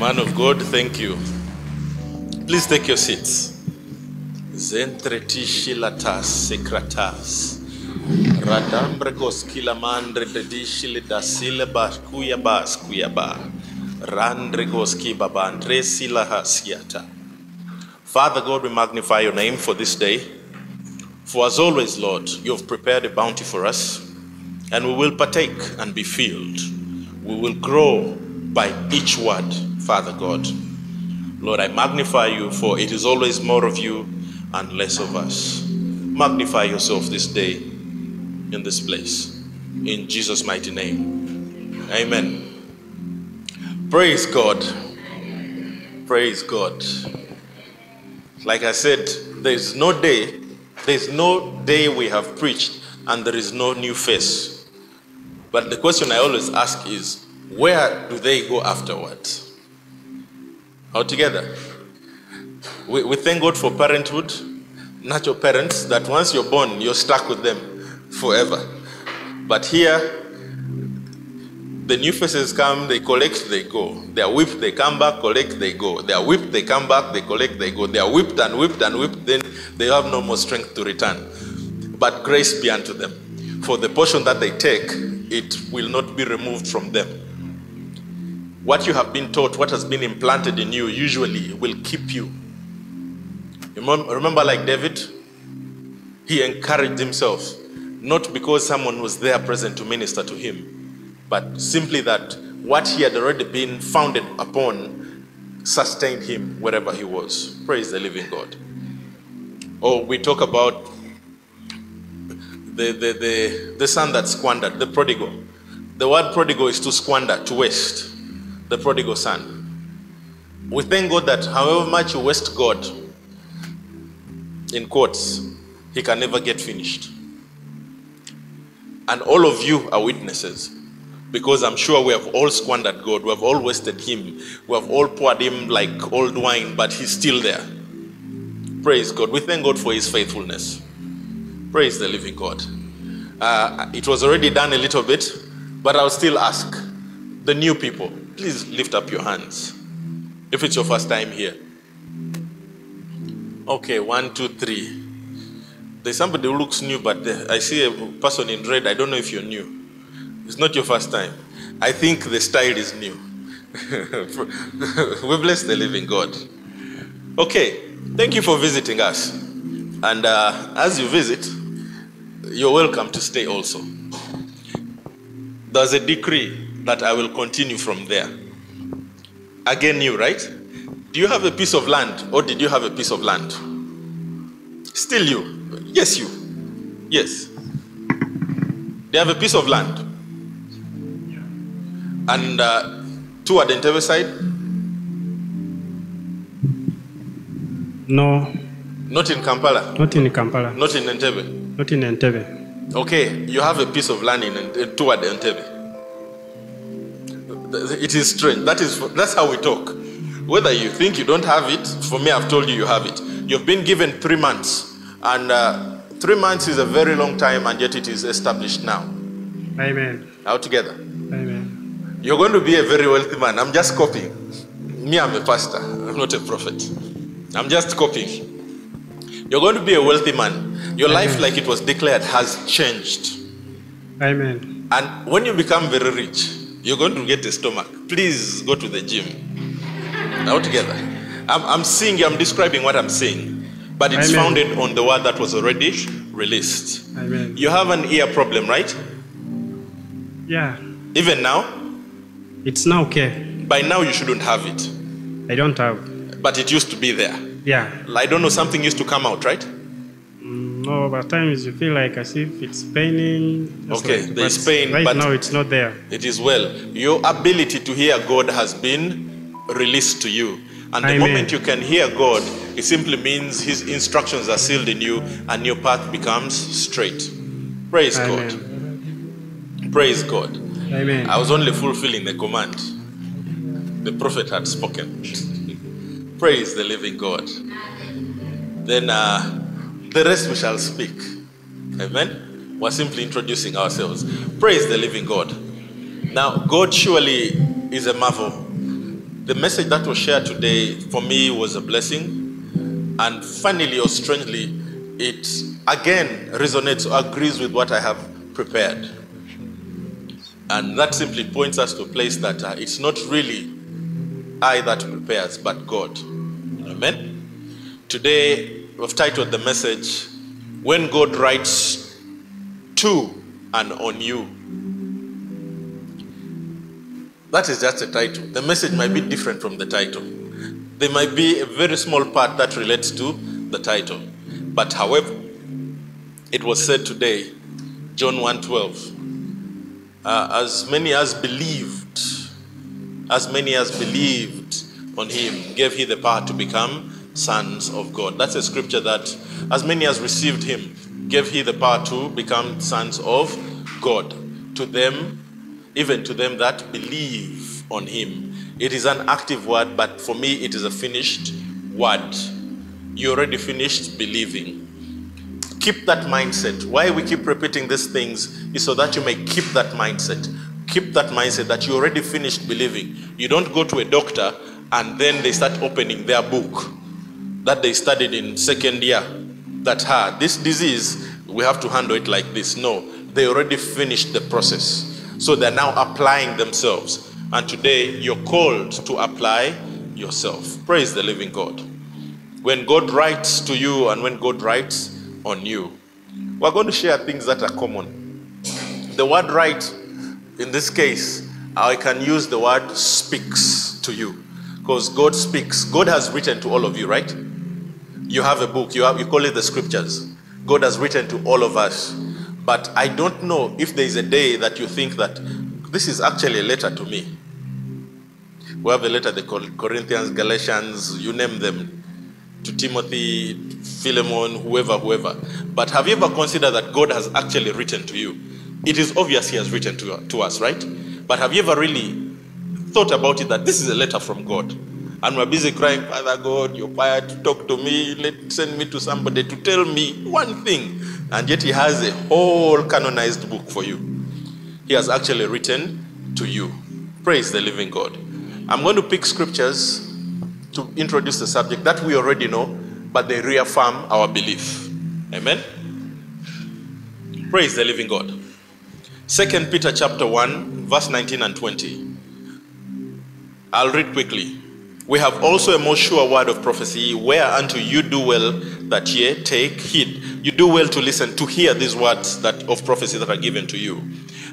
Man of God, thank you. Please take your seats. Zentretishilatas secratas. Radambregos kilamandre dedishile dasile bas kuyabas kuyaba. Randregos kibabandre silahasiata. Father God, we magnify your name for this day. For as always, Lord, you have prepared a bounty for us, and we will partake and be filled. We will grow by each word, Father God. Lord, I magnify you, for it is always more of you and less of us. Magnify yourself this day in this place. In Jesus' mighty name. Amen. Praise God. Praise God. Like I said, there is no day, there is no day we have preached and there is no new face. But the question I always ask is, where do they go afterwards? All together. We, we thank God for parenthood, natural parents, that once you're born, you're stuck with them forever. But here, the new faces come, they collect, they go. They are whipped, they come back, collect, they go. They are whipped, they come back, they collect, they go. They are whipped and whipped and whipped, then they have no more strength to return. But grace be unto them. For the portion that they take, it will not be removed from them. What you have been taught, what has been implanted in you, usually will keep you. Remember, like David? He encouraged himself, not because someone was there present to minister to him, but simply that what he had already been founded upon sustained him wherever he was. Praise the living God. Or we talk about the, the, the, the son that squandered, the prodigal. The word prodigal is to squander, to waste. The prodigal son. We thank God that however much you waste God, in quotes, he can never get finished. And all of you are witnesses. Because I'm sure we have all squandered God, we have all wasted Him, we have all poured Him like old wine, but He's still there. Praise God. We thank God for His faithfulness. Praise the living God. Uh, it was already done a little bit, but I'll still ask the new people, please lift up your hands if it's your first time here. Okay, one, two, three. There's somebody who looks new, but I see a person in red. I don't know if you're new. It's not your first time. I think the style is new. we bless the living God. Okay, thank you for visiting us. And uh, as you visit, you're welcome to stay also. There's a decree that I will continue from there. Again, you, right? Do you have a piece of land or did you have a piece of land? Still you. Yes, you. Yes. They have a piece of land. And uh, toward Entebbe side, No, not in Kampala, not in Kampala, not in Entebbe. not in Entebbe. Okay, you have a piece of land in uh, toward Entebbe. It is strange. That is that's how we talk. Whether you think you don't have it, for me, I've told you you have it. You've been given three months, and uh, three months is a very long time, and yet it is established now. Amen. All together. Amen. You're going to be a very wealthy man. I'm just copying. Me, I'm a pastor. I'm not a prophet. I'm just copying. You're going to be a wealthy man. Your life, like it was declared, has changed. Amen. And when you become very rich, you're going to get a stomach. Please go to the gym. Now together. I'm, I'm seeing, I'm describing what I'm saying, but it's Amen. founded on the word that was already released. Amen. You have an ear problem, right? Yeah, Even now? it's now okay. By now, you shouldn't have it, I don't have. but it used to be there. Yeah. I don't know, something used to come out, right? No, but times you feel like as if it's paining. Okay, like- there's pain, Right but- now, it's not there. It is well. Your ability to hear God has been released to you. And the Amen. moment you can hear God, it simply means His instructions are sealed in you and your path becomes straight. Praise God. Praise God. Amen. I was only fulfilling the command. The prophet had spoken. Praise the living God. Then uh, the rest we shall speak. Amen. We're simply introducing ourselves. Praise the living God. Now, God surely is a marvel. The message that was shared today for me was a blessing. And funnily or strangely, it again resonates or agrees with what I have prepared. And that simply points us to a place that uh, it's not really I that prepares, but God. Amen. Today, we've titled the message, When God Writes to and on You. That is just a title. The message might be different from the title. There might be a very small part that relates to the title. But however, it was said today, John 1:12, uh, as many as believed, as many as believed on him, gave he the power to become sons of God. That's a scripture that as many as received him, gave he the power to become sons of God. To them, even to them that believe on him. It is an active word, but for me, it is a finished word. You already finished believing. Keep that mindset. Why we keep repeating these things is so that you may keep that mindset. Keep that mindset that you already finished believing. You don't go to a doctor and then they start opening their book that they studied in second year that ha this disease we have to handle it like this. No they already finished the process. So they're now applying themselves. And today you're called to apply yourself. Praise the living god. When god writes to you and when god writes on you we're going to share things that are common. The word write in this case i can use the word speaks to you. Because god speaks. God has written to all of you right you have a book, you, have, you call it the scriptures. God has written to all of us. But I don't know if there is a day that you think that this is actually a letter to me. We have a letter, they call Corinthians, Galatians, you name them, to Timothy, Philemon, whoever, whoever. But have you ever considered that God has actually written to you? It is obvious He has written to, to us, right? But have you ever really thought about it that this is a letter from God? And we're busy crying, Father God, you're quiet, talk to me, let send me to somebody to tell me one thing. And yet he has a whole canonized book for you. He has actually written to you. Praise the living God. I'm going to pick scriptures to introduce the subject that we already know, but they reaffirm our belief. Amen. Praise the living God. Second Peter chapter 1, verse 19 and 20. I'll read quickly. We have also a more sure word of prophecy, whereunto you do well that ye take heed. You do well to listen, to hear these words that of prophecy that are given to you.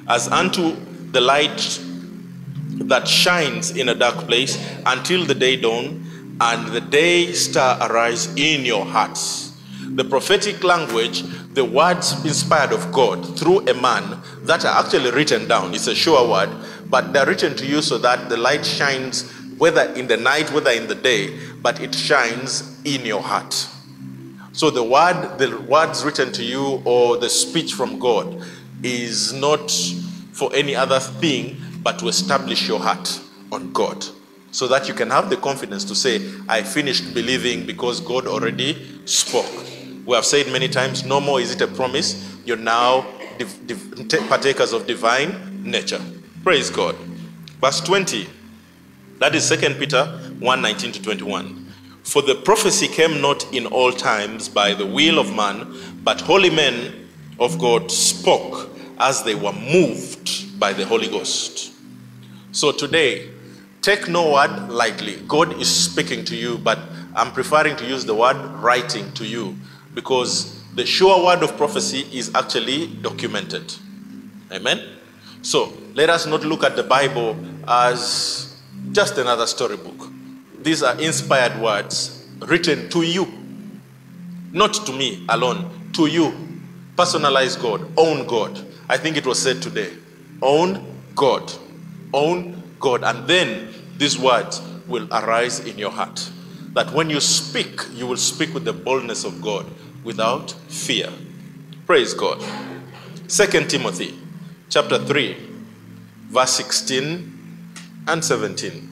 As unto the light that shines in a dark place until the day dawn and the day star arise in your hearts. The prophetic language, the words inspired of God through a man that are actually written down. It's a sure word, but they're written to you so that the light shines whether in the night, whether in the day, but it shines in your heart. So the word, the words written to you or the speech from God is not for any other thing but to establish your heart on God. So that you can have the confidence to say, I finished believing because God already spoke. We have said many times, no more is it a promise. You're now div- div- partakers of divine nature. Praise God. Verse 20. That is 2 Peter 1 19 to 21. For the prophecy came not in all times by the will of man, but holy men of God spoke as they were moved by the Holy Ghost. So today, take no word lightly. God is speaking to you, but I'm preferring to use the word writing to you because the sure word of prophecy is actually documented. Amen? So let us not look at the Bible as just another storybook. These are inspired words written to you, not to me alone, to you. Personalize God, own God. I think it was said today. Own God. Own God. And then these words will arise in your heart. That when you speak, you will speak with the boldness of God without fear. Praise God. Second Timothy chapter 3, verse 16 and 17.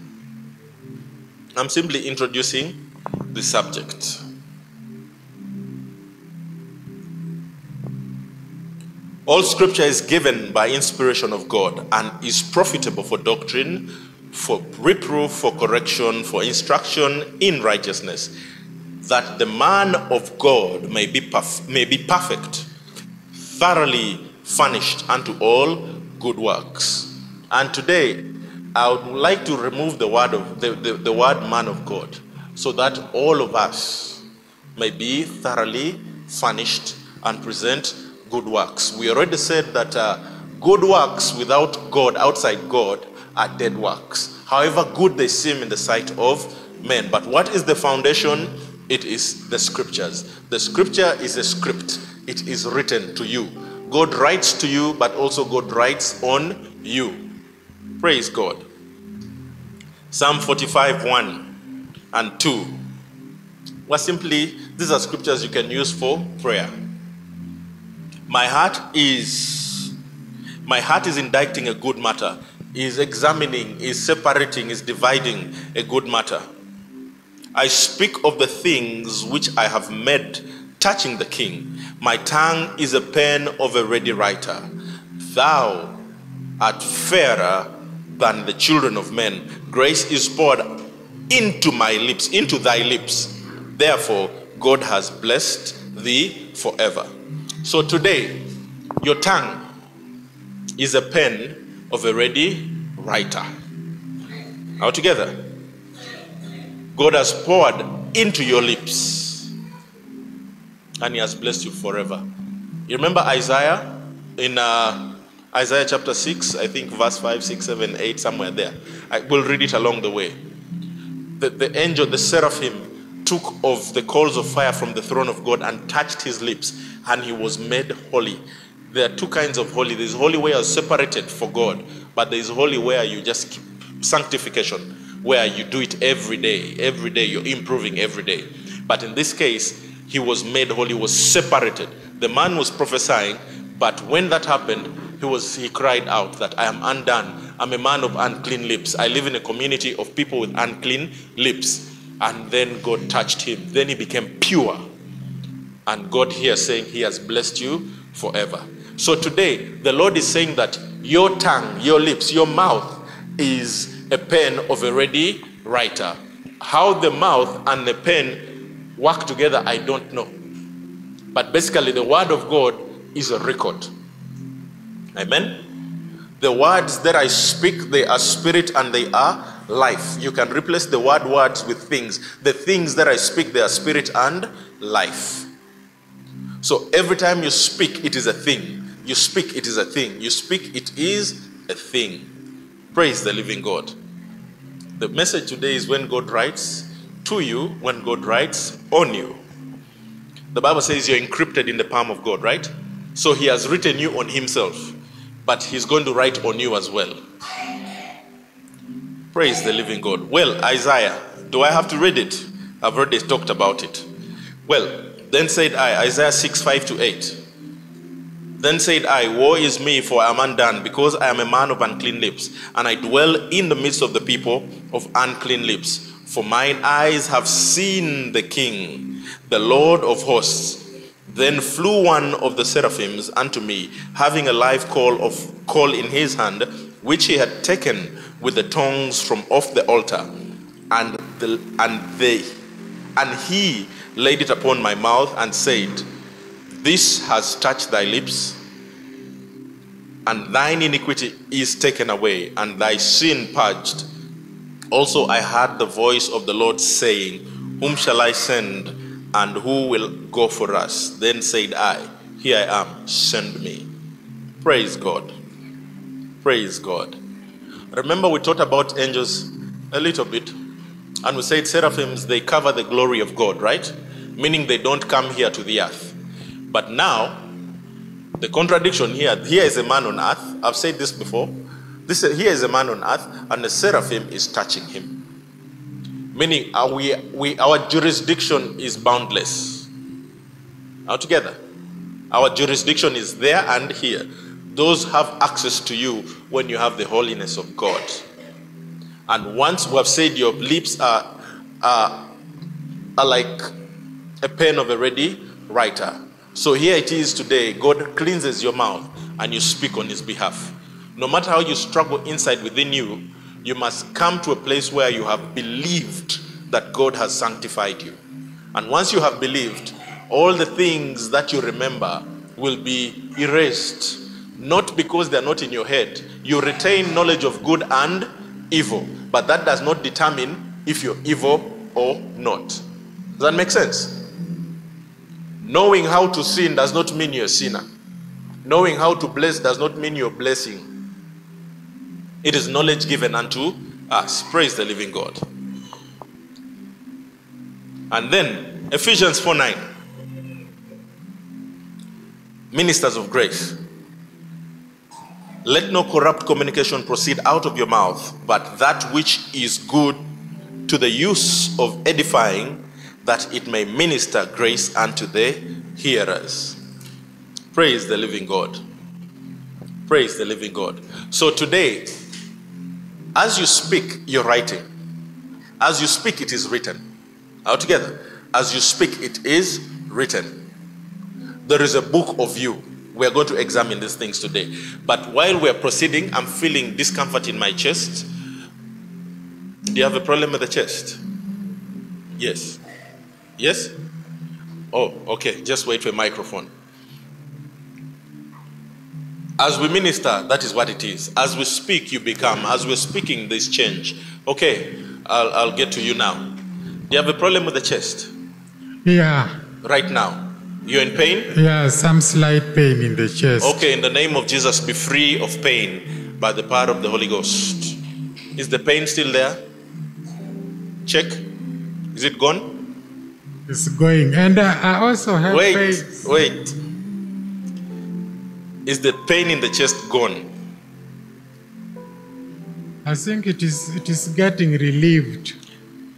I'm simply introducing the subject. All scripture is given by inspiration of God and is profitable for doctrine, for reproof, for correction, for instruction in righteousness, that the man of God may be, perf- may be perfect, thoroughly furnished unto all good works. And today, I would like to remove the word of the, the, the word man of God, so that all of us may be thoroughly furnished and present good works. We already said that uh, good works without God, outside God, are dead works. However good they seem in the sight of men. But what is the foundation? It is the scriptures. The scripture is a script, it is written to you. God writes to you, but also God writes on you. Praise God. Psalm 45 1 and 2. Well, simply, these are scriptures you can use for prayer. My heart is my heart is indicting a good matter, is examining, is separating, is dividing a good matter. I speak of the things which I have made touching the king. My tongue is a pen of a ready writer. Thou art fairer than the children of men. Grace is poured into my lips, into thy lips. Therefore, God has blessed thee forever. So today, your tongue is a pen of a ready writer. All together. God has poured into your lips and He has blessed you forever. You remember Isaiah in uh, Isaiah chapter 6, I think verse 5, 6, 7, 8, somewhere there. I will read it along the way. The, the angel, the seraphim, took of the coals of fire from the throne of God and touched his lips, and he was made holy. There are two kinds of holy. There's holy where you're separated for God, but there's holy where you just keep sanctification, where you do it every day. Every day you're improving every day. But in this case, he was made holy, was separated. The man was prophesying, but when that happened, he was he cried out that I am undone. I'm a man of unclean lips. I live in a community of people with unclean lips. And then God touched him. Then he became pure. And God here saying he has blessed you forever. So today, the Lord is saying that your tongue, your lips, your mouth is a pen of a ready writer. How the mouth and the pen work together, I don't know. But basically, the word of God is a record. Amen. The words that I speak, they are spirit and they are life. You can replace the word words with things. The things that I speak, they are spirit and life. So every time you speak, it is a thing. You speak, it is a thing. You speak, it is a thing. Praise the living God. The message today is when God writes to you, when God writes on you. The Bible says you're encrypted in the palm of God, right? So He has written you on Himself, but He's going to write on you as well. Praise the living God. Well, Isaiah, do I have to read it? I've already talked about it. Well, then said I, Isaiah 6 5 to 8. Then said I, Woe is me, for I am undone, because I am a man of unclean lips, and I dwell in the midst of the people of unclean lips. For mine eyes have seen the King, the Lord of hosts. Then flew one of the seraphims unto me, having a live coal of coal in his hand, which he had taken with the tongs from off the altar, and the, and they and he laid it upon my mouth and said, This has touched thy lips, and thine iniquity is taken away, and thy sin purged. Also I heard the voice of the Lord saying, Whom shall I send, and who will go for us? Then said I, Here I am, send me. Praise God. Praise God. Remember, we talked about angels a little bit, and we said seraphims, they cover the glory of God, right? Meaning they don't come here to the earth. But now, the contradiction here here is a man on earth. I've said this before. This, here is a man on earth, and the seraphim is touching him. Meaning, are we, we, our jurisdiction is boundless. Altogether. Our jurisdiction is there and here. Those have access to you when you have the holiness of God. And once we have said your lips are, are, are like a pen of a ready writer. So here it is today. God cleanses your mouth and you speak on his behalf. No matter how you struggle inside within you, You must come to a place where you have believed that God has sanctified you. And once you have believed, all the things that you remember will be erased. Not because they're not in your head. You retain knowledge of good and evil, but that does not determine if you're evil or not. Does that make sense? Knowing how to sin does not mean you're a sinner. Knowing how to bless does not mean you're blessing. It is knowledge given unto us. Praise the living God. And then Ephesians 4 9. Ministers of grace. Let no corrupt communication proceed out of your mouth, but that which is good to the use of edifying, that it may minister grace unto the hearers. Praise the living God. Praise the living God. So today, as you speak, you're writing. As you speak, it is written. Altogether. As you speak, it is written. There is a book of you. We're going to examine these things today. But while we're proceeding, I'm feeling discomfort in my chest. Do you have a problem with the chest? Yes. Yes? Oh, okay. Just wait for a microphone. As we minister, that is what it is. As we speak, you become. As we're speaking, there's change. Okay, I'll, I'll get to you now. Do you have a problem with the chest Yeah, right now? You're in pain? yeah, some slight pain in the chest. Okay, in the name of Jesus, be free of pain by the power of the Holy Ghost. Is the pain still there? Check. Is it gone? It's going. And uh, I also have Wait, pain. wait. Is the pain in the chest gone? I think it is it is getting relieved.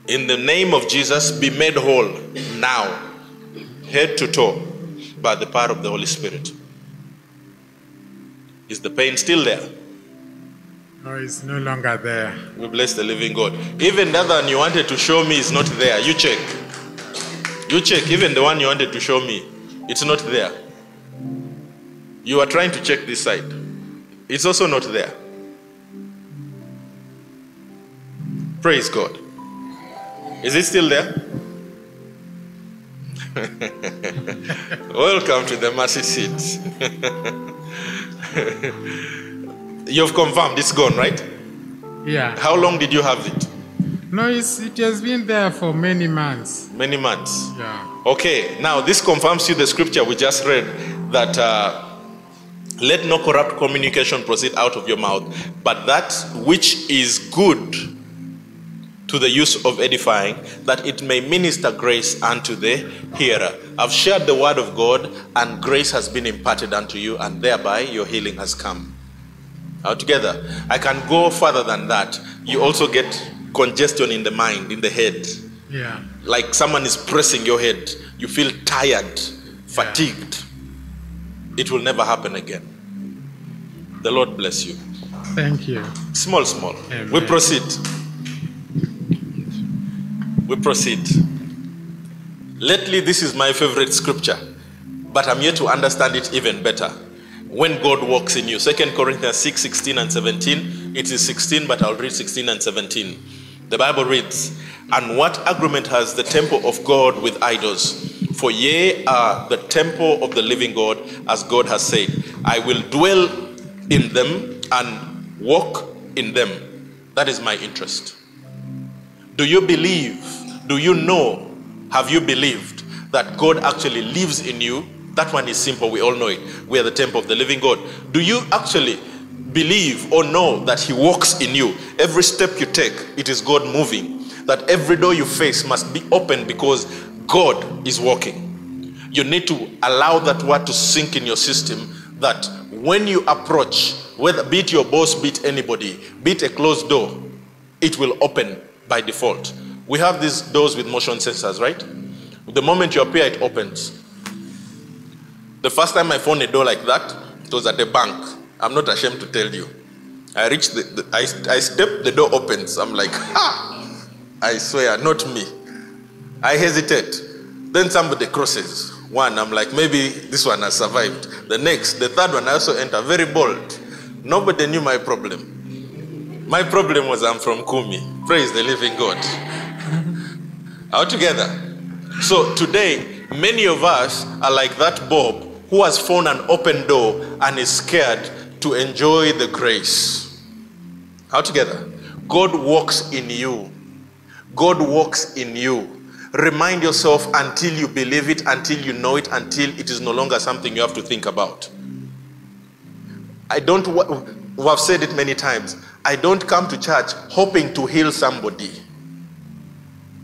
In the name of Jesus, be made whole now, head to toe, by the power of the Holy Spirit. Is the pain still there? No, it's no longer there. We bless the living God. Even the other one you wanted to show me is not there. You check. You check. Even the one you wanted to show me, it's not there. You are trying to check this side. It's also not there. Praise God. Is it still there? Welcome to the mercy seat. You've confirmed it's gone, right? Yeah. How long did you have it? No, it's, it has been there for many months. Many months. Yeah. Okay, now this confirms you the scripture we just read that uh, let no corrupt communication proceed out of your mouth, but that which is good to the use of edifying, that it may minister grace unto the hearer. I've shared the word of God, and grace has been imparted unto you, and thereby your healing has come. Altogether, I can go further than that. You also get congestion in the mind, in the head Yeah. like someone is pressing your head. You feel tired, fatigued. It will never happen again. The Lord bless you. Thank you. Small, small. Amen. We proceed. We proceed. Lately, this is my favorite scripture, but I'm here to understand it even better. When God walks in you, 2 Corinthians 6 16 and 17. It is 16, but I'll read 16 and 17. The Bible reads, And what agreement has the temple of God with idols? For ye are the temple of the living God, as God has said, I will dwell in them and walk in them. That is my interest. Do you believe? Do you know? Have you believed that God actually lives in you? That one is simple. We all know it. We are the temple of the living God. Do you actually believe or know that He walks in you? Every step you take, it is God moving. That every door you face must be open because God is working. You need to allow that word to sink in your system that when you approach, whether be it your boss, be it anybody, be it a closed door, it will open by default. We have these doors with motion sensors, right? The moment you appear, it opens. The first time I found a door like that, it was at a bank. I'm not ashamed to tell you. I reached the, the I, I stepped, the door opens. I'm like, ha! I swear, not me. I hesitate. Then somebody crosses. One, I'm like, maybe this one has survived. The next, the third one, I also enter. Very bold. Nobody knew my problem. My problem was I'm from Kumi. Praise the living God. All together. So today, many of us are like that Bob who has found an open door and is scared to enjoy the grace. All together? God walks in you. God walks in you. Remind yourself until you believe it, until you know it, until it is no longer something you have to think about. I don't, we have said it many times. I don't come to church hoping to heal somebody.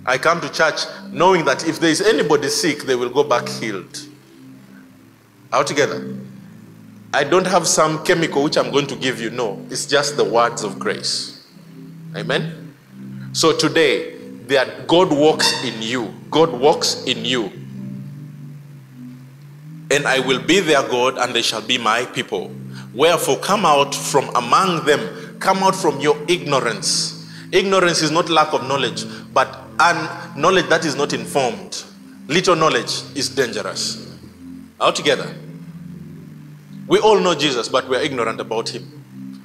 I come to church knowing that if there is anybody sick, they will go back healed. Altogether. I don't have some chemical which I'm going to give you. No, it's just the words of grace. Amen. So today, that God walks in you. God walks in you. And I will be their God, and they shall be my people. Wherefore, come out from among them, come out from your ignorance. Ignorance is not lack of knowledge, but an knowledge that is not informed. Little knowledge is dangerous. Altogether. We all know Jesus, but we are ignorant about him.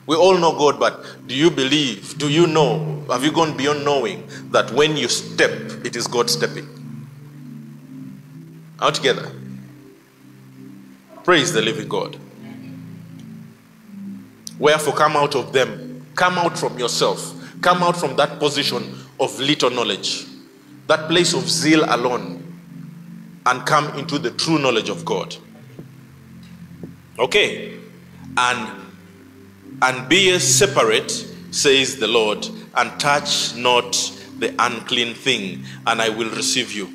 We all know God, but do you believe? Do you know? Have you gone beyond knowing that when you step, it is God stepping? Altogether. Praise the living God. Wherefore, come out of them, come out from yourself, come out from that position of little knowledge, that place of zeal alone, and come into the true knowledge of God. Okay? And and be ye separate, says the Lord, and touch not the unclean thing, and I will receive you.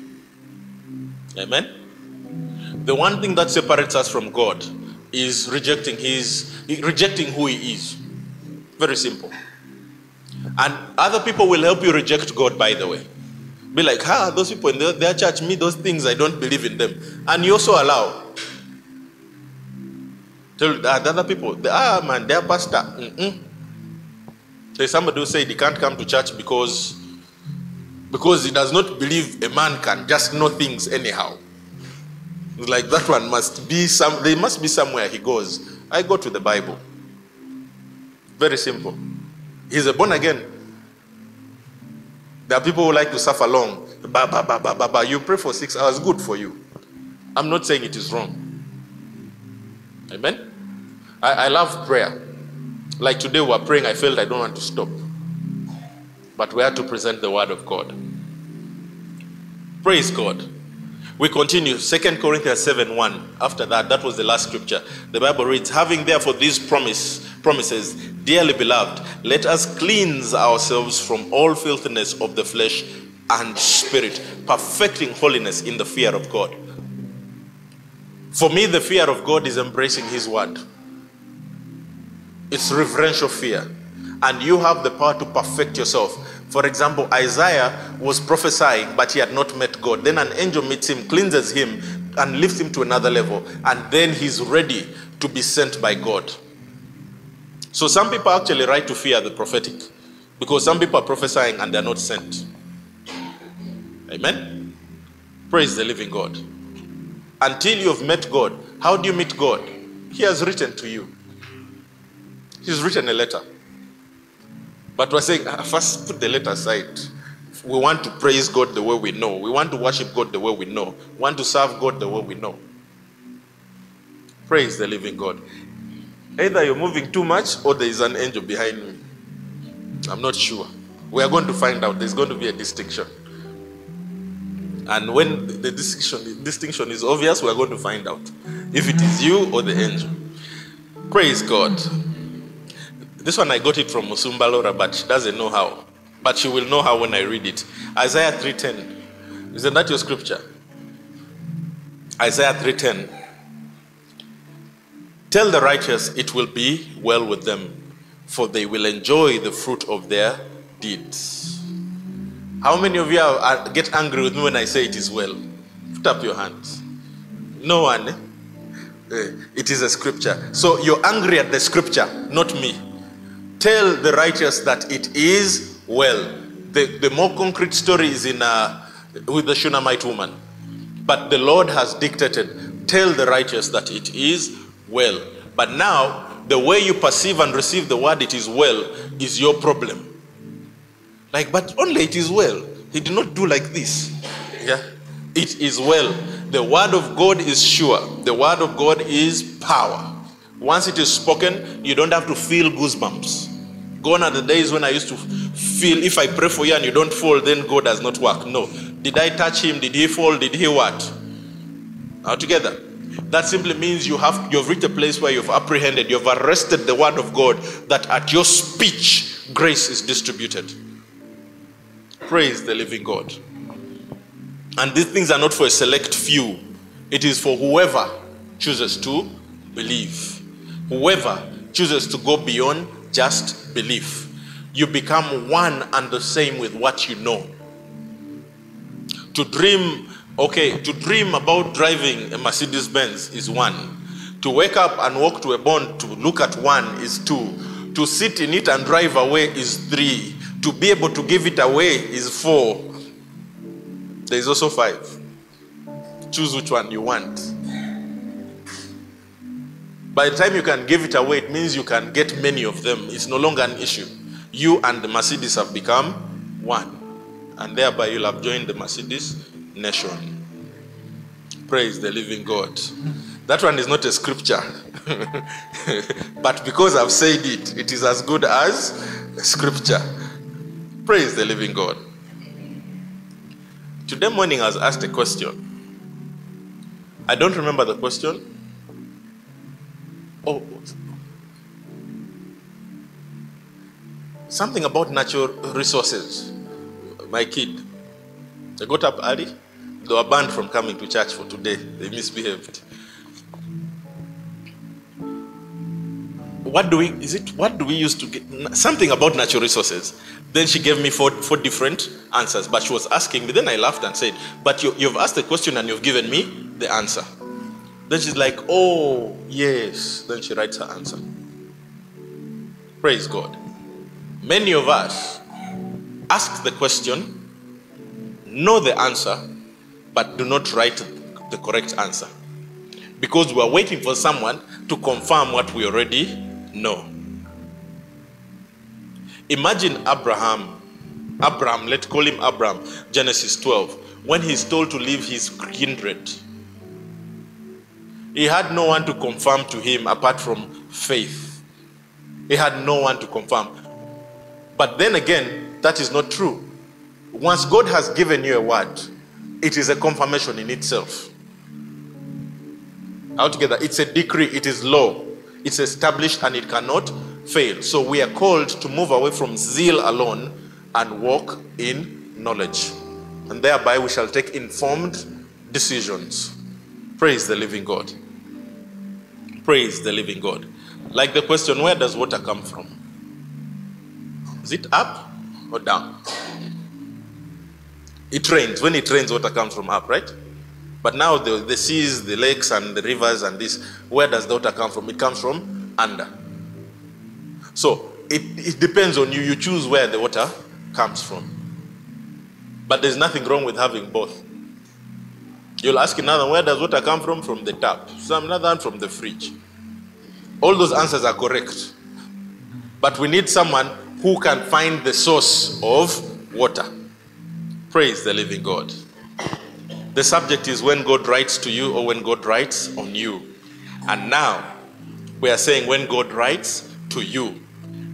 Amen. The one thing that separates us from God is rejecting his rejecting who he is. Very simple. And other people will help you reject God, by the way. Be like, ah, those people in their, their church, me, those things, I don't believe in them. And you also allow. Tell the other people, ah, man, their pastor. Mm-mm. There's somebody who said he can't come to church because because he does not believe a man can just know things anyhow. Like that one must be some They must be somewhere he goes. I go to the Bible. Very simple. He's a born again. There are people who like to suffer long. Ba, ba, ba, ba, ba, ba. You pray for six hours, good for you. I'm not saying it is wrong. Amen. I, I love prayer. Like today we are praying, I felt I don't want to stop. But we had to present the word of God. Praise God. We continue. Second Corinthians 7 1. After that, that was the last scripture. The Bible reads, Having therefore these promise, promises, dearly beloved, let us cleanse ourselves from all filthiness of the flesh and spirit, perfecting holiness in the fear of God. For me, the fear of God is embracing His word. It's reverential fear. And you have the power to perfect yourself. For example, Isaiah was prophesying, but he had not met God. Then an angel meets him, cleanses him, and lifts him to another level. And then he's ready to be sent by God. So some people actually right to fear the prophetic because some people are prophesying and they're not sent. Amen? Praise the living God. Until you've met God, how do you meet God? He has written to you. He's written a letter. But we're saying, "Ah, first put the letter aside. We want to praise God the way we know. We want to worship God the way we know. We want to serve God the way we know. Praise the living God. Either you're moving too much or there is an angel behind me. I'm not sure. We are going to find out. There's going to be a distinction. And when the distinction, distinction is obvious, we are going to find out if it is you or the angel. Praise God. This one I got it from Musumba Laura, but she doesn't know how. But she will know how when I read it. Isaiah 3:10. Isn't that your scripture? Isaiah 3:10. Tell the righteous it will be well with them, for they will enjoy the fruit of their deeds. How many of you are, get angry with me when I say it is well? Put up your hands. No one. eh? Eh, it is a scripture. So you're angry at the scripture, not me. Tell the righteous that it is well. The, the more concrete story is in uh, with the Shunammite woman. But the Lord has dictated, tell the righteous that it is well. But now the way you perceive and receive the word, it is well, is your problem. Like, but only it is well. He did not do like this. Yeah. It is well. The word of God is sure. The word of God is power. Once it is spoken, you don't have to feel goosebumps. Gone are the days when I used to feel if I pray for you and you don't fall, then God does not work. No. Did I touch him? Did he fall? Did he what? Now together. That simply means you have you've reached a place where you've apprehended, you've arrested the word of God that at your speech grace is distributed. Praise the living God. And these things are not for a select few, it is for whoever chooses to believe. Whoever chooses to go beyond just belief. You become one and the same with what you know. To dream, okay, to dream about driving a Mercedes Benz is one. To wake up and walk to a bond to look at one is two. To sit in it and drive away is three. To be able to give it away is four. There is also five. Choose which one you want. By the time you can give it away, it means you can get many of them. It's no longer an issue. You and the Mercedes have become one. And thereby you'll have joined the Mercedes nation. Praise the living God. That one is not a scripture. but because I've said it, it is as good as scripture. Praise the living God. Today morning I was asked a question. I don't remember the question. Oh, something about natural resources. My kid, they got up early. They were banned from coming to church for today. They misbehaved. What do we? Is it? What do we use to get something about natural resources? Then she gave me four, four different answers, but she was asking me. Then I laughed and said, "But you, you've asked the question and you've given me the answer." Then she's like, Oh, yes. Then she writes her answer. Praise God. Many of us ask the question, know the answer, but do not write the correct answer. Because we are waiting for someone to confirm what we already know. Imagine Abraham, Abraham, let's call him Abraham, Genesis 12, when he's told to leave his kindred he had no one to confirm to him apart from faith. He had no one to confirm. But then again, that is not true. Once God has given you a word, it is a confirmation in itself. Altogether, it's a decree, it is law, it's established and it cannot fail. So we are called to move away from zeal alone and walk in knowledge. And thereby we shall take informed decisions. Praise the living God. Praise the living God. Like the question, where does water come from? Is it up or down? It rains. When it rains, water comes from up, right? But now the, the seas, the lakes, and the rivers, and this, where does the water come from? It comes from under. So it, it depends on you. You choose where the water comes from. But there's nothing wrong with having both. You'll ask another, where does water come from? From the tap. Some another one from the fridge. All those answers are correct. But we need someone who can find the source of water. Praise the living God. The subject is when God writes to you or when God writes on you. And now we are saying when God writes to you,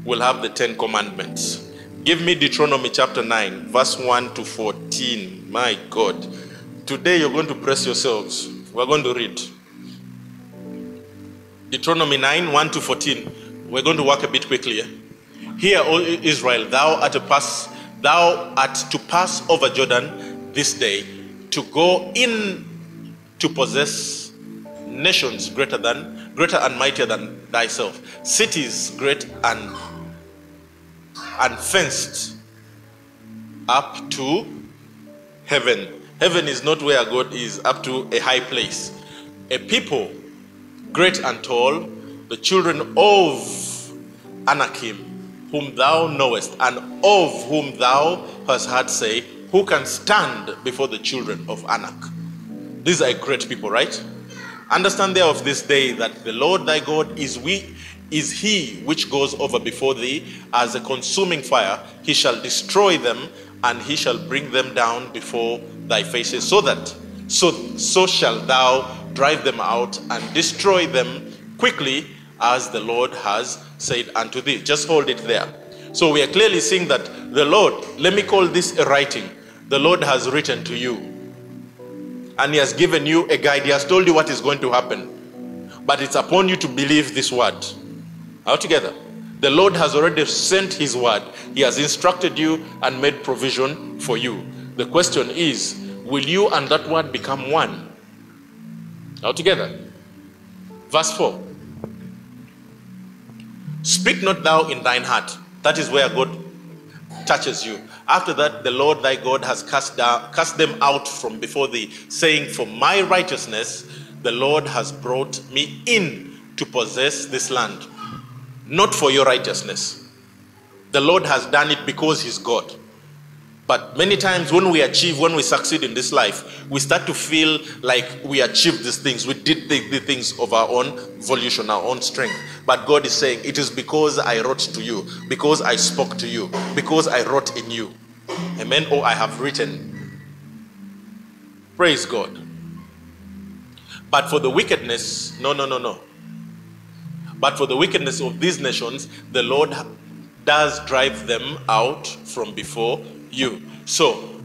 we'll have the Ten Commandments. Give me Deuteronomy chapter 9, verse 1 to 14. My God. Today you're going to press yourselves. We're going to read. Deuteronomy 9, 1 to 14. We're going to work a bit quickly. Hear, O Israel, thou art pass, thou art to pass over Jordan this day to go in to possess nations greater than greater and mightier than thyself, cities great and and fenced up to heaven Heaven is not where God is, up to a high place. A people, great and tall, the children of Anakim, whom thou knowest, and of whom thou hast heard say, Who can stand before the children of Anak? These are great people, right? Understand there of this day that the Lord thy God is we is he which goes over before thee as a consuming fire. He shall destroy them, and he shall bring them down before thy faces, so that so so shalt thou drive them out and destroy them quickly, as the Lord has said unto thee. Just hold it there. So we are clearly seeing that the Lord, let me call this a writing. The Lord has written to you, and He has given you a guide. He has told you what is going to happen, but it's upon you to believe this word. Altogether, the Lord has already sent His word. He has instructed you and made provision for you. The question is, will you and that word become one? Altogether. Verse 4. Speak not thou in thine heart. That is where God touches you. After that, the Lord thy God has cast, down, cast them out from before thee, saying, For my righteousness the Lord has brought me in to possess this land, not for your righteousness. The Lord has done it because He's God. But many times when we achieve, when we succeed in this life, we start to feel like we achieved these things. We did the, the things of our own volition, our own strength. But God is saying, It is because I wrote to you, because I spoke to you, because I wrote in you. Amen. Or I have written. Praise God. But for the wickedness, no, no, no, no. But for the wickedness of these nations, the Lord does drive them out from before you. So,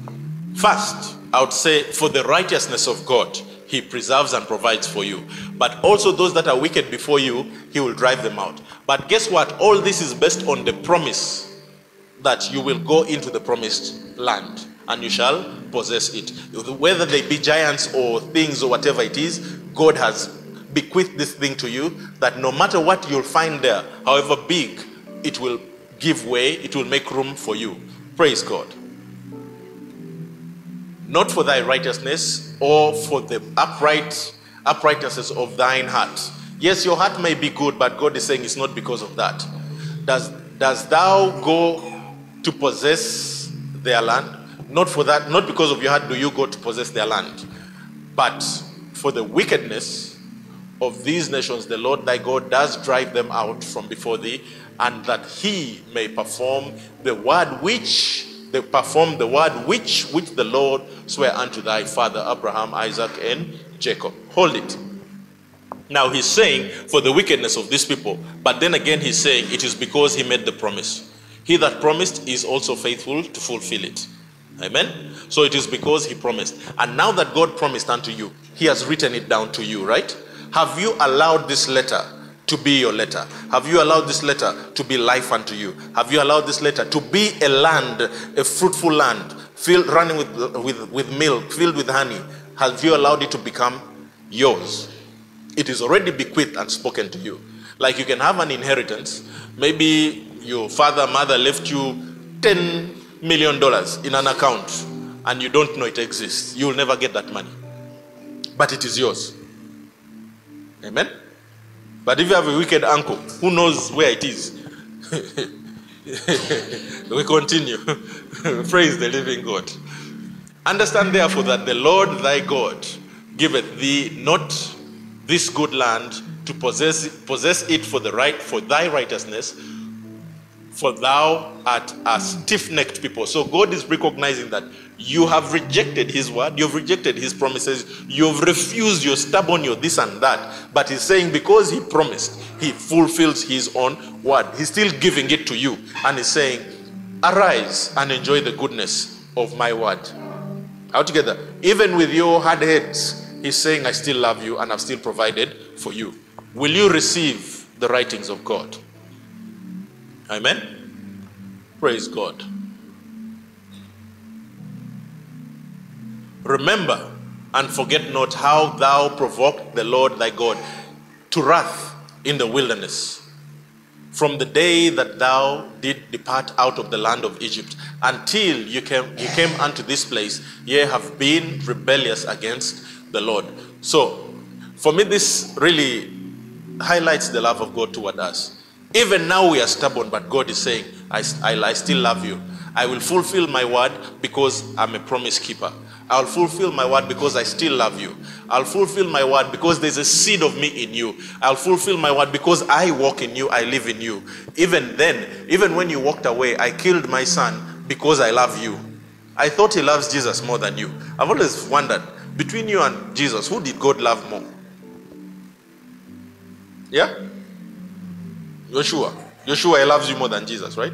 first, I would say for the righteousness of God, He preserves and provides for you. But also those that are wicked before you, He will drive them out. But guess what? All this is based on the promise that you will go into the promised land and you shall possess it. Whether they be giants or things or whatever it is, God has bequeathed this thing to you that no matter what you'll find there, however big, it will give way, it will make room for you. Praise God. Not for thy righteousness or for the upright uprightnesses of thine heart. Yes, your heart may be good, but God is saying it's not because of that. Does does thou go to possess their land? Not for that, not because of your heart do you go to possess their land, but for the wickedness of these nations, the Lord thy God does drive them out from before thee, and that he may perform the word which they perform the word which which the Lord sware unto thy father Abraham, Isaac, and Jacob. Hold it. Now he's saying for the wickedness of these people, but then again he's saying it is because he made the promise. He that promised is also faithful to fulfill it. Amen. So it is because he promised. And now that God promised unto you, he has written it down to you, right? Have you allowed this letter to be your letter? Have you allowed this letter to be life unto you? Have you allowed this letter to be a land, a fruitful land, filled running with, with, with milk, filled with honey? Have you allowed it to become yours? It is already bequeathed and spoken to you. Like you can have an inheritance. Maybe your father, mother left you 10 million dollars in an account and you don't know it exists. You will never get that money. But it is yours. Amen. But if you have a wicked uncle who knows where it is, we continue. Praise the living God. Understand therefore that the Lord thy God giveth thee not this good land to possess possess it for the right for thy righteousness, for thou art a stiff-necked people. So God is recognizing that you have rejected his word, you've rejected his promises, you've refused, you're stubborn, you're this and that. But he's saying because he promised, he fulfills his own word. He's still giving it to you. And he's saying, Arise and enjoy the goodness of my word. Altogether, even with your hard heads, he's saying, I still love you and I've still provided for you. Will you receive the writings of God? Amen. Praise God. Remember and forget not how thou provoked the Lord thy God to wrath in the wilderness from the day that thou did depart out of the land of Egypt until you came you came unto this place ye have been rebellious against the Lord. So for me this really highlights the love of God toward us. Even now we are stubborn, but God is saying, I, I, I still love you. I will fulfill my word because I'm a promise keeper. I'll fulfill my word because I still love you. I'll fulfill my word because there's a seed of me in you. I'll fulfill my word because I walk in you, I live in you. Even then, even when you walked away, I killed my son because I love you. I thought he loves Jesus more than you. I've always wondered between you and Jesus, who did God love more? Yeah? You're sure he loves you more than Jesus, right?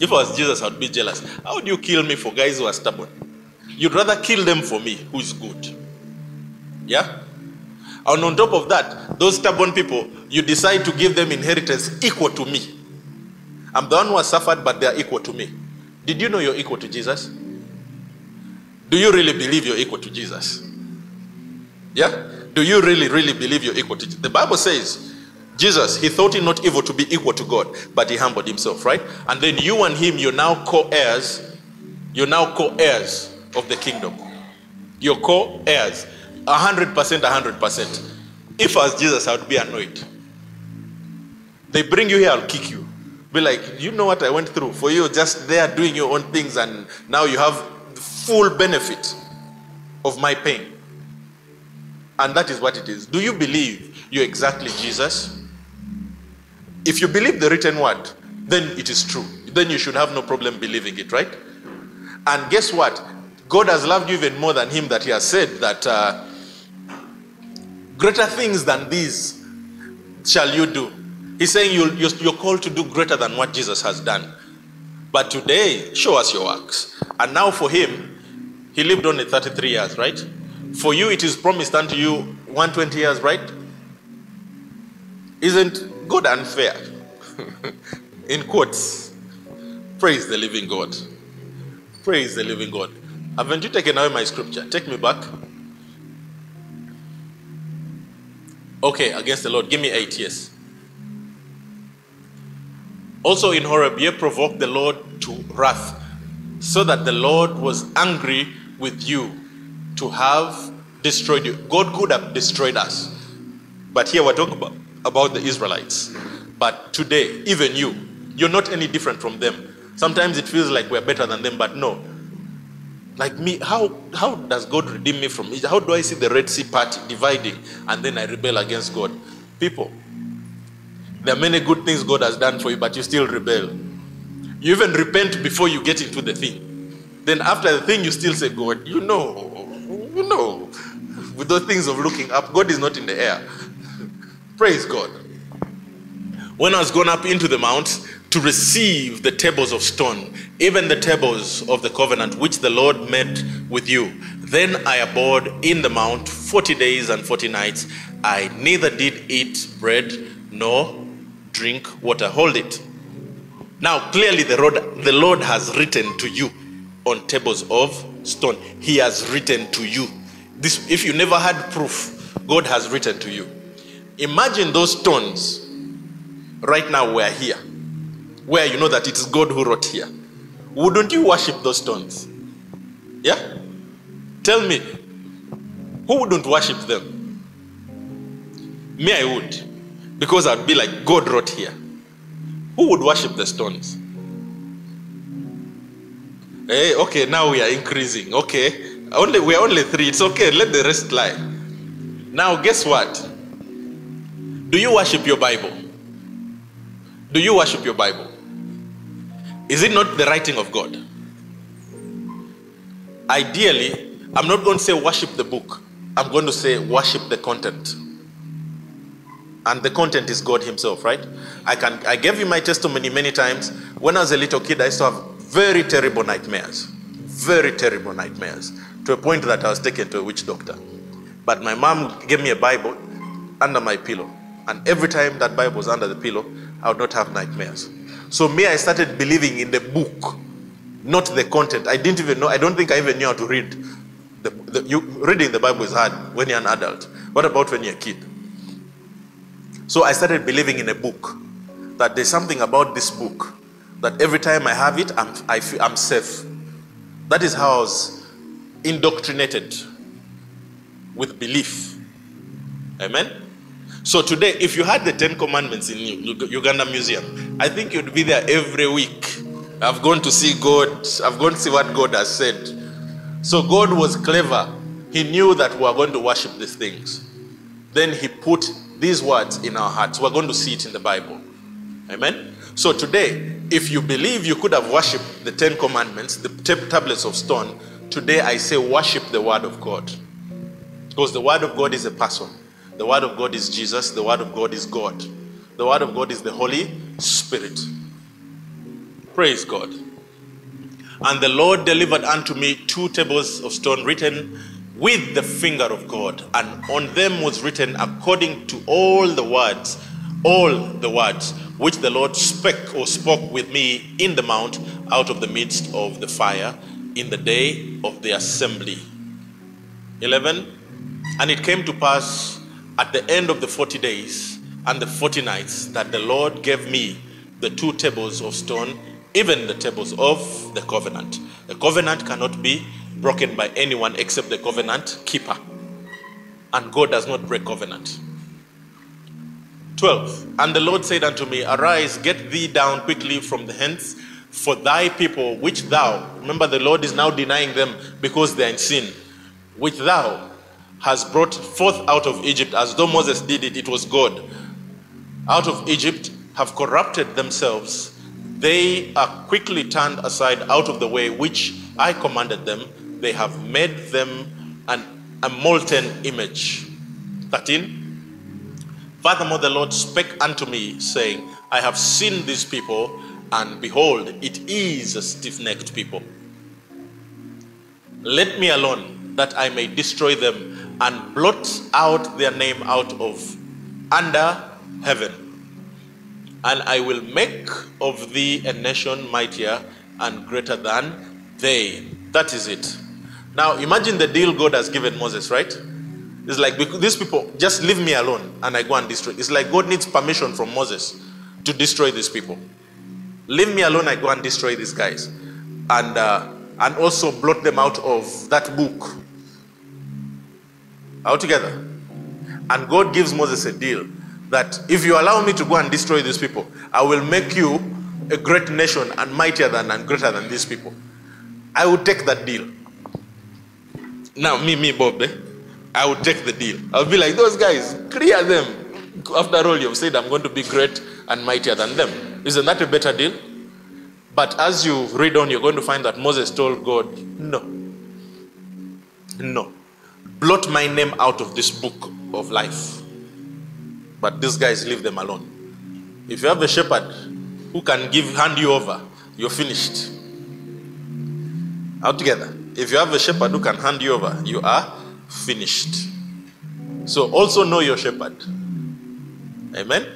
If I was Jesus, I'd be jealous. How would you kill me for guys who are stubborn? You'd rather kill them for me, who is good. Yeah? And on top of that, those stubborn people, you decide to give them inheritance equal to me. I'm the one who has suffered, but they are equal to me. Did you know you're equal to Jesus? Do you really believe you're equal to Jesus? Yeah? Do you really, really believe you're equal to Jesus? The Bible says, Jesus, he thought it not evil to be equal to God, but he humbled himself, right? And then you and him, you're now co-heirs. You're now co-heirs of the kingdom. You're co-heirs. 100%, 100%. If I was Jesus, I would be annoyed. They bring you here, I'll kick you. Be like, you know what I went through? For you, just there doing your own things, and now you have the full benefit of my pain. And that is what it is. Do you believe you're exactly Jesus? If you believe the written word, then it is true. Then you should have no problem believing it, right? And guess what? God has loved you even more than him that he has said that uh, greater things than these shall you do. He's saying you you're, you're called to do greater than what Jesus has done. But today, show us your works. And now for him, he lived only 33 years, right? For you, it is promised unto you 120 years, right? Isn't God fair. In quotes. Praise the living God. Praise the living God. Haven't you taken away my scripture? Take me back. Okay, against the Lord. Give me eight, yes. Also in Horeb, ye provoked the Lord to wrath, so that the Lord was angry with you to have destroyed you. God could have destroyed us. But here we're talking about, about the Israelites. But today, even you, you're not any different from them. Sometimes it feels like we're better than them, but no. Like me, how, how does God redeem me from Egypt? How do I see the Red Sea part dividing and then I rebel against God? People, there are many good things God has done for you, but you still rebel. You even repent before you get into the thing. Then after the thing, you still say, God, you know, you know. With those things of looking up, God is not in the air. Praise God. When I was gone up into the mount to receive the tables of stone, even the tables of the covenant which the Lord made with you, then I abode in the mount 40 days and 40 nights. I neither did eat bread nor drink water. Hold it. Now, clearly, the Lord, the Lord has written to you on tables of stone. He has written to you. This, if you never had proof, God has written to you. Imagine those stones right now were here, where you know that it is God who wrote here. Wouldn't you worship those stones? Yeah? Tell me, who wouldn't worship them? Me, I would. Because I'd be like, God wrote here. Who would worship the stones? Hey, okay, now we are increasing. Okay. Only we are only three. It's okay. Let the rest lie. Now guess what? Do you worship your Bible? Do you worship your Bible? Is it not the writing of God? Ideally, I'm not going to say worship the book. I'm going to say worship the content. And the content is God Himself, right? I can I gave you my testimony many times. When I was a little kid, I used to have very terrible nightmares. Very terrible nightmares. To a point that I was taken to a witch doctor. But my mom gave me a Bible under my pillow. And every time that Bible was under the pillow, I would not have nightmares. So me, I started believing in the book, not the content. I didn't even know, I don't think I even knew how to read. The, the, you, reading the Bible is hard when you're an adult. What about when you're a kid? So I started believing in a book, that there's something about this book, that every time I have it, I'm, I feel, I'm safe. That is how I was indoctrinated with belief. Amen? So today, if you had the Ten Commandments in Uganda Museum, I think you'd be there every week. I've gone to see God. I've gone to see what God has said So God was clever. He knew that we are going to worship these things. Then He put these words in our hearts. We're going to see it in the Bible. Amen. So today, if you believe you could have worshipped the Ten Commandments, the tablets of stone, today I say worship the Word of God. Because the Word of God is a person. The Word of God is Jesus. The Word of God is God. The Word of God is the Holy Spirit. Praise God. And the Lord delivered unto me two tables of stone written with the finger of God, and on them was written according to all the words, all the words which the Lord spake or spoke with me in the mount out of the midst of the fire in the day of the assembly. 11 And it came to pass at the end of the 40 days and the 40 nights that the Lord gave me the two tables of stone, even the tables of the covenant. The covenant cannot be broken by anyone except the covenant keeper. And God does not break covenant. 12 And the Lord said unto me, Arise, get thee down quickly from the hence, for thy people, which thou, remember the Lord is now denying them because they are in sin, which thou hast brought forth out of Egypt, as though Moses did it, it was God. Out of Egypt have corrupted themselves. They are quickly turned aside out of the way which I commanded them. They have made them an, a molten image. 13 Furthermore, the Lord spake unto me, saying, I have seen these people, and behold, it is a stiff necked people. Let me alone, that I may destroy them and blot out their name out of under heaven. And I will make of thee a nation mightier and greater than they. That is it. Now imagine the deal God has given Moses, right? It's like these people just leave me alone and I go and destroy. It's like God needs permission from Moses to destroy these people. Leave me alone, I go and destroy these guys, and uh, and also blot them out of that book altogether. And God gives Moses a deal that if you allow me to go and destroy these people, I will make you a great nation and mightier than and greater than these people. I will take that deal. Now, me, me, Bob, eh? I would take the deal. I'll be like, those guys, clear them. After all, you've said I'm going to be great and mightier than them. Isn't that a better deal? But as you read on, you're going to find that Moses told God, no. No. Blot my name out of this book of life. But these guys, leave them alone. If you have a shepherd who can give hand you over, you're finished. Altogether. If you have a shepherd who can hand you over, you are finished. So also know your shepherd. Amen.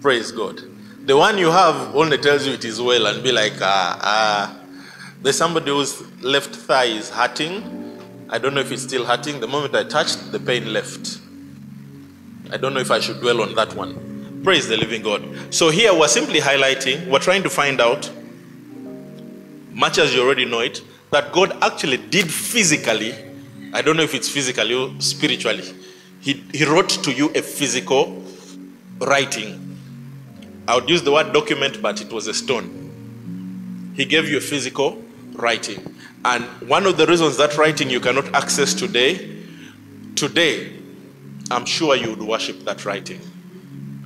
Praise God. The one you have only tells you it is well and be like, ah, ah. There's somebody whose left thigh is hurting. I don't know if it's still hurting. The moment I touched, the pain left. I don't know if I should dwell on that one. Praise the living God. So here we're simply highlighting, we're trying to find out, much as you already know it, that God actually did physically, I don't know if it's physically or spiritually, He, he wrote to you a physical writing. I would use the word document, but it was a stone. He gave you a physical writing. And one of the reasons that writing you cannot access today, today, I'm sure you would worship that writing.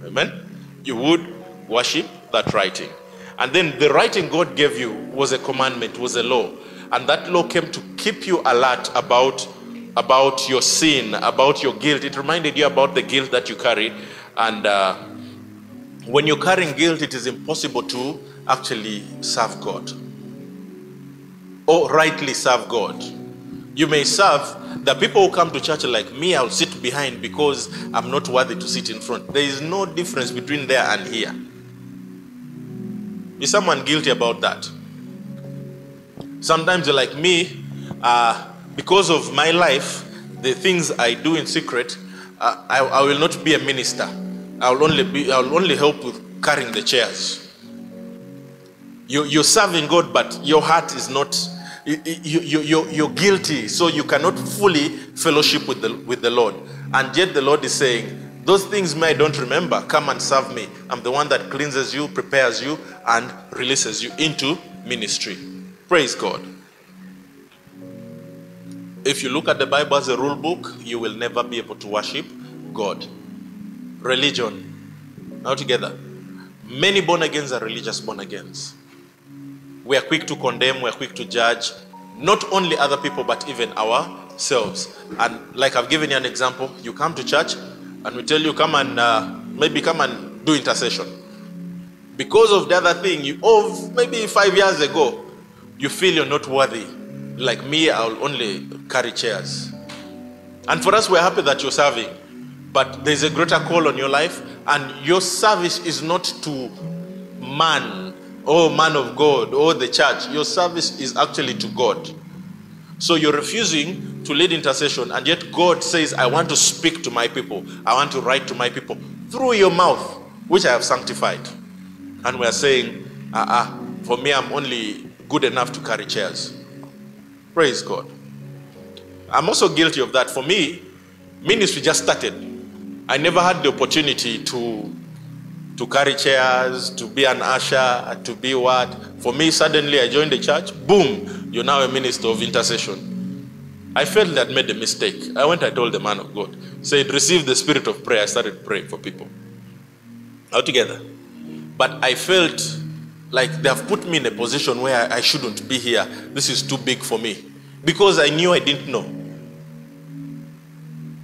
Amen? You would worship that writing. And then the writing God gave you was a commandment, was a law. And that law came to keep you alert about, about your sin, about your guilt. It reminded you about the guilt that you carry. And uh, when you're carrying guilt, it is impossible to actually serve God or rightly serve God. You may serve the people who come to church like me, I'll sit behind because I'm not worthy to sit in front. There is no difference between there and here. Is someone guilty about that? Sometimes like me, uh, because of my life, the things I do in secret, uh, I, I will not be a minister. I will only be, I will only help with carrying the chairs. You, you're serving God, but your heart is not you, you, you, you're, guilty, so you cannot fully fellowship with the, with the Lord. And yet the Lord is saying, Those things may I don't remember, come and serve me. I'm the one that cleanses you, prepares you, and releases you into ministry. Praise God. if you look at the Bible as a rule book, you will never be able to worship God. Religion. Now together. Many born agains are religious born agains. We are quick to condemn, we are quick to judge, not only other people, but even ourselves. And like I've given you an example, you come to church and we tell you, come and uh, maybe come and do intercession. Because of the other thing, you of maybe five years ago, you feel you're not worthy. Like me, I'll only carry chairs. And for us, we're happy that you're serving. But there's a greater call on your life, and your service is not to man, or man of God, oh the church. Your service is actually to God. So you're refusing to lead intercession, and yet God says, I want to speak to my people. I want to write to my people through your mouth, which I have sanctified. And we're saying, ah, uh for me, I'm only good enough to carry chairs. Praise God. I'm also guilty of that. For me, ministry just started. I never had the opportunity to to carry chairs, to be an usher, to be what. For me, suddenly I joined the church. Boom, you're now a minister of intercession. I felt that made a mistake. I went, I told the man of God, said, receive the spirit of prayer. I started praying for people. Altogether. But I felt like they have put me in a position where I shouldn't be here. This is too big for me. Because I knew I didn't know.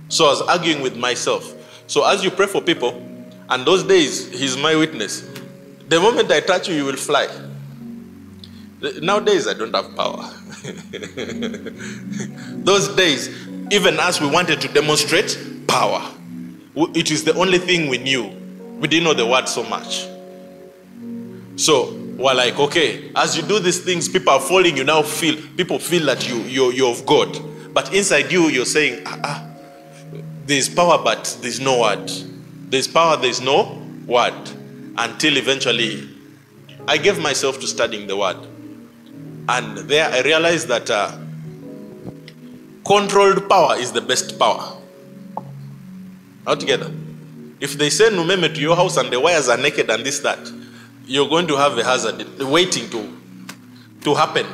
So I was arguing with myself. So as you pray for people, and those days, he's my witness. The moment I touch you, you will fly. Nowadays, I don't have power. those days, even as we wanted to demonstrate power, it is the only thing we knew. We didn't know the word so much. So we're like, okay, as you do these things, people are falling. You now feel people feel that you you're, you're of God, but inside you, you're saying, ah, ah there's power, but there's no word. There's power, there's no word. Until eventually, I gave myself to studying the word, and there I realized that uh, controlled power is the best power. Altogether, if they send Umeme to your house and the wires are naked and this that you're going to have a hazard waiting to, to happen.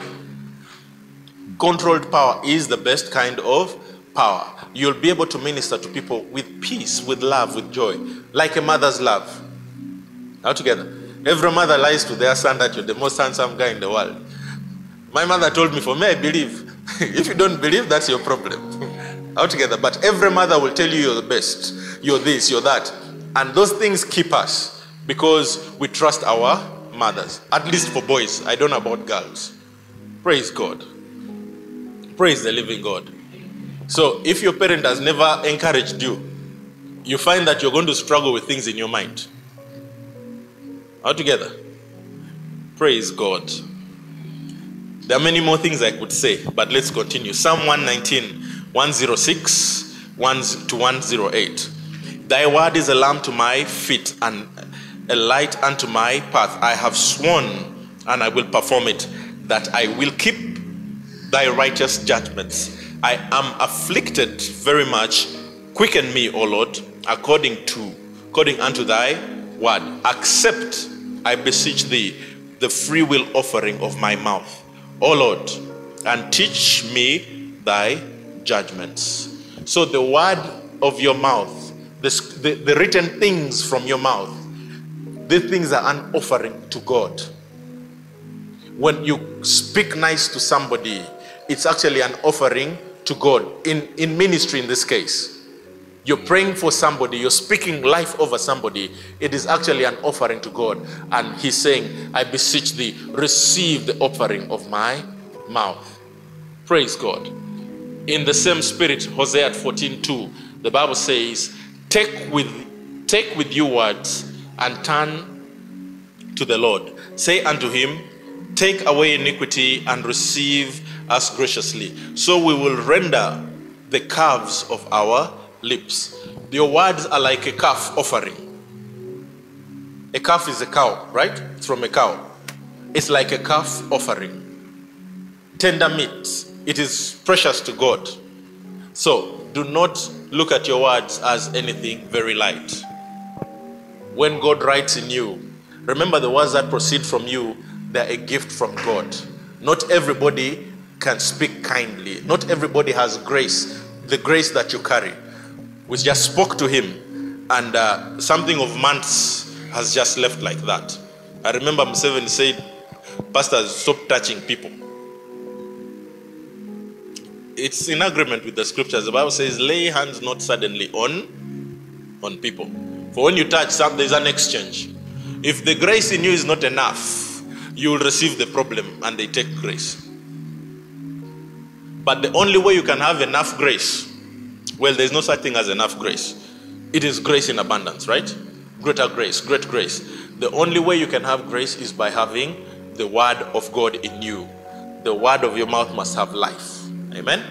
Controlled power is the best kind of power. You'll be able to minister to people with peace, with love, with joy, like a mother's love. All together. Every mother lies to their son that you're the most handsome guy in the world. My mother told me, for me, I believe. if you don't believe, that's your problem. All together. But every mother will tell you you're the best. You're this, you're that. And those things keep us because we trust our mothers. At least for boys. I don't know about girls. Praise God. Praise the living God. So if your parent has never encouraged you, you find that you're going to struggle with things in your mind. All together. Praise God. There are many more things I could say, but let's continue. Psalm 119, 106 1 to 108. Thy word is a lamp to my feet and a light unto my path. I have sworn, and I will perform it, that I will keep thy righteous judgments. I am afflicted very much. Quicken me, O Lord, according to, according unto thy word. Accept, I beseech thee, the free will offering of my mouth, O Lord, and teach me thy judgments. So the word of your mouth, the, the, the written things from your mouth, these things are an offering to God. When you speak nice to somebody, it's actually an offering to God. In, in ministry, in this case, you're praying for somebody, you're speaking life over somebody, it is actually an offering to God. And He's saying, I beseech thee, receive the offering of my mouth. Praise God. In the same spirit, Hosea 14 2, the Bible says, Take with, take with you words and turn to the Lord. Say unto him, Take away iniquity and receive us graciously. So we will render the calves of our lips. Your words are like a calf offering. A calf is a cow, right? It's from a cow. It's like a calf offering. Tender meat. It is precious to God. So do not look at your words as anything very light when God writes in you, remember the words that proceed from you, they're a gift from God. Not everybody can speak kindly. Not everybody has grace, the grace that you carry. We just spoke to him, and uh, something of months has just left like that. I remember Museveni said, Pastors, stop touching people. It's in agreement with the scriptures. The Bible says, lay hands not suddenly on, on people. For when you touch some, there's an exchange. If the grace in you is not enough, you will receive the problem and they take grace. But the only way you can have enough grace, well, there's no such thing as enough grace. It is grace in abundance, right? Greater grace, great grace. The only way you can have grace is by having the word of God in you. The word of your mouth must have life. Amen.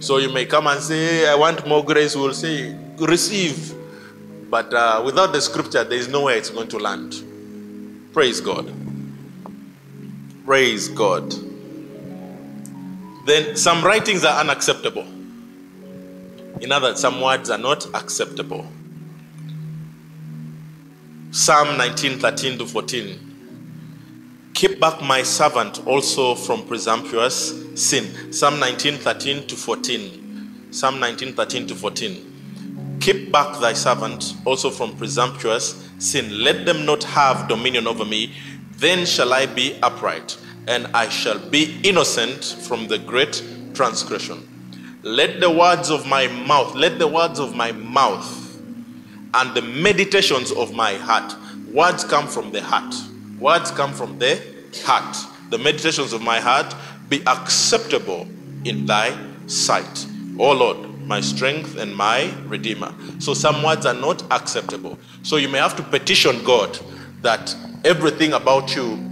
So you may come and say, I want more grace. We'll say, receive. But uh, without the scripture, there is nowhere it's going to land. Praise God. Praise God. Then some writings are unacceptable. In other some words are not acceptable. Psalm 19 13 to 14. Keep back my servant also from presumptuous sin. Psalm 19 13 to 14. Psalm 19 13 to 14. Keep back thy servant also from presumptuous sin. Let them not have dominion over me. Then shall I be upright, and I shall be innocent from the great transgression. Let the words of my mouth, let the words of my mouth and the meditations of my heart. Words come from the heart. Words come from the heart. The meditations of my heart be acceptable in thy sight. O Lord, my strength and my redeemer. So some words are not acceptable. So you may have to petition God that everything about you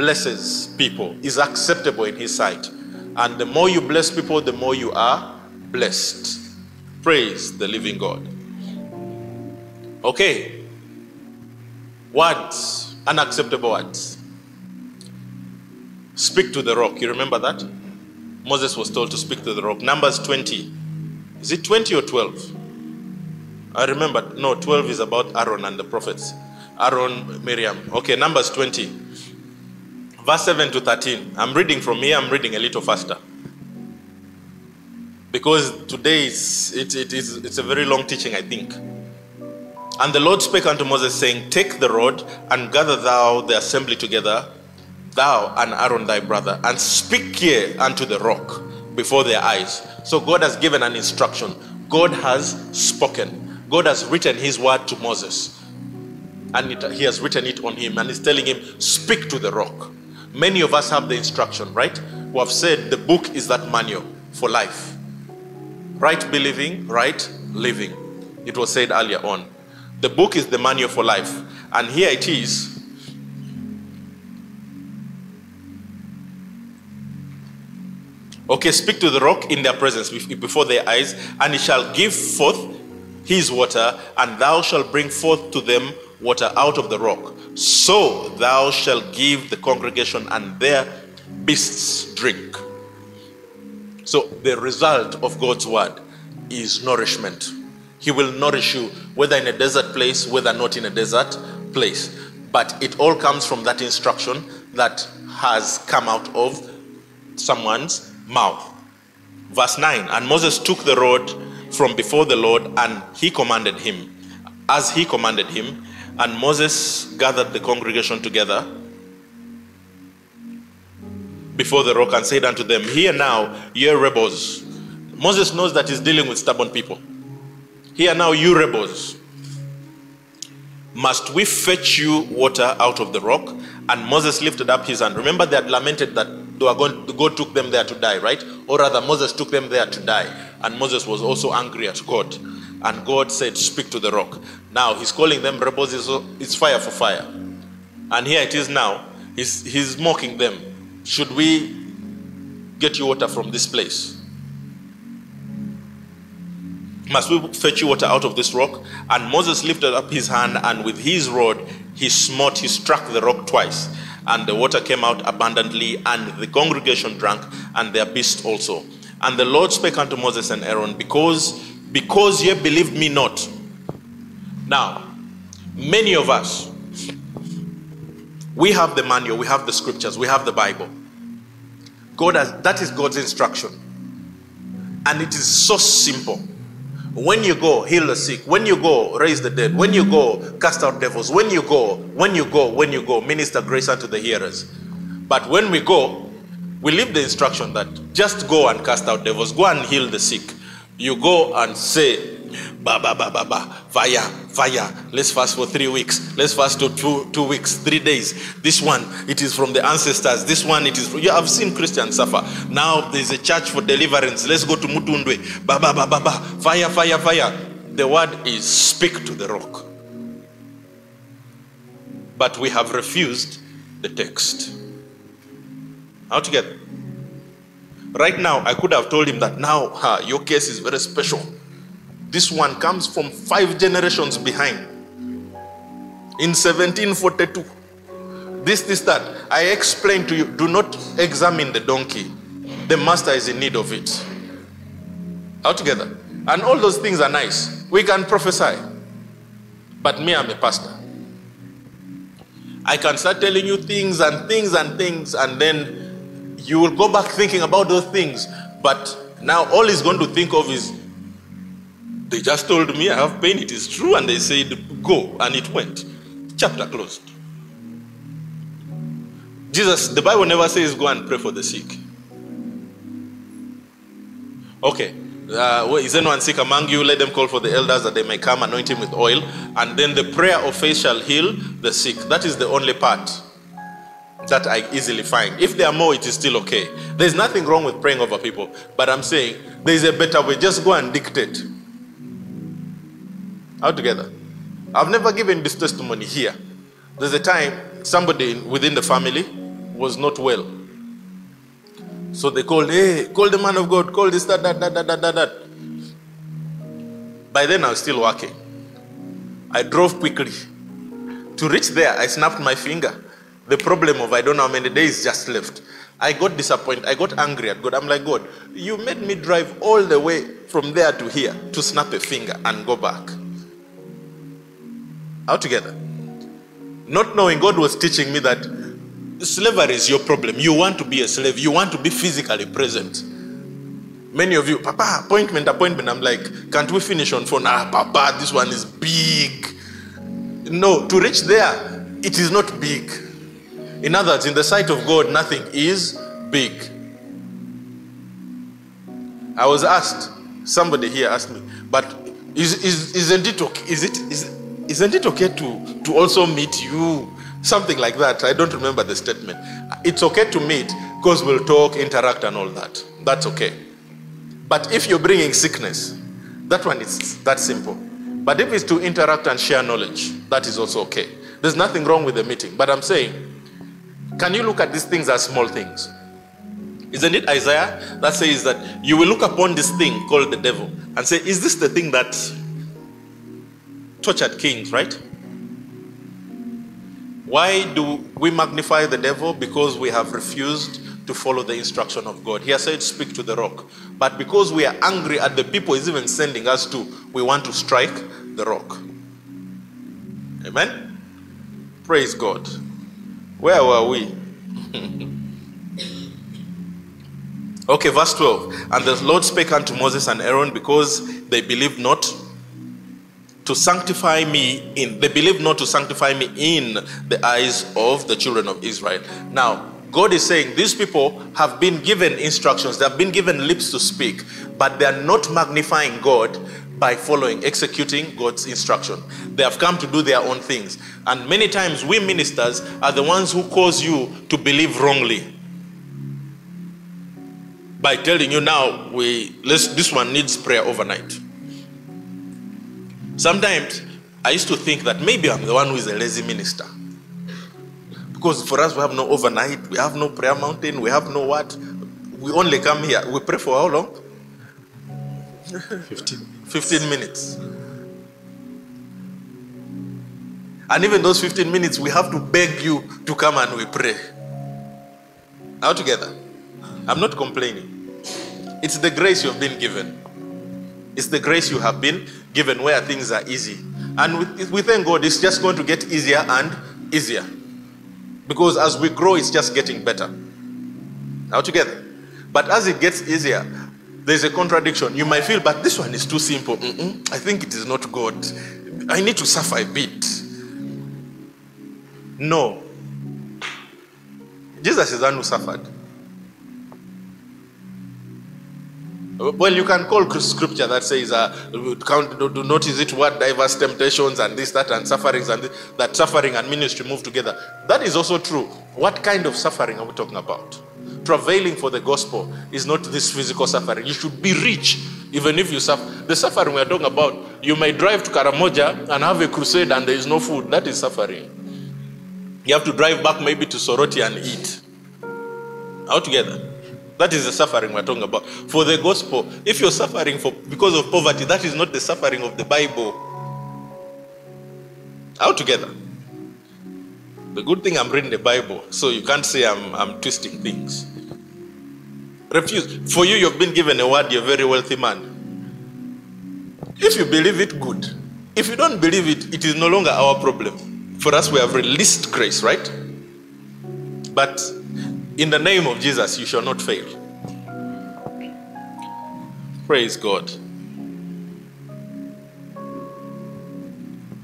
blesses people, is acceptable in his sight. And the more you bless people, the more you are blessed. Praise the living God. Okay. Words, unacceptable words. Speak to the rock. You remember that? Moses was told to speak to the rock. Numbers 20. Is it 20 or 12? I remember. No, 12 is about Aaron and the prophets. Aaron, Miriam. Okay, Numbers 20. Verse 7 to 13. I'm reading from here, I'm reading a little faster. Because today is, it, it is, it's a very long teaching, I think. And the Lord spake unto Moses, saying, Take the rod and gather thou the assembly together, thou and Aaron thy brother, and speak ye unto the rock before their eyes. So God has given an instruction. God has spoken. God has written his word to Moses. And it, he has written it on him and he's telling him, Speak to the rock. Many of us have the instruction, right? Who have said the book is that manual for life. Right believing, right living. It was said earlier on. The book is the manual for life. And here it is. Okay, speak to the rock in their presence before their eyes, and it shall give forth his water, and thou shalt bring forth to them water out of the rock. So thou shalt give the congregation and their beasts drink. So the result of God's word is nourishment. He will nourish you, whether in a desert place, whether not in a desert place. But it all comes from that instruction that has come out of someone's mouth. Verse 9 And Moses took the rod from before the Lord, and he commanded him. As he commanded him, and Moses gathered the congregation together before the rock and said unto them, Hear now, ye rebels. Moses knows that he's dealing with stubborn people. Hear now, you rebels. Must we fetch you water out of the rock? And Moses lifted up his hand. Remember, they had lamented that they were going, God took them there to die, right? Or rather, Moses took them there to die. And Moses was also angry at God. And God said, Speak to the rock. Now, he's calling them rebels, it's fire for fire. And here it is now. He's, he's mocking them. Should we get you water from this place? Must we fetch you water out of this rock? And Moses lifted up his hand, and with his rod he smote, he struck the rock twice. And the water came out abundantly, and the congregation drank, and their beasts also. And the Lord spake unto Moses and Aaron, because, because ye believed me not. Now, many of us, we have the manual, we have the scriptures, we have the Bible. God has, that is God's instruction. And it is so simple. When you go, heal the sick. When you go, raise the dead. When you go, cast out devils. When you go, when you go, when you go, minister grace unto the hearers. But when we go, we leave the instruction that just go and cast out devils, go and heal the sick. You go and say, ba ba ba ba ba, fire, fire. Let's fast for three weeks. Let's fast for two two weeks, three days. This one, it is from the ancestors. This one, it is. You have seen Christians suffer. Now there's a church for deliverance. Let's go to Mutundwe. Ba ba ba ba ba, fire, fire, fire. The word is speak to the rock. But we have refused the text. How together? Right now, I could have told him that now your case is very special. This one comes from five generations behind. In 1742. This, this, that. I explained to you do not examine the donkey. The master is in need of it. Altogether. And all those things are nice. We can prophesy. But me, I'm a pastor. I can start telling you things and things and things, and then you will go back thinking about those things. But now all he's going to think of is they just told me I have pain, it is true, and they said, Go, and it went. Chapter closed. Jesus, the Bible never says go and pray for the sick. Okay. Uh, is anyone sick among you? Let them call for the elders that they may come, anoint him with oil, and then the prayer of faith shall heal the sick. That is the only part that I easily find. If there are more, it is still okay. There's nothing wrong with praying over people, but I'm saying there is a better way. Just go and dictate. All together. I've never given this testimony here. There's a time somebody within the family was not well. So they called, hey, call the man of God, call this, that, that, that, that, that, that. By then I was still working. I drove quickly. To reach there, I snapped my finger. The problem of I don't know how many days just left. I got disappointed. I got angry at God. I'm like, God, you made me drive all the way from there to here to snap a finger and go back. Out together. Not knowing God was teaching me that slavery is your problem. You want to be a slave, you want to be physically present. Many of you, Papa, appointment, appointment. I'm like, can't we finish on phone? Ah, Papa, this one is big. No, to reach there, it is not big. In other words, in the sight of God, nothing is big. I was asked, somebody here asked me, but is, is, isn't it okay? Is it, is, isn't it okay to, to also meet you? Something like that. I don't remember the statement. It's okay to meet because we'll talk, interact, and all that. That's okay. But if you're bringing sickness, that one is that simple. But if it's to interact and share knowledge, that is also okay. There's nothing wrong with the meeting. But I'm saying, can you look at these things as small things? Isn't it Isaiah that says that you will look upon this thing called the devil and say, Is this the thing that tortured kings, right? Why do we magnify the devil? Because we have refused to follow the instruction of God. He has said, Speak to the rock. But because we are angry at the people he's even sending us to, we want to strike the rock. Amen? Praise God. Where were we? okay, verse 12. And the Lord spake unto Moses and Aaron because they believed not to sanctify me in they believe not to sanctify me in the eyes of the children of Israel. Now, God is saying these people have been given instructions, they have been given lips to speak, but they are not magnifying God by following, executing God's instruction. They have come to do their own things. And many times we ministers are the ones who cause you to believe wrongly. By telling you now, we this one needs prayer overnight. Sometimes I used to think that maybe I'm the one who is a lazy minister. Because for us, we have no overnight, we have no prayer mountain, we have no what. We only come here. We pray for how long? 15. 15 minutes. And even those 15 minutes, we have to beg you to come and we pray. All together. I'm not complaining. It's the grace you've been given. It's the grace you have been given where things are easy. And with, we thank God it's just going to get easier and easier. Because as we grow, it's just getting better. Now together. But as it gets easier, there's a contradiction. You might feel, but this one is too simple. Mm-mm, I think it is not God. I need to suffer a bit. No. Jesus is the one who suffered. Well, you can call scripture that says, uh, count, do, do not is it what diverse temptations and this, that, and sufferings, and this, that suffering and ministry move together. That is also true. What kind of suffering are we talking about? Travailing for the gospel is not this physical suffering. You should be rich, even if you suffer. The suffering we are talking about, you may drive to Karamoja and have a crusade and there is no food. That is suffering. You have to drive back maybe to Soroti and eat. All together. That is the suffering we're talking about. For the gospel, if you're suffering for because of poverty, that is not the suffering of the Bible. All together. The good thing I'm reading the Bible, so you can't say I'm, I'm twisting things. Refuse. For you, you've been given a word, you're a very wealthy man. If you believe it, good. If you don't believe it, it is no longer our problem. For us, we have released grace, right? But in the name of Jesus, you shall not fail. Praise God.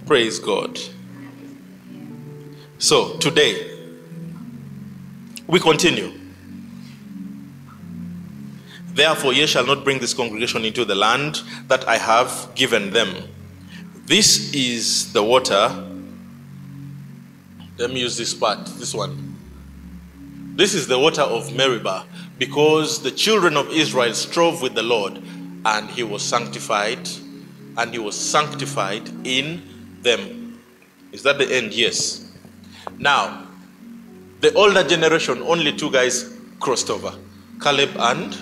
Praise God. So, today, we continue. Therefore, ye shall not bring this congregation into the land that I have given them. This is the water. Let me use this part, this one. This is the water of Meribah, because the children of Israel strove with the Lord, and he was sanctified, and he was sanctified in them. Is that the end? Yes. Now, the older generation, only two guys crossed over Caleb and,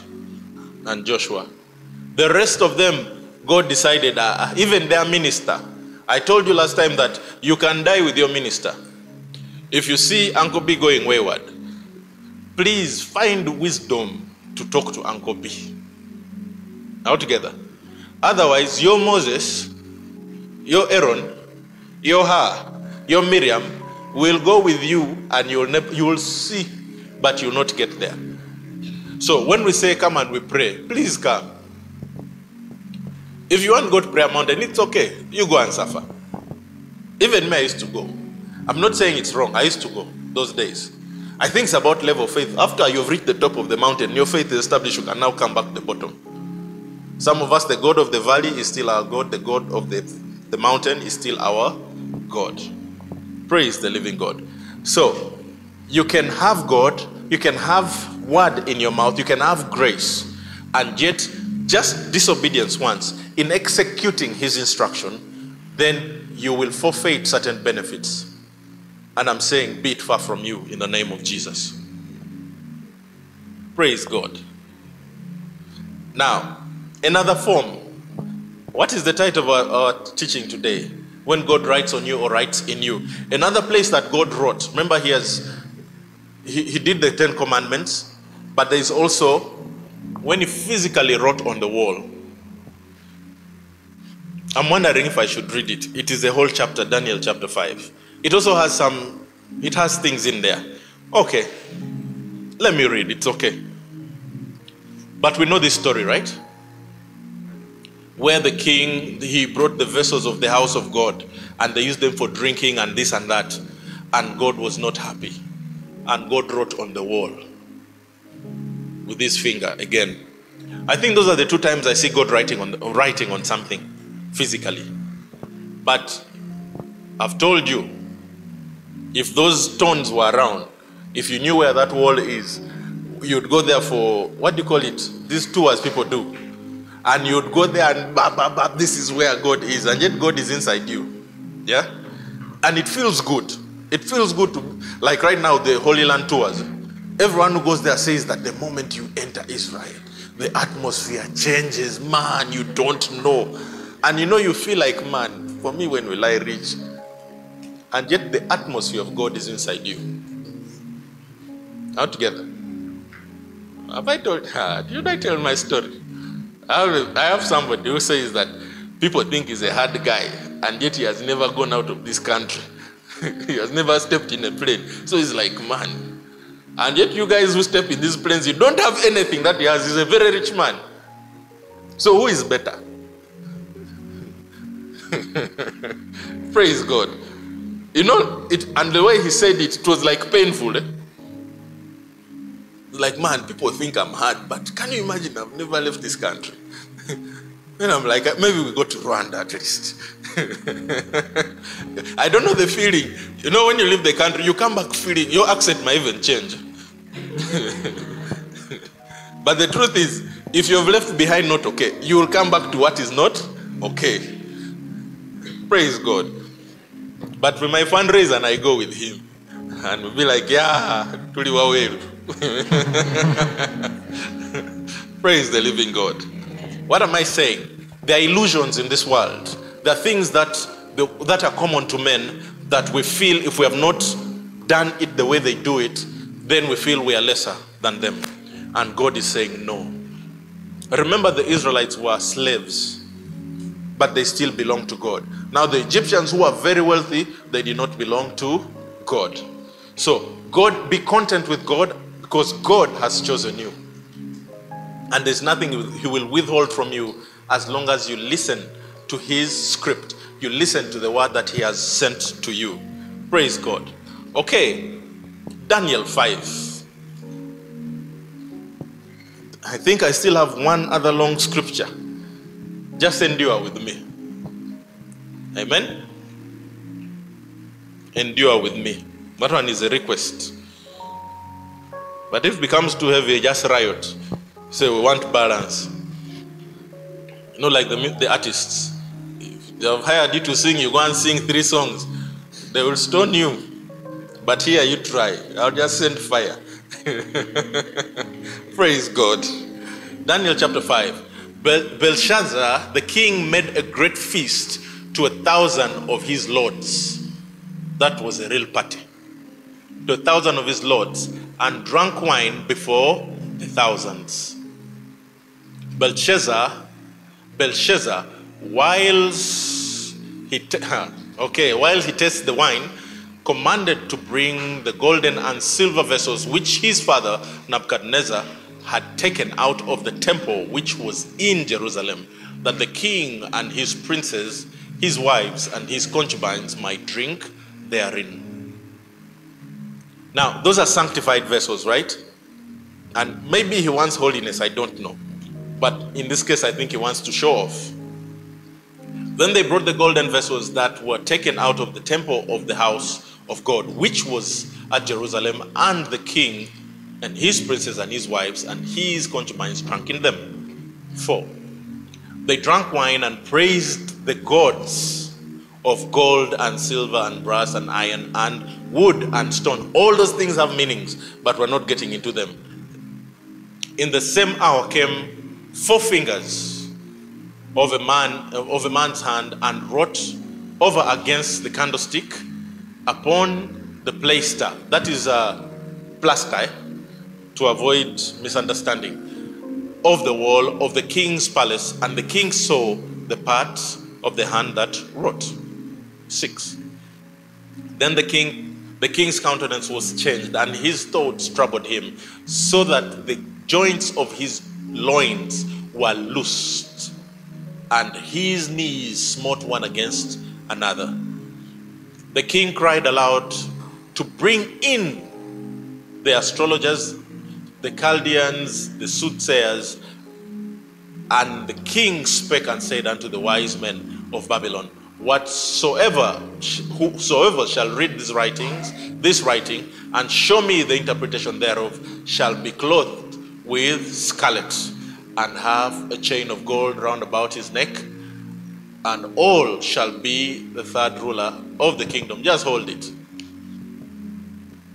and Joshua. The rest of them, God decided, uh, even their minister. I told you last time that you can die with your minister. If you see Uncle B going wayward, please find wisdom to talk to Uncle B. All together. Otherwise, your Moses, your Aaron, your Hur, your Miriam will go with you and you'll ne- you will see, but you'll not get there. So when we say come and we pray, please come. If you want to go to prayer mountain, it's okay. You go and suffer. Even me, I used to go. I'm not saying it's wrong. I used to go those days. I think it's about level of faith. After you've reached the top of the mountain, your faith is established, you can now come back to the bottom. Some of us, the God of the valley is still our God, the God of the, the mountain is still our God. Praise the living God. So, you can have God, you can have word in your mouth, you can have grace, and yet just disobedience once in executing his instruction, then you will forfeit certain benefits. And I'm saying, be it far from you in the name of Jesus. Praise God. Now, another form. What is the title of our, our, teaching today? When God writes on you or writes in you. Another place that God wrote. Remember, He has He, he did the Ten Commandments, but there is also when He physically wrote on the wall. I'm wondering if I should read it. It is a whole chapter, Daniel chapter 5. It also has some, it has things in there. Okay, let me read, it's okay. But we know this story, right? Where the king, he brought the vessels of the house of God and they used them for drinking and this and that. And God was not happy. And God wrote on the wall with his finger again. I think those are the two times I see God writing on, writing on something physically. But I've told you, if those stones were around, if you knew where that wall is, you'd go there for what do you call it? These tours people do. And you'd go there and bah, bah, bah, this is where God is, and yet God is inside you. Yeah? And it feels good. It feels good to like right now the Holy Land tours. Everyone who goes there says that the moment you enter Israel, the atmosphere changes. Man, you don't know. And you know, you feel like, man, for me, when will I reach? And yet, the atmosphere of God is inside you. Out together. Have I told? Uh, did I tell my story? I have somebody who says that people think he's a hard guy, and yet he has never gone out of this country. he has never stepped in a plane. So he's like, man, And yet, you guys who step in these planes, you don't have anything that he has. He's a very rich man. So, who is better? Praise God. You know, it, and the way he said it, it was like painful. Eh? Like, man, people think I'm hard, but can you imagine? I've never left this country. then I'm like, maybe we go to Rwanda at least. I don't know the feeling. You know, when you leave the country, you come back feeling your accent might even change. but the truth is, if you've left behind not okay, you will come back to what is not okay. Praise God. But with my fundraiser, I go with him, and we'll be like, yeah, tuliwa. Praise the living God. What am I saying? There are illusions in this world. There are things that, that are common to men that we feel if we have not done it the way they do it, then we feel we are lesser than them. And God is saying, no. Remember, the Israelites were slaves, but they still belong to God. Now, the Egyptians who are very wealthy, they did not belong to God. So, God, be content with God because God has chosen you. And there's nothing He will withhold from you as long as you listen to His script. You listen to the word that He has sent to you. Praise God. Okay, Daniel 5. I think I still have one other long scripture. Just endure with me. Amen. Endure with me. That one is a request. But if it becomes too heavy, just riot. Say we want balance. You know, like the, the artists. If they have hired you to sing, you go and sing three songs. They will stone you. But here you try. I'll just send fire. Praise God. Daniel chapter 5. Bel- Belshazzar, the king, made a great feast to a thousand of his lords. That was a real party. To a thousand of his lords, and drank wine before the thousands. Belshazzar, Belshazzar, whilst he t- okay, while he tastes the wine, commanded to bring the golden and silver vessels which his father Nebuchadnezzar had taken out of the temple which was in Jerusalem, that the king and his princes, his wives, and his concubines might drink therein. Now, those are sanctified vessels, right? And maybe he wants holiness, I don't know. But in this case, I think he wants to show off. Then they brought the golden vessels that were taken out of the temple of the house of God, which was at Jerusalem, and the king and his princes and his wives and his concubines drank in them. Four. They drank wine and praised the gods of gold and silver and brass and iron and wood and stone. All those things have meanings, but we're not getting into them. In the same hour came four fingers of a man of a man's hand and wrote over against the candlestick upon the plaster. That is a plaster eh? To avoid misunderstanding of the wall of the king's palace, and the king saw the part of the hand that wrote. Six. Then the king, the king's countenance was changed, and his thoughts troubled him, so that the joints of his loins were loosed, and his knees smote one against another. The king cried aloud to bring in the astrologers, the Chaldeans, the soothsayers, and the king spake and said unto the wise men of Babylon, Whatsoever, whosoever shall read these writings, this writing, and show me the interpretation thereof, shall be clothed with scarlet, and have a chain of gold round about his neck, and all shall be the third ruler of the kingdom. Just hold it.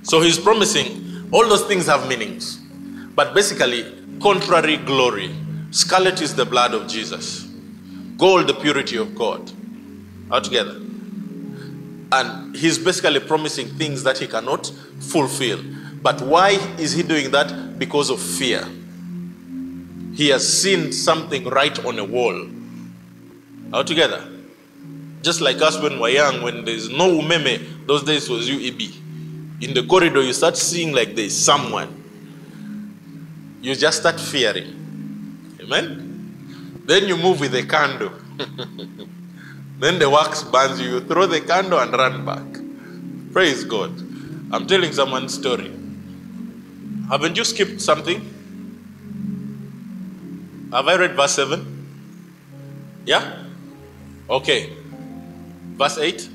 So he's promising all those things have meanings, but basically, contrary glory. Scarlet is the blood of Jesus, gold, the purity of God. Altogether. And he's basically promising things that he cannot fulfill. But why is he doing that? Because of fear. He has seen something right on a wall. Altogether. Just like us when we're young, when there's no Umeme, those days was UEB. In the corridor, you start seeing like there's someone. You just start fearing. Amen? Then you move with a candle. then the wax burns you. You throw the candle and run back. Praise God. I'm telling someone's story. Haven't you skipped something? Have I read verse 7? Yeah? Okay. Verse 8.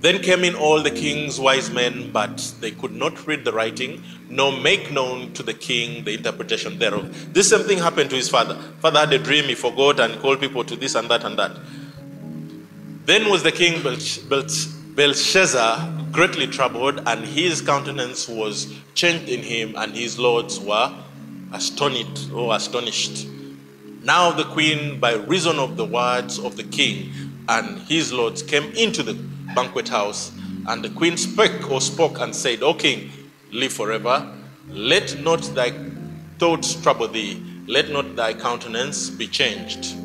Then came in all the king's wise men, but they could not read the writing, nor make known to the king the interpretation thereof. This same thing happened to his father. Father had a dream, he forgot and called people to this and that and that. Then was the king Belshazzar greatly troubled, and his countenance was changed in him, and his lords were astonished or astonished. Now the queen, by reason of the words of the king and his lords, came into the banquet house, and the queen spake or spoke and said, O king, live forever. Let not thy thoughts trouble thee, let not thy countenance be changed.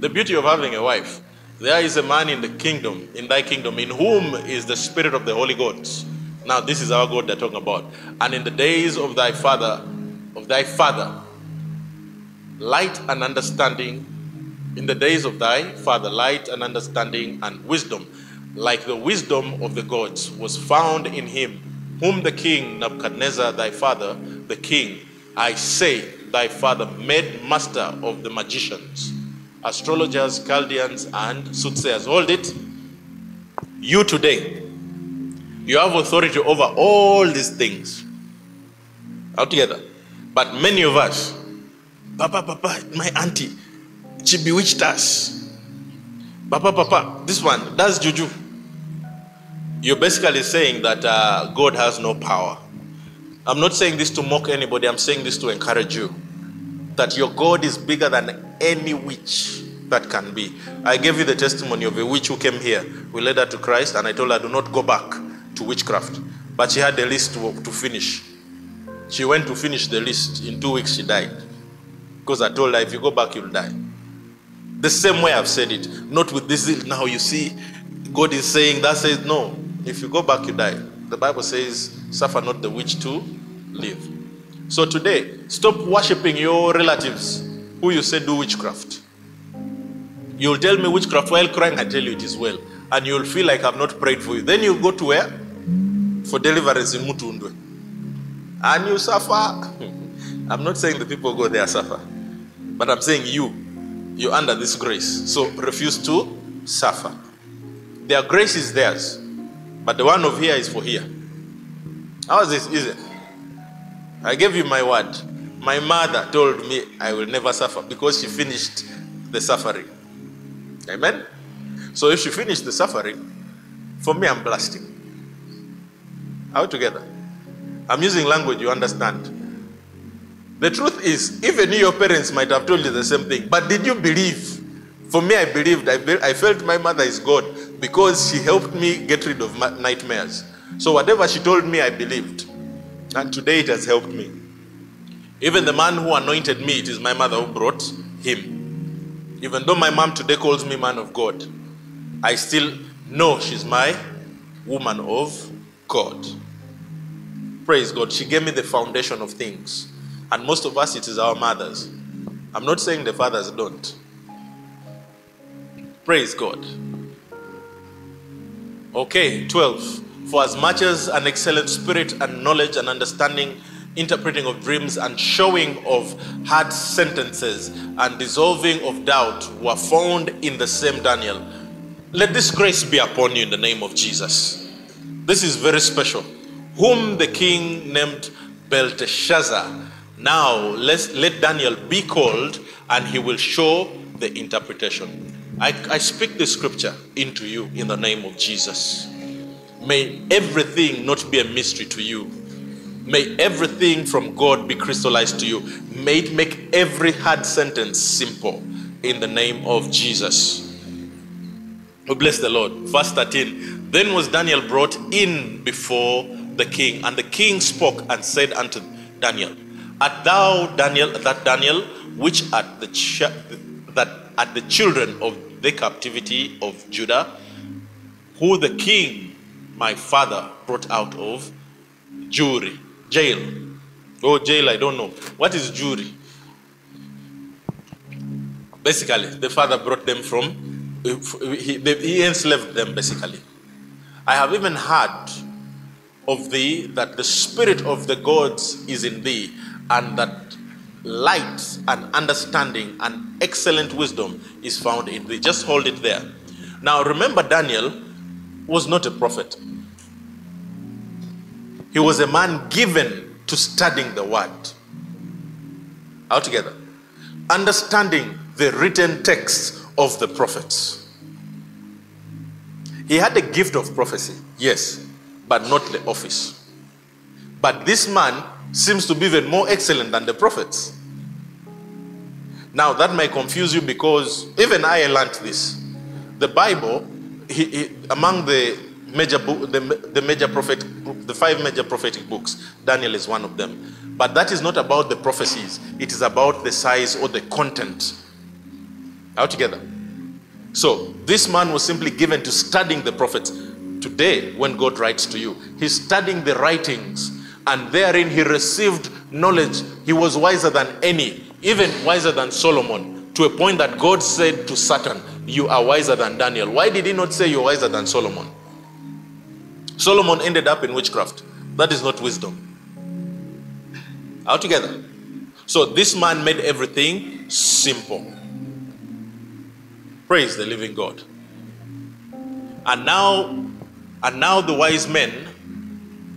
The beauty of having a wife. There is a man in the kingdom, in thy kingdom, in whom is the spirit of the holy gods. Now, this is our God they're talking about. And in the days of thy father, of thy father, light and understanding, in the days of thy father, light and understanding and wisdom, like the wisdom of the gods, was found in him, whom the king Nebuchadnezzar, thy father, the king, I say, thy father, made master of the magicians, astrologers, Chaldeans, and soothsayers. Hold it. You today, you have authority over all these things altogether. But many of us, Papa, Papa, my auntie, she bewitched us. Papa, Papa, this one, that's juju. You're basically saying that uh, God has no power. I'm not saying this to mock anybody, I'm saying this to encourage you. That your God is bigger than any witch that can be. I gave you the testimony of a witch who came here. We led her to Christ, and I told her, do not go back to witchcraft. But she had a list to, to finish. She went to finish the list. In two weeks, she died. Because I told her, if you go back, you'll die. The same way I've said it. Not with this. Now you see, God is saying, that says, no. If you go back, you die. The Bible says, suffer not the witch to live. So today, stop worshiping your relatives who you say do witchcraft. You'll tell me witchcraft while crying, I tell you it is well. And you'll feel like I've not prayed for you. Then you go to where? For deliverance in Mutundwe. And you suffer. I'm not saying the people go there suffer. But I'm saying you, you're under this grace. So refuse to suffer. Their grace is theirs. But the one of here is for here. How is this? Is it? I gave you my word. My mother told me I will never suffer because she finished the suffering. Amen? So if she finished the suffering, for me, I'm blasting. How together? I'm using language you understand. The truth is, even your parents might have told you the same thing, but did you believe? For me, I believed. I, be- I felt my mother is God because she helped me get rid of ma- nightmares. So whatever she told me, I believed. And today it has helped me. Even the man who anointed me, it is my mother who brought him. Even though my mom today calls me man of God, I still know she's my woman of God. Praise God. She gave me the foundation of things. And most of us, it is our mothers. I'm not saying the fathers don't. Praise God. Okay, 12. For as much as an excellent spirit and knowledge and understanding, interpreting of dreams and showing of hard sentences and dissolving of doubt were found in the same Daniel. Let this grace be upon you in the name of Jesus. This is very special. Whom the king named Belteshazzar. Now let's, let Daniel be called and he will show the interpretation. I, I speak the scripture into you in the name of Jesus. May everything not be a mystery to you. May everything from God be crystallized to you. May it make every hard sentence simple in the name of Jesus. Oh, bless the Lord. Verse 13. Then was Daniel brought in before the king, and the king spoke and said unto Daniel, Art thou Daniel, that Daniel, which at the ch- that at the children of the captivity of Judah, who the king my father brought out of Jewry, jail. Oh, jail, I don't know. What is Jewry? Basically, the father brought them from, he, he enslaved them basically. I have even heard of thee that the spirit of the gods is in thee, and that light and understanding and excellent wisdom is found in thee. Just hold it there. Now remember, Daniel was not a prophet, he was a man given to studying the word. Altogether, understanding the written texts of the prophets. He had the gift of prophecy, yes, but not the office. But this man seems to be even more excellent than the prophets. Now, that may confuse you because even I learned this. The Bible, he, he, among the major book, the, the major prophet, the five major prophetic books, Daniel is one of them. But that is not about the prophecies, it is about the size or the content altogether. So, this man was simply given to studying the prophets. Today, when God writes to you, he's studying the writings, and therein he received knowledge. He was wiser than any, even wiser than Solomon, to a point that God said to Satan, You are wiser than Daniel. Why did he not say you're wiser than Solomon? Solomon ended up in witchcraft. That is not wisdom. Altogether. So, this man made everything simple. Praise the living God. And now, and now the wise men,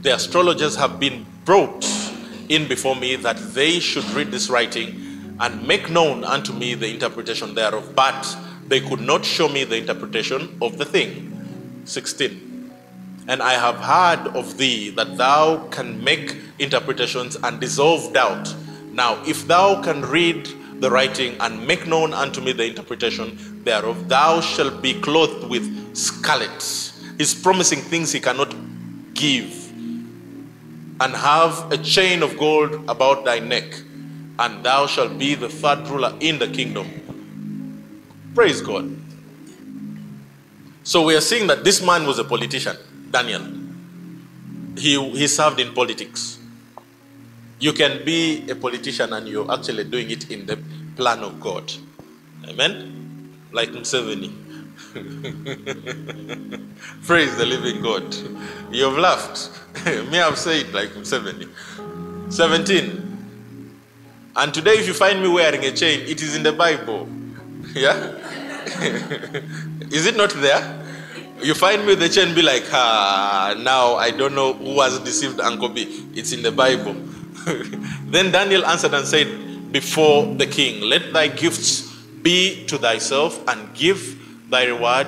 the astrologers have been brought in before me that they should read this writing and make known unto me the interpretation thereof. But they could not show me the interpretation of the thing. 16. And I have heard of thee that thou can make interpretations and dissolve doubt. Now, if thou can read the writing and make known unto me the interpretation thereof, thou shalt be clothed with scarlet. He's promising things he cannot give. And have a chain of gold about thy neck, and thou shalt be the third ruler in the kingdom. Praise God. So we are seeing that this man was a politician, Daniel. He, he served in politics. You can be a politician and you're actually doing it in the plan of God. Amen? Like Museveni. Praise the living God. You've laughed. Me, I've said like Museveni. 17. And today, if you find me wearing a chain, it is in the Bible. Yeah? is it not there? You find me with the chain, be like, ah, now I don't know who has deceived Uncle B. It's in the Bible. then Daniel answered and said, Before the king, let thy gifts be to thyself and give thy reward,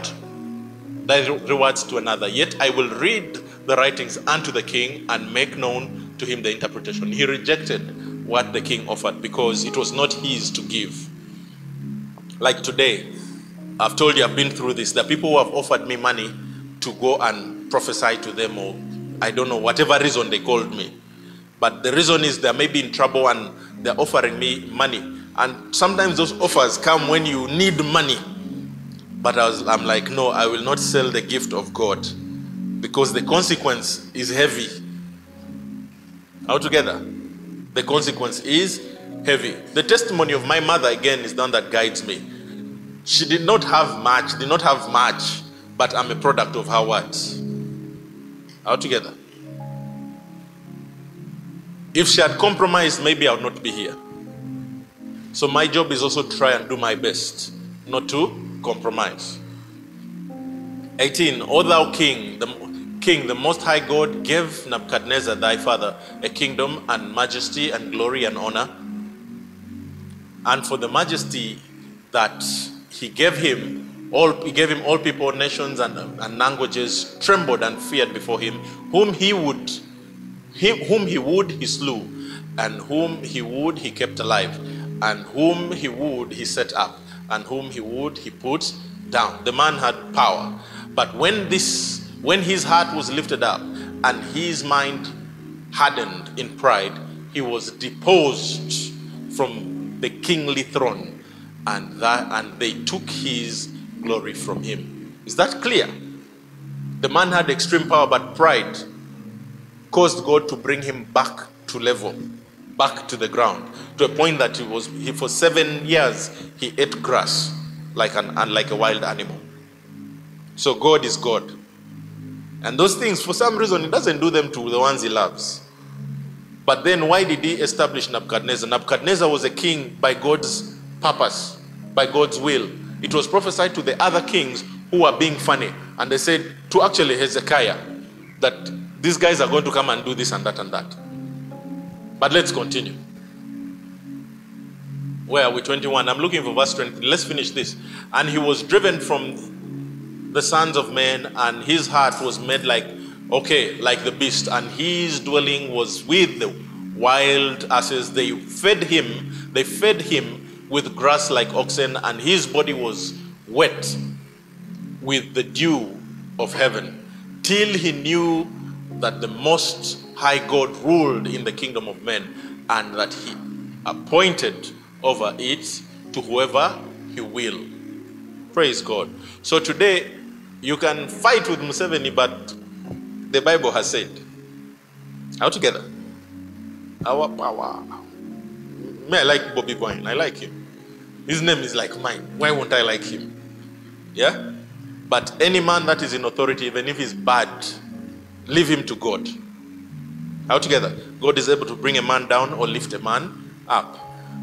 thy rewards to another. Yet I will read the writings unto the king and make known to him the interpretation. He rejected what the king offered because it was not his to give. Like today, I've told you I've been through this. The people who have offered me money to go and prophesy to them, or I don't know, whatever reason they called me. But the reason is they may be in trouble and they're offering me money. And sometimes those offers come when you need money. But I was, I'm like, no, I will not sell the gift of God because the consequence is heavy. Altogether, the consequence is heavy. The testimony of my mother, again, is the one that guides me. She did not have much, did not have much, but I'm a product of her words. Altogether. If she had compromised, maybe I would not be here. So my job is also try and do my best, not to compromise. 18. O thou king, the king, the most high God gave Nebuchadnezzar thy father a kingdom and majesty and glory and honor. And for the majesty that he gave him, all he gave him all people, nations, and, and languages trembled and feared before him, whom he would him, whom he would, he slew, and whom he would, he kept alive, and whom he would, he set up, and whom he would, he put down. The man had power. But when this, when his heart was lifted up and his mind hardened in pride, he was deposed from the kingly throne, and that and they took his glory from him. Is that clear? The man had extreme power, but pride caused God to bring him back to level, back to the ground, to a point that he was he for seven years he ate grass like an like a wild animal. So God is God. And those things, for some reason, he doesn't do them to the ones he loves. But then why did he establish Nebuchadnezzar? Nebuchadnezzar was a king by God's purpose, by God's will. It was prophesied to the other kings who were being funny. And they said to actually Hezekiah that these guys are going to come and do this and that and that. But let's continue. Where are we? 21. I'm looking for verse 20. Let's finish this. And he was driven from the sons of men, and his heart was made like, okay, like the beast, and his dwelling was with the wild asses. They fed him, they fed him with grass like oxen, and his body was wet with the dew of heaven, till he knew that the Most High God ruled in the kingdom of men, and that he appointed over it to whoever he will. Praise God. So today, you can fight with Museveni, but the Bible has said, all together, our power. Me, I like Bobby Wine. I like him. His name is like mine. Why won't I like him? Yeah? But any man that is in authority, even if he's bad, leave him to God. All together, God is able to bring a man down or lift a man up.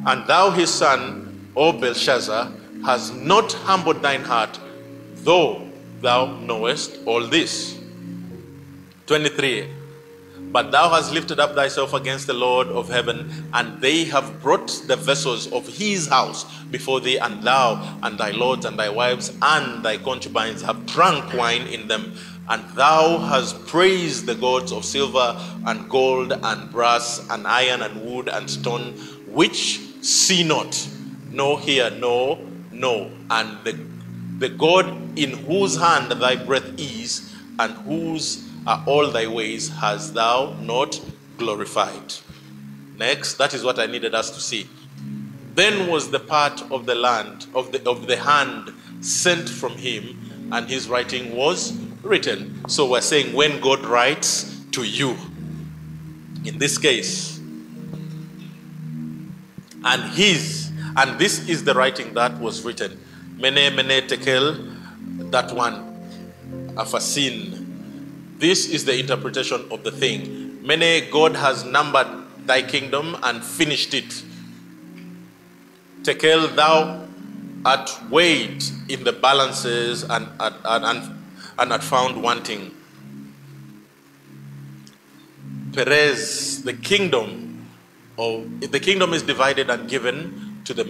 And thou, his son, O Belshazzar, has not humbled thine heart, though thou knowest all this. 23. But thou hast lifted up thyself against the Lord of heaven, and they have brought the vessels of his house before thee, and thou and thy lords and thy wives and thy concubines have drunk wine in them. And thou hast praised the gods of silver and gold and brass and iron and wood and stone, which see not, nor hear, nor know. And the, the God in whose hand thy breath is, and whose are all thy ways, hast thou not glorified. Next, that is what I needed us to see. Then was the part of the land, of the, of the hand sent from him, and his writing was written. So we're saying when God writes to you, in this case, and his, and this is the writing that was written. Mene, mene, tekel, that one, Upharsin. This is the interpretation of the thing. Mene, God has numbered thy kingdom and finished it. Tekel, thou art weighed in the balances and, and, and, and art found wanting. Peres, the kingdom of the kingdom is divided and given to the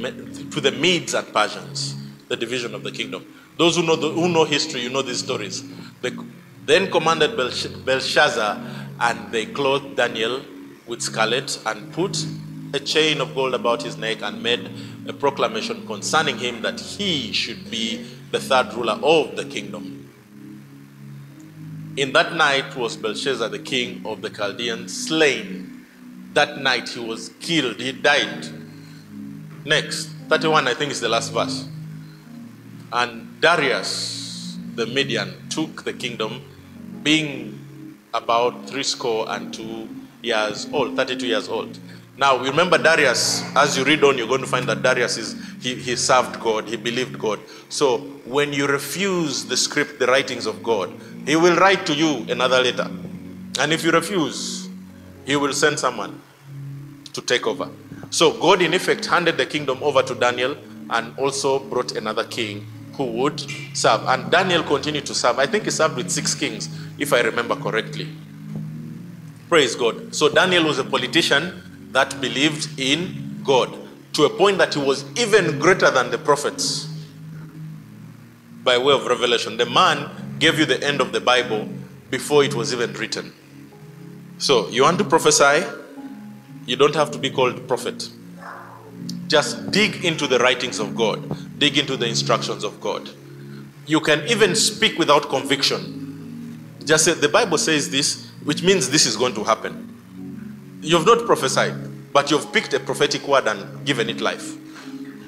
to the Medes and Persians, the division of the kingdom. Those who know the, who know history, you know these stories. They then commanded Belshazzar, and they clothed Daniel with scarlet and put a chain of gold about his neck and made a proclamation concerning him that he should be the third ruler of the kingdom. In that night was Belshazzar, the king of the Chaldeans, slain. That night he was killed, he died. Next, 31, I think is the last verse. And Darius, the Median, took the kingdom, being about three score and two years old, 32 years old. Now, remember Darius, as you read on, you're going to find that Darius is, he, he served God, he believed God. So, when you refuse the script, the writings of God, he will write to you another letter. And if you refuse, he will send someone to take over. So, God, in effect, handed the kingdom over to Daniel and also brought another king who would serve. And Daniel continued to serve. I think he served with six kings, if I remember correctly. Praise God. So, Daniel was a politician that believed in God to a point that he was even greater than the prophets by way of revelation. The man gave you the end of the Bible before it was even written. So, you want to prophesy, you don't have to be called prophet. Just dig into the writings of God, dig into the instructions of God. You can even speak without conviction. Just say, the Bible says this, which means this is going to happen. You've not prophesied, but you've picked a prophetic word and given it life.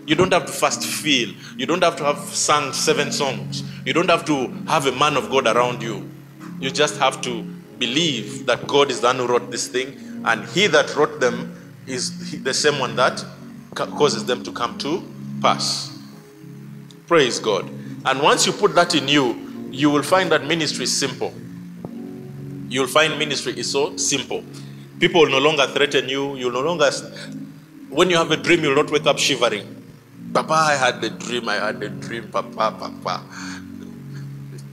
You don't have to first feel. You don't have to have sung seven songs. You don't have to have a man of God around you. You just have to believe that God is the one who wrote this thing, and He that wrote them is the same one that causes them to come to pass. Praise God. And once you put that in you, you will find that ministry is simple. You'll find ministry is so simple. People will no longer threaten you. You'll no longer, when you have a dream, you'll not wake up shivering. Papa, I had a dream, I had a dream, Papa, Papa.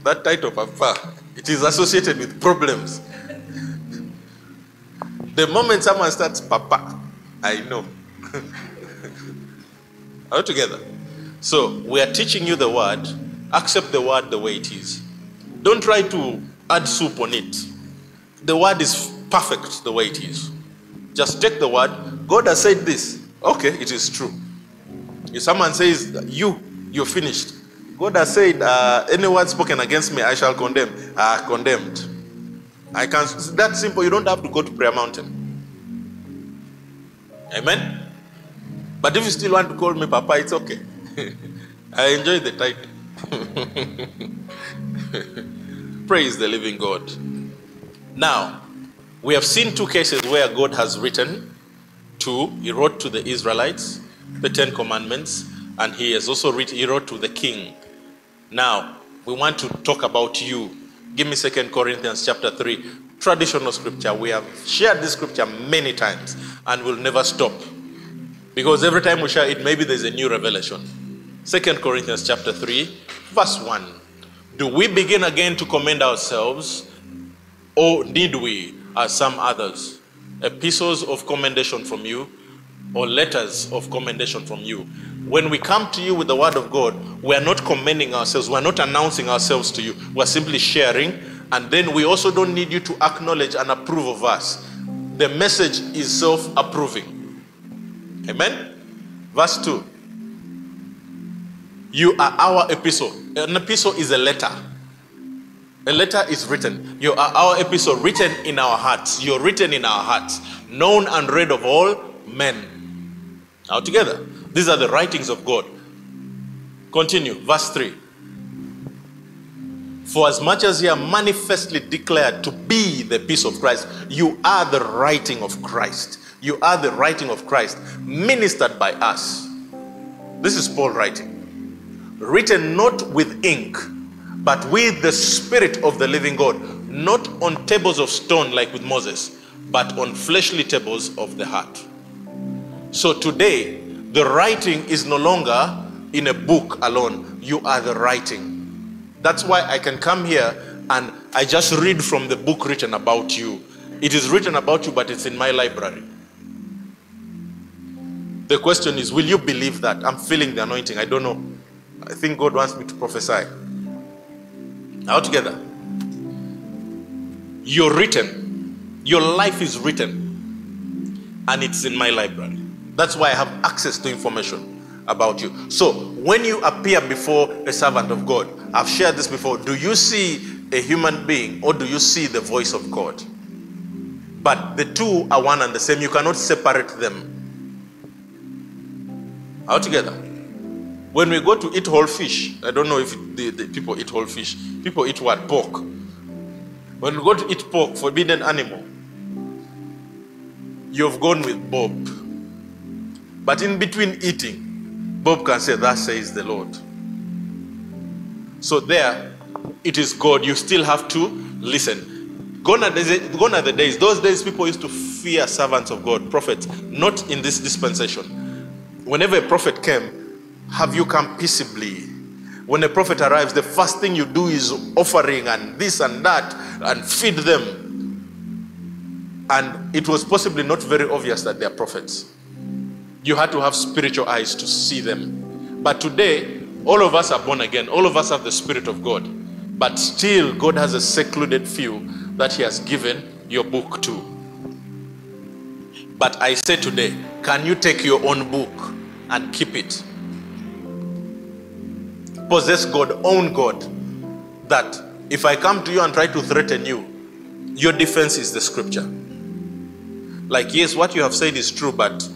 That title, Papa, it is associated with problems. The moment someone starts, Papa, I know. All together. So we are teaching you the word. Accept the word the way it is. Don't try to add soup on it. The word is perfect the way it is. Just take the word. God has said this. Okay, it is true. If someone says, You, you're finished. God has said, uh, Any word spoken against me, I shall condemn. Ah, condemned. I can. That's simple. You don't have to go to prayer mountain. Amen. But if you still want to call me Papa, it's okay. I enjoy the title. Praise the living God. Now, we have seen two cases where God has written to, He wrote to the Israelites the Ten Commandments, and He has also written, He wrote to the king. Now, we want to talk about you. Give me Second Corinthians chapter 3. Traditional scripture. We have shared this scripture many times and will never stop. Because every time we share it, maybe there's a new revelation. Second Corinthians chapter 3, verse 1. Do we begin again to commend ourselves, or need we, as some others, epistles of commendation from you, or letters of commendation from you? When we come to you with the word of God, we are not commending ourselves, we are not announcing ourselves to you, we are simply sharing, and then we also don't need you to acknowledge and approve of us. The message is self approving. Amen. Verse 2. You are our epistle. An epistle is a letter. A letter is written. You are our epistle written in our hearts. You're written in our hearts, known and read of all men. Now, together, these are the writings of God. Continue. Verse 3. For as much as ye are manifestly declared to be the peace of Christ, you are the writing of Christ. You are the writing of Christ, ministered by us. This is Paul writing. Written not with ink, but with the Spirit of the living God, not on tables of stone like with Moses, but on fleshly tables of the heart. So today, the writing is no longer in a book alone. You are the writing. That's why I can come here and I just read from the book written about you. It is written about you, but it's in my library. The question is, will you believe that? I'm feeling the anointing. I don't know. I think God wants me to prophesy. Now, together. You're written. Your life is written. And it's in my library. That's why I have access to information about you. So, when you appear before a servant of God, I've shared this before. Do you see a human being or do you see the voice of God? But the two are one and the same. You cannot separate them. All together. When we go to eat whole fish, I don't know if the, the people eat whole fish. People eat what? Pork. When we go to eat pork, forbidden animal, you've gone with Bob. But in between eating, Bob can say, Thus says the Lord. So there, it is God. You still have to listen. Gone are, the, gone are the days. Those days, people used to fear servants of God, prophets. Not in this dispensation. Whenever a prophet came, have you come peaceably? When a prophet arrives, the first thing you do is offering and this and that and feed them. And it was possibly not very obvious that they are prophets. You had to have spiritual eyes to see them. But today, all of us are born again. All of us have the Spirit of God. But still, God has a secluded few that He has given your book to. But I say today, can you take your own book and keep it? Possess God, own God. That if I come to you and try to threaten you, your defense is the scripture. Like, yes, what you have said is true, but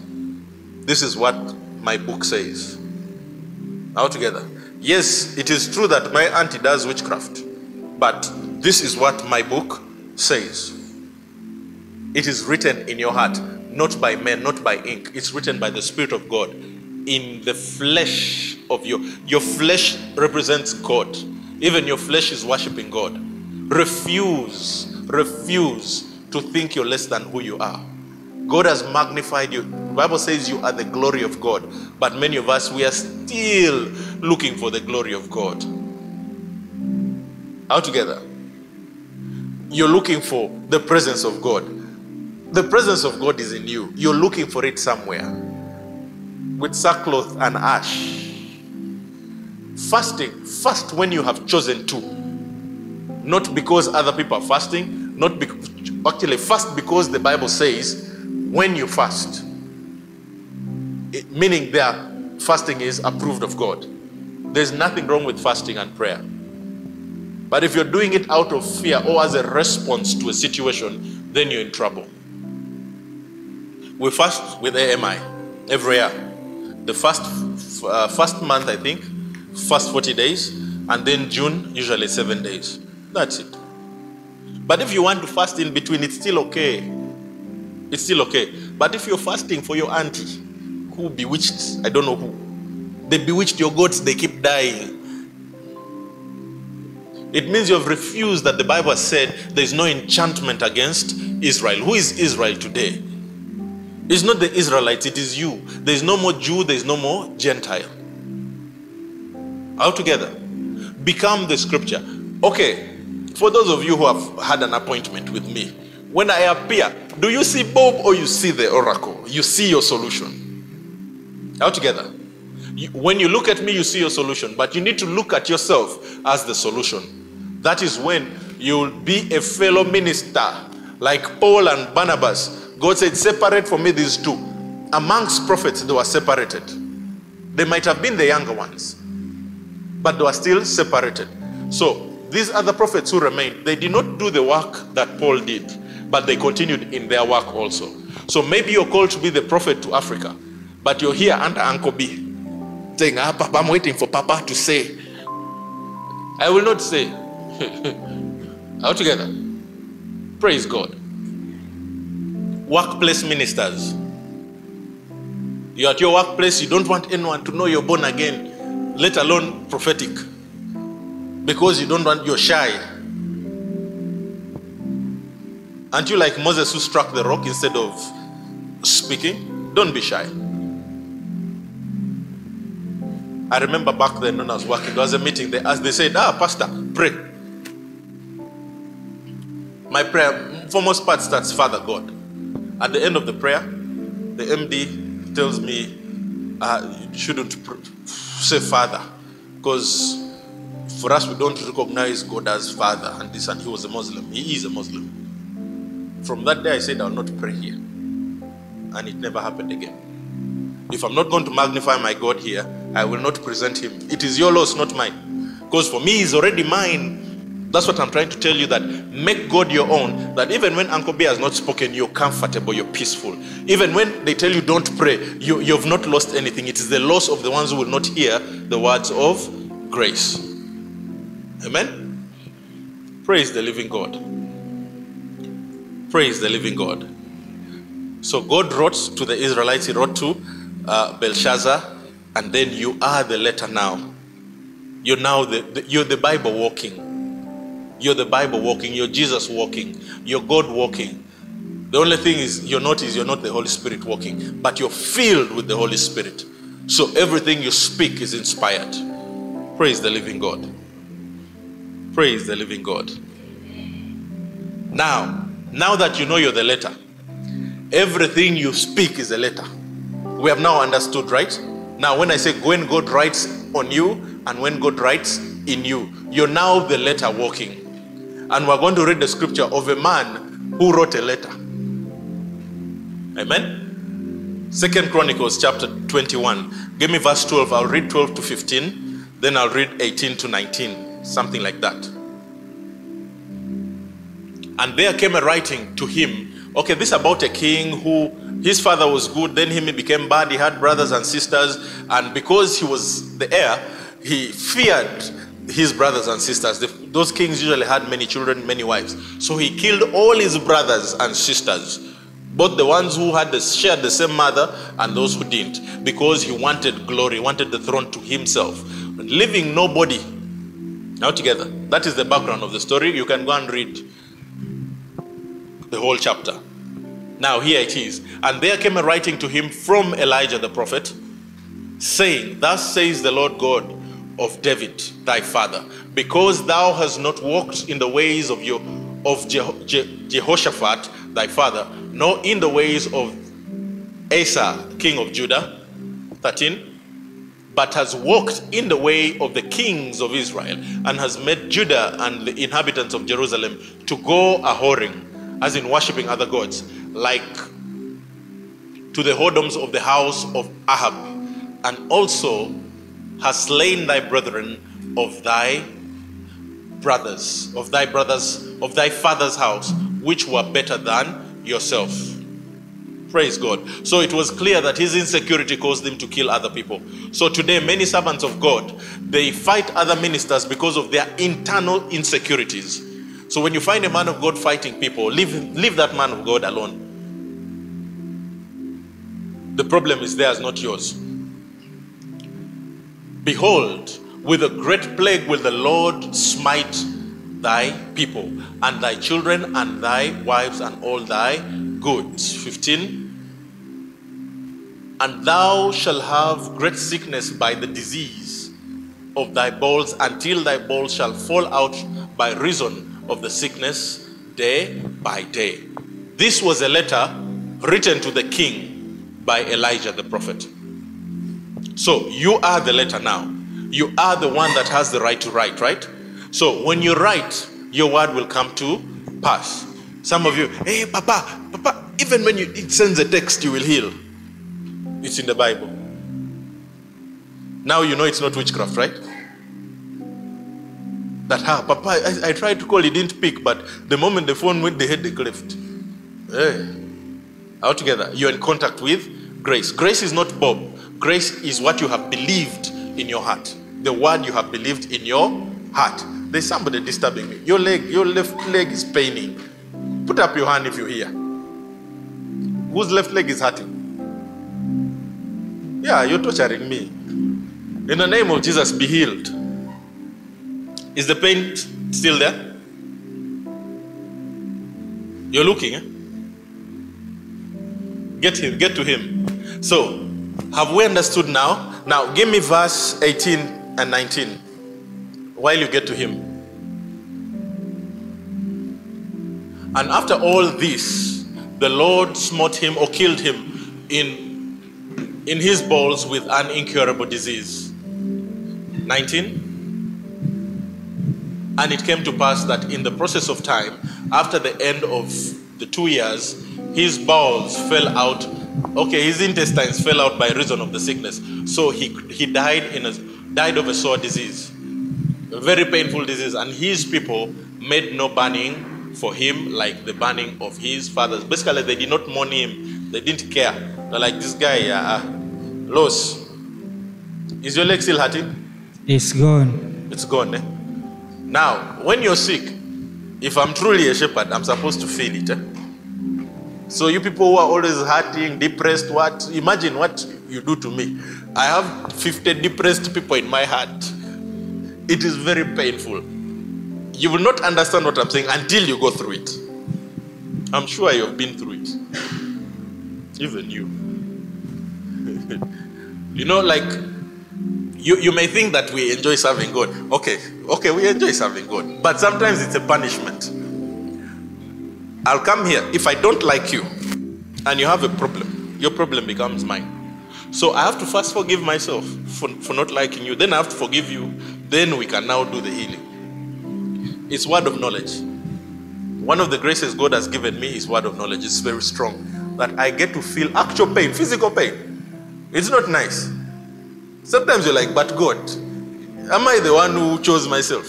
this is what my book says. All together. Yes, it is true that my auntie does witchcraft, but This is what my book says. It is written in your heart, not by men, not by ink. It's written by the Spirit of God in the flesh of your your flesh represents God. Even your flesh is worshiping God. Refuse, refuse to think you're less than who you are. God has magnified you. The Bible says you are the glory of God. But many of us we are still looking for the glory of God. All together. You're looking for the presence of God. The presence of God is in you. You're looking for it somewhere with sackcloth and ash. Fasting, fast when you have chosen to. Not because other people are fasting, not because, actually, fast because the Bible says when you fast, it, meaning their fasting is approved of God. There's nothing wrong with fasting and prayer. But if you're doing it out of fear or as a response to a situation, then you're in trouble. We fast with AMI every year. The first uh, first month, I think, first 40 days, and then June, usually seven days. That's it. But if you want to fast in between, it's still okay. It's still okay. But if you're fasting for your auntie, who bewitched, I don't know who, they bewitched your goats, they keep dying. It means you have refused that the Bible said there is no enchantment against Israel. Who is Israel today? It's not the Israelites, it is you. There is no more Jew, there is no more Gentile. Altogether. Become the scripture. Okay, for those of you who have had an appointment with me, when I appear, do you see Bob or you see the oracle? You see your solution. Altogether. You- When you look at me, you see your solution, but you need to look at yourself as the solution. That is when you'll be a fellow minister like Paul and Barnabas. God said, Separate for me these two. Amongst prophets, they were separated. They might have been the younger ones, but they were still separated. So these other prophets who remained, they did not do the work that Paul did, but they continued in their work also. So maybe you're called to be the prophet to Africa, but you're here under Uncle B, saying, ah, Papa, I'm waiting for Papa to say. I will not say. All together. Praise God. Workplace ministers. You're at your workplace, you don't want anyone to know you're born again, let alone prophetic. Because you don't want, you're shy. Aren't you like Moses who struck the rock instead of speaking? Don't be shy. I remember back then when I was working, there was a meeting. They asked, they said, Ah, Pastor, pray. My prayer, for most part, starts Father God. At the end of the prayer, the MD tells me, uh, you shouldn't pr- say Father, because for us, we don't recognize God as Father, and this, and he was a Muslim. He is a Muslim. From that day, I said, I'll not pray here. And it never happened again. If I'm not going to magnify my God here, I will not present him. It is your loss, not mine. Because for me, he's already mine. That's what I'm trying to tell you that make God your own. That even when Uncle B has not spoken, you're comfortable, you're peaceful. Even when they tell you don't pray, you, you've not lost anything. It is the loss of the ones who will not hear the words of grace. Amen? Praise the living God. Praise the living God. So God wrote to the Israelites, He wrote to uh, Belshazzar, and then you are the letter now. You're now the, the you're the Bible walking. You're the Bible walking. You're Jesus walking. You're God walking. The only thing is you're not is you're not the Holy Spirit walking, but you're filled with the Holy Spirit. So everything you speak is inspired. Praise the living God. Praise the living God. Now, now that you know you're the letter, everything you speak is a letter. We have now understood, right? Now, when I say when God writes on you and when God writes in you, you're now the letter walking. And we're going to read the scripture of a man who wrote a letter. Amen. Second Chronicles chapter 21. Give me verse 12. I'll read 12 to 15. Then I'll read 18 to 19. Something like that. And there came a writing to him. Okay, this about a king who his father was good, then him he became bad. He had brothers and sisters, and because he was the heir, he feared his brothers and sisters. The- those kings usually had many children, many wives. So he killed all his brothers and sisters, both the ones who had the, shared the same mother and those who didn't, because he wanted glory, wanted the throne to himself, leaving nobody. Now together, that is the background of the story. You can go and read the whole chapter. Now here it is. And there came a writing to him from Elijah the prophet, saying, Thus says the Lord God of David, thy father, because thou hast not walked in the ways of your of Je- Je- Jehoshaphat, thy father, nor in the ways of Asa, king of Judah. 13 but has walked in the way of the kings of Israel, and has made Judah and the inhabitants of Jerusalem to go a whoring, as in worshipping other gods, like to the whoredoms of the house of Ahab, and also has slain thy brethren of thy brothers, of thy brothers, of thy father's house, which were better than yourself. Praise God. So it was clear that his insecurity caused him to kill other people. So today, many servants of God, they fight other ministers because of their internal insecurities. So when you find a man of God fighting people, leave, leave that man of God alone. The problem is theirs, not yours. Behold, with a great plague will the Lord smite thy people, and thy children, and thy wives, and all thy goods. 15. And thou shalt have great sickness by the disease of thy bowels, until thy bowels shall fall out by reason of the sickness day by day. This was a letter written to the king by Elijah the prophet. So you are the letter now. You are the one that has the right to write, right? So when you write, your word will come to pass. Some of you, hey, Papa, Papa, even when you, it sends a text, you will heal. It's in the Bible. Now you know it's not witchcraft, right? That, ah, Papa, I, I tried to call, he didn't pick, but the moment the phone went, the headache left. Hey. All together, you're in contact with grace. Grace is not Bob. Grace is what you have believed in your heart. The word you have believed in your heart. There's somebody disturbing me. Your leg, your left leg is paining. Put up your hand if you're here. Whose left leg is hurting? Yeah, you're torturing me. In the name of Jesus, be healed. Is the pain still there? You're looking, eh? Get him, get to him. So, have we understood now? Now, give me verse 18 and 19 while you get to him. And after all this, the Lord smote him or killed him in, in his bowels with an incurable disease. 19. And it came to pass that in the process of time, after the end of the two years, his bowels fell out. Okay, his intestines fell out by reason of the sickness. So he, he died in a, died of a sore disease, a very painful disease. And his people made no burning for him like the burning of his fathers. Basically, they did not mourn him. They didn't care. They're like this guy, uh, Los. Is your leg still hurting? It's gone. It's gone. Eh? Now, when you're sick, if I'm truly a shepherd, I'm supposed to feel it. Eh? So you people who are always hurting, depressed, what? Imagine what you do to me. I have 50 depressed people in my heart. It is very painful. You will not understand what I'm saying until you go through it. I'm sure you've been through it. Even you. you know, like you, you may think that we enjoy serving God. Okay, okay, we enjoy serving God. But sometimes it's a punishment. I'll come here. If I don't like you and you have a problem, your problem becomes mine. So I have to first forgive myself for, for not liking you. Then I have to forgive you. Then we can now do the healing. It's word of knowledge. One of the graces God has given me is word of knowledge. It's very strong. That I get to feel actual pain, physical pain. It's not nice. Sometimes you're like, but God, am I the one who chose myself?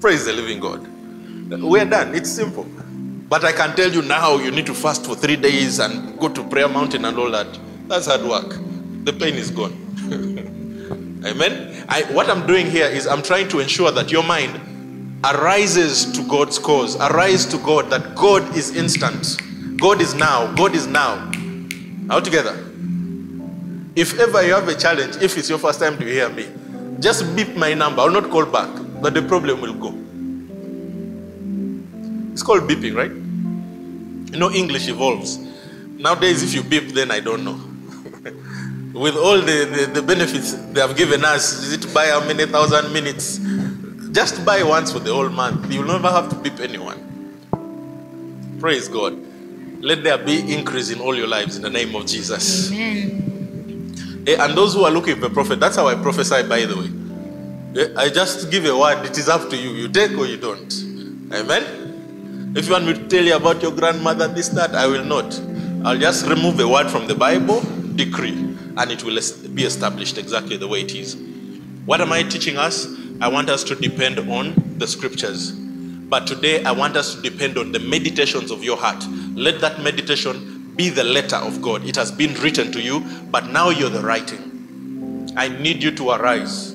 Praise the living God. We're done. It's simple. But I can tell you now you need to fast for three days and go to prayer mountain and all that. That's hard work. The pain is gone. Amen. I, what I'm doing here is I'm trying to ensure that your mind arises to God's cause, arise to God, that God is instant. God is now. God is now. All together. If ever you have a challenge, if it's your first time to hear me, just beep my number. I'll not call back, but the problem will go. It's called beeping, right? You know, English evolves. Nowadays, if you beep, then I don't know. With all the, the, the benefits they have given us, is it buy how many thousand minutes? Just buy once for the whole month. You'll never have to beep anyone. Praise God. Let there be increase in all your lives in the name of Jesus. Amen. Eh, and those who are looking for a prophet, that's how I prophesy, by the way. Eh, I just give a word, it is up to you. You take or you don't. Amen? If you want me to tell you about your grandmother, this, that, I will not. I'll just remove a word from the Bible, decree, and it will be established exactly the way it is. What am I teaching us? I want us to depend on the scriptures. But today, I want us to depend on the meditations of your heart. Let that meditation be the letter of God. It has been written to you, but now you're the writing. I need you to arise.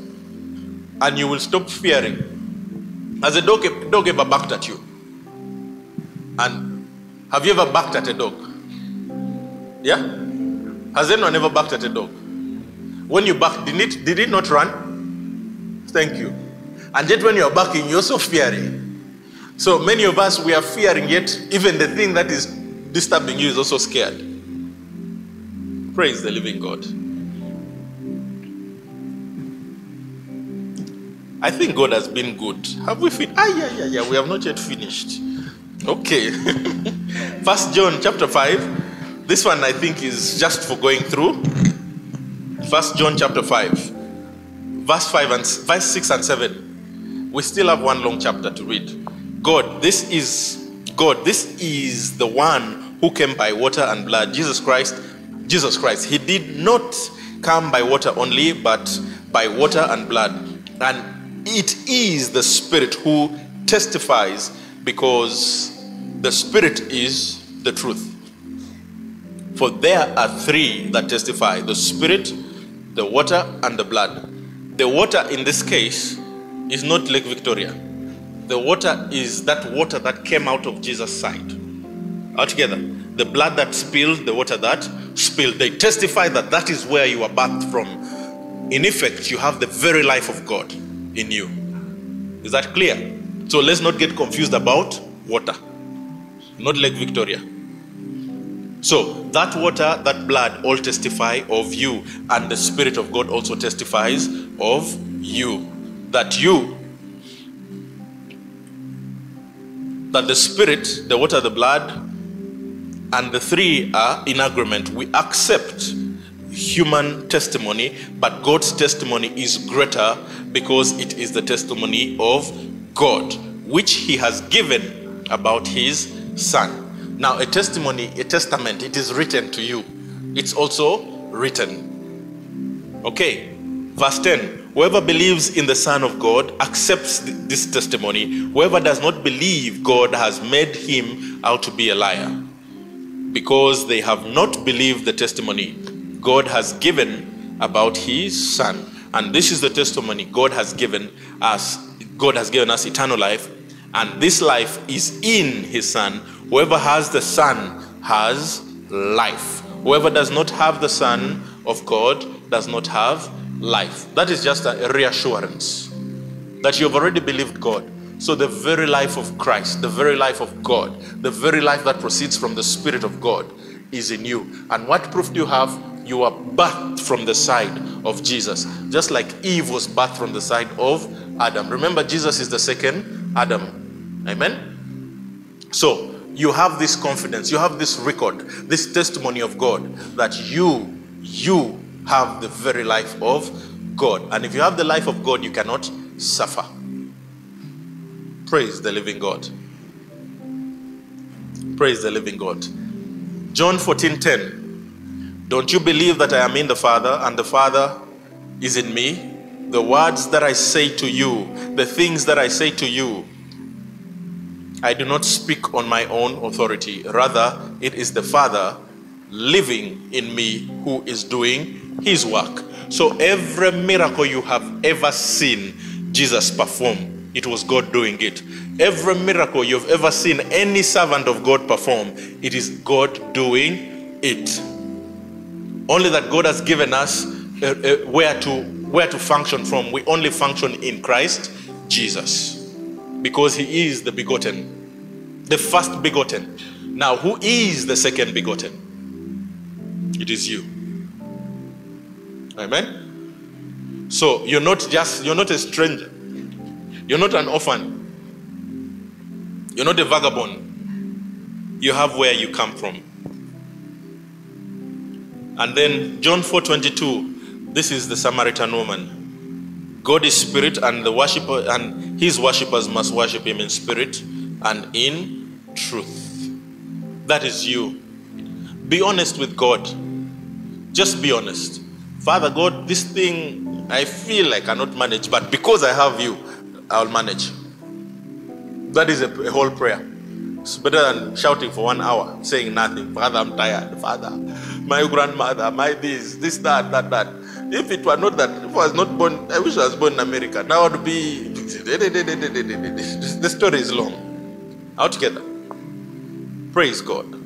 And you will stop fearing. Has a dog, a dog ever barked at you? And have you ever barked at a dog? Yeah? Has anyone ever barked at a dog? When you bark, did it, did it not run? Thank you. And yet when you're barking, you're so fearing. So many of us, we are fearing, yet even the thing that is disturbing you is also scared. Praise the living God. I think God has been good. Have we finished? Ah, yeah, yeah, yeah. We have not yet finished. Okay. First John chapter 5. This one I think is just for going through. First John chapter 5. Verse 5 and verse 6 and 7. We still have one long chapter to read. God, this is God, this is the one who came by water and blood. Jesus Christ, Jesus Christ. He did not come by water only, but by water and blood. And it is the Spirit who testifies because the Spirit is the truth. For there are three that testify the Spirit, the water, and the blood. The water in this case is not Lake Victoria. The water is that water that came out of Jesus' side. Altogether, the blood that spilled, the water that spilled, they testify that that is where you are bathed from. In effect, you have the very life of God in you. Is that clear? So let's not get confused about water, not Lake Victoria. So that water, that blood all testify of you, and the Spirit of God also testifies of you. That you, that the Spirit, the water, the blood, and the three are in agreement. We accept human testimony, but God's testimony is greater because it is the testimony of God, which He has given about His Son. Now, a testimony, a testament, it is written to you. It's also written. Okay, verse 10 Whoever believes in the Son of God accepts th- this testimony. Whoever does not believe God has made him out to be a liar because they have not believed the testimony God has given about his son. And this is the testimony God has given us. God has given us eternal life, and this life is in his son. Whoever has the son has life. Whoever does not have the son of God does not have life. That is just a reassurance that you've already believed God. So, the very life of Christ, the very life of God, the very life that proceeds from the Spirit of God is in you. And what proof do you have? You are birthed from the side of Jesus, just like Eve was birthed from the side of Adam. Remember, Jesus is the second Adam. Amen? So, you have this confidence, you have this record, this testimony of God that you, you have the very life of God. And if you have the life of God, you cannot suffer. Praise the living God. Praise the living God. John 14 10. Don't you believe that I am in the Father and the Father is in me? The words that I say to you, the things that I say to you, I do not speak on my own authority. Rather, it is the Father living in me who is doing his work. So every miracle you have ever seen Jesus perform, it was God doing it. Every miracle you've ever seen any servant of God perform, it is God doing it. Only that God has given us uh, uh, where to where to function from. We only function in Christ Jesus because He is the begotten, the first begotten. Now, who is the second begotten? It is you. Amen. So you're not just you're not a stranger. You're not an orphan. You're not a vagabond. You have where you come from. And then John 4:22, this is the Samaritan woman. God is spirit, and the worshipper and his worshippers must worship him in spirit and in truth. That is you. Be honest with God. Just be honest. Father God, this thing I feel I cannot manage, but because I have you, I'll manage. That is a, a whole prayer. It's better than shouting for one hour, saying nothing. Father, I'm tired. Father, my grandmother, my this, this, that, that, that. If it were not that, if I was not born, I wish I was born in America. Now I would be. The story is long. All together. Praise God.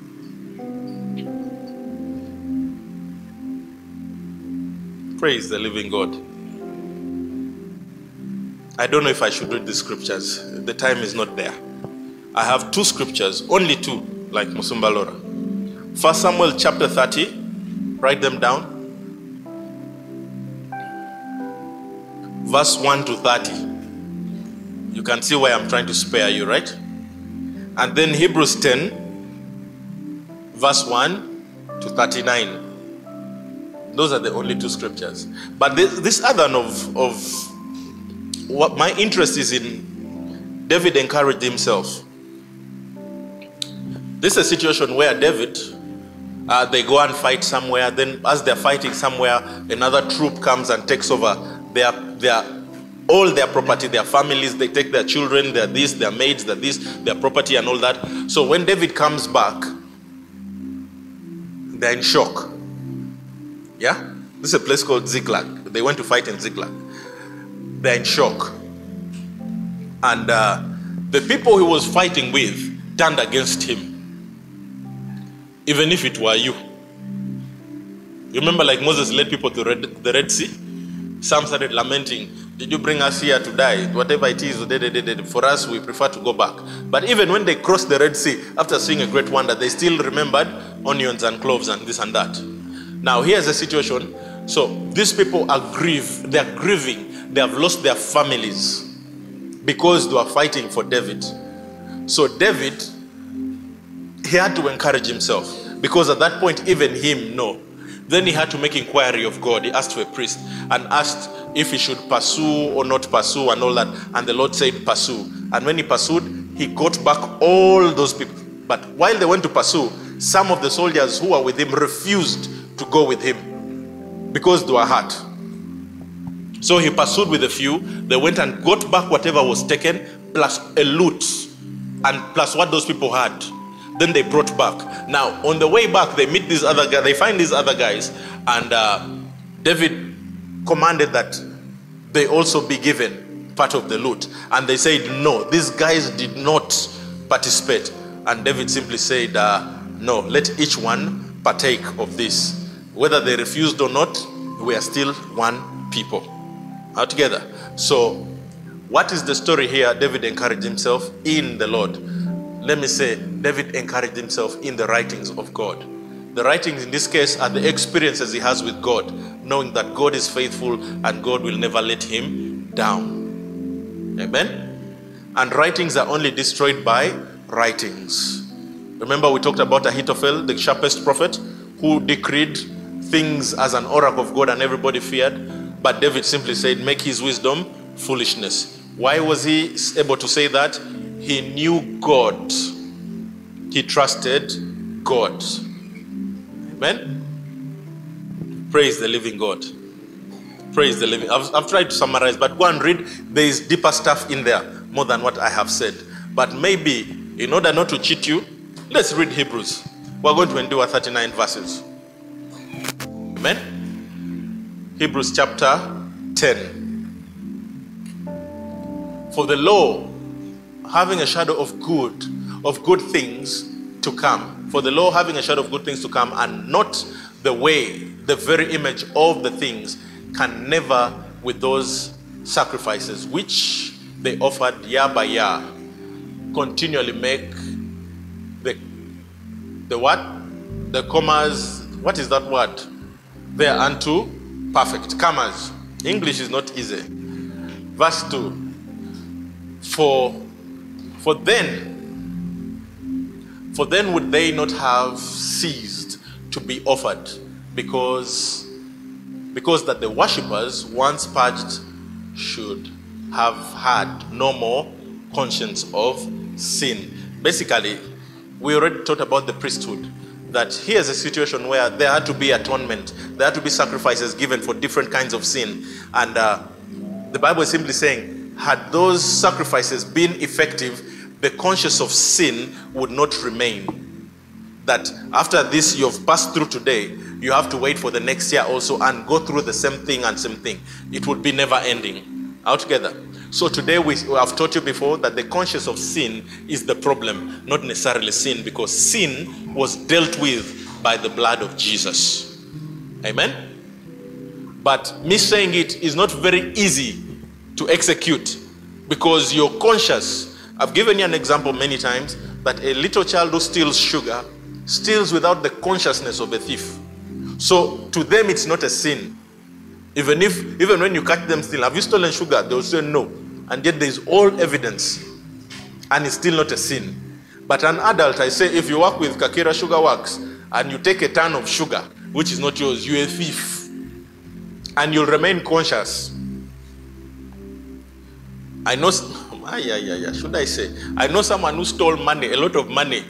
Praise the living God. I don't know if I should read the scriptures. The time is not there. I have two scriptures, only two, like Musumba Laura. First Samuel chapter 30, write them down. Verse 1 to 30. You can see why I'm trying to spare you, right? And then Hebrews 10, verse 1 to 39. Those are the only two scriptures. But this, this other one of, of what my interest is in, David encouraged himself. This is a situation where David, uh, they go and fight somewhere. Then, as they're fighting somewhere, another troop comes and takes over their their all their property, their families. They take their children, their this, their maids, their this, their property, and all that. So when David comes back, they're in shock. Yeah, this is a place called Ziklag. They went to fight in Ziklag. They're in shock, and uh, the people he was fighting with turned against him even if it were you. You remember, like Moses led people to Red, the Red Sea? Some started lamenting, Did you bring us here to die? Whatever it is, for us, we prefer to go back. But even when they crossed the Red Sea, after seeing a great wonder, they still remembered onions and cloves and this and that. Now, here's the situation. So, these people are grieve, they are grieving, they have lost their families because they are fighting for David. So, David he had to encourage himself because at that point, even him, no. Then he had to make inquiry of God. He asked for a priest and asked if he should pursue or not pursue and all that. And the Lord said, Pursue. And when he pursued, he got back all those people. But while they went to pursue, some of the soldiers who were with him refused to go with him because they were hurt. So he pursued with a few. They went and got back whatever was taken, plus a loot, and plus what those people had. Then they brought back. Now, on the way back, they meet these other guys. They find these other guys, and uh, David commanded that they also be given part of the loot. And they said, No, these guys did not participate. And David simply said, uh, No, let each one partake of this. Whether they refused or not, we are still one people. All together. So, what is the story here? David encouraged himself in the Lord. Let me say, David encouraged himself in the writings of God. The writings in this case are the experiences he has with God, knowing that God is faithful and God will never let him down. Amen? And writings are only destroyed by writings. Remember, we talked about Ahithophel, the sharpest prophet, who decreed things as an oracle of God and everybody feared. But David simply said, Make his wisdom foolishness. Why was he able to say that? He knew God. He trusted God. Amen. Praise the living God. Praise the living. I've, I've tried to summarize, but go and read. There is deeper stuff in there more than what I have said. But maybe, in order not to cheat you, let's read Hebrews. We're going to endure 39 verses. Amen. Hebrews chapter 10. For the law, having a shadow of good, of good things to come, for the law having a shadow of good things to come, and not the way, the very image of the things, can never, with those sacrifices which they offered year by year, continually make the the what? The commas, what is that word? There unto perfect. Commas. English is not easy. Verse 2. For for then for then would they not have ceased to be offered because because that the worshippers once purged should have had no more conscience of sin. Basically, we already talked about the priesthood. That here's a situation where there had to be atonement, there had to be sacrifices given for different kinds of sin. And uh, the Bible is simply saying, had those sacrifices been effective, the conscience of sin would not remain. That after this you've passed through today, you have to wait for the next year also and go through the same thing and same thing. It would be never ending altogether. So today we have taught you before that the conscience of sin is the problem, not necessarily sin, because sin was dealt with by the blood of Jesus. Amen? But me saying it is not very easy to execute because your conscience. I've given you an example many times that a little child who steals sugar steals without the consciousness of a thief. So to them, it's not a sin. Even if, even when you catch them stealing, have you stolen sugar? They'll say no. And yet there is all evidence, and it's still not a sin. But an adult, I say, if you work with Kakira Sugar Works and you take a ton of sugar, which is not yours, you're a thief. And you'll remain conscious. I know, ah, yeah, yeah, yeah, should I say? I know someone who stole money, a lot of money,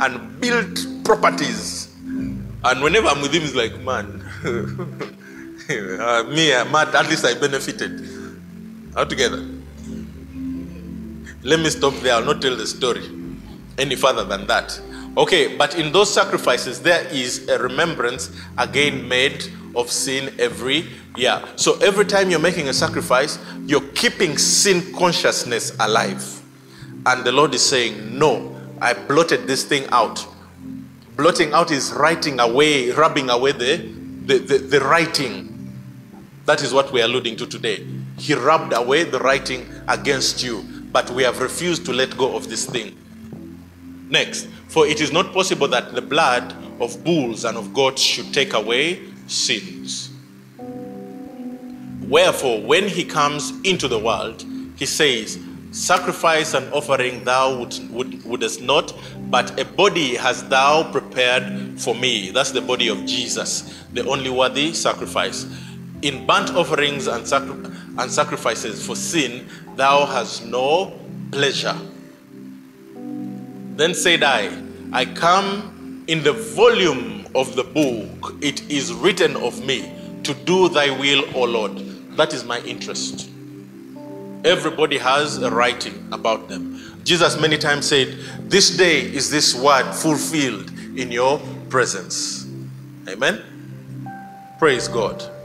and built properties. And whenever I'm with him, he's like, man, uh, me, uh, Matt, at least I benefited. Altogether. Let me stop there. I'll not tell the story any further than that. Okay, but in those sacrifices, there is a remembrance again made of sin every year. So every time you're making a sacrifice, you're keeping sin consciousness alive. And the Lord is saying, No, I blotted this thing out. Blotting out is writing away, rubbing away the, the, the, the writing. That is what we are alluding to today. He rubbed away the writing against you, but we have refused to let go of this thing. Next, for it is not possible that the blood of bulls and of goats should take away sins. Wherefore, when he comes into the world, he says, Sacrifice and offering thou would, would, wouldest not, but a body hast thou prepared for me. That's the body of Jesus, the only worthy sacrifice. In burnt offerings and, sacri- and sacrifices for sin, thou hast no pleasure. Then said I, I come in the volume of the book, it is written of me to do thy will, O Lord. That is my interest. Everybody has a writing about them. Jesus many times said, This day is this word fulfilled in your presence. Amen. Praise God.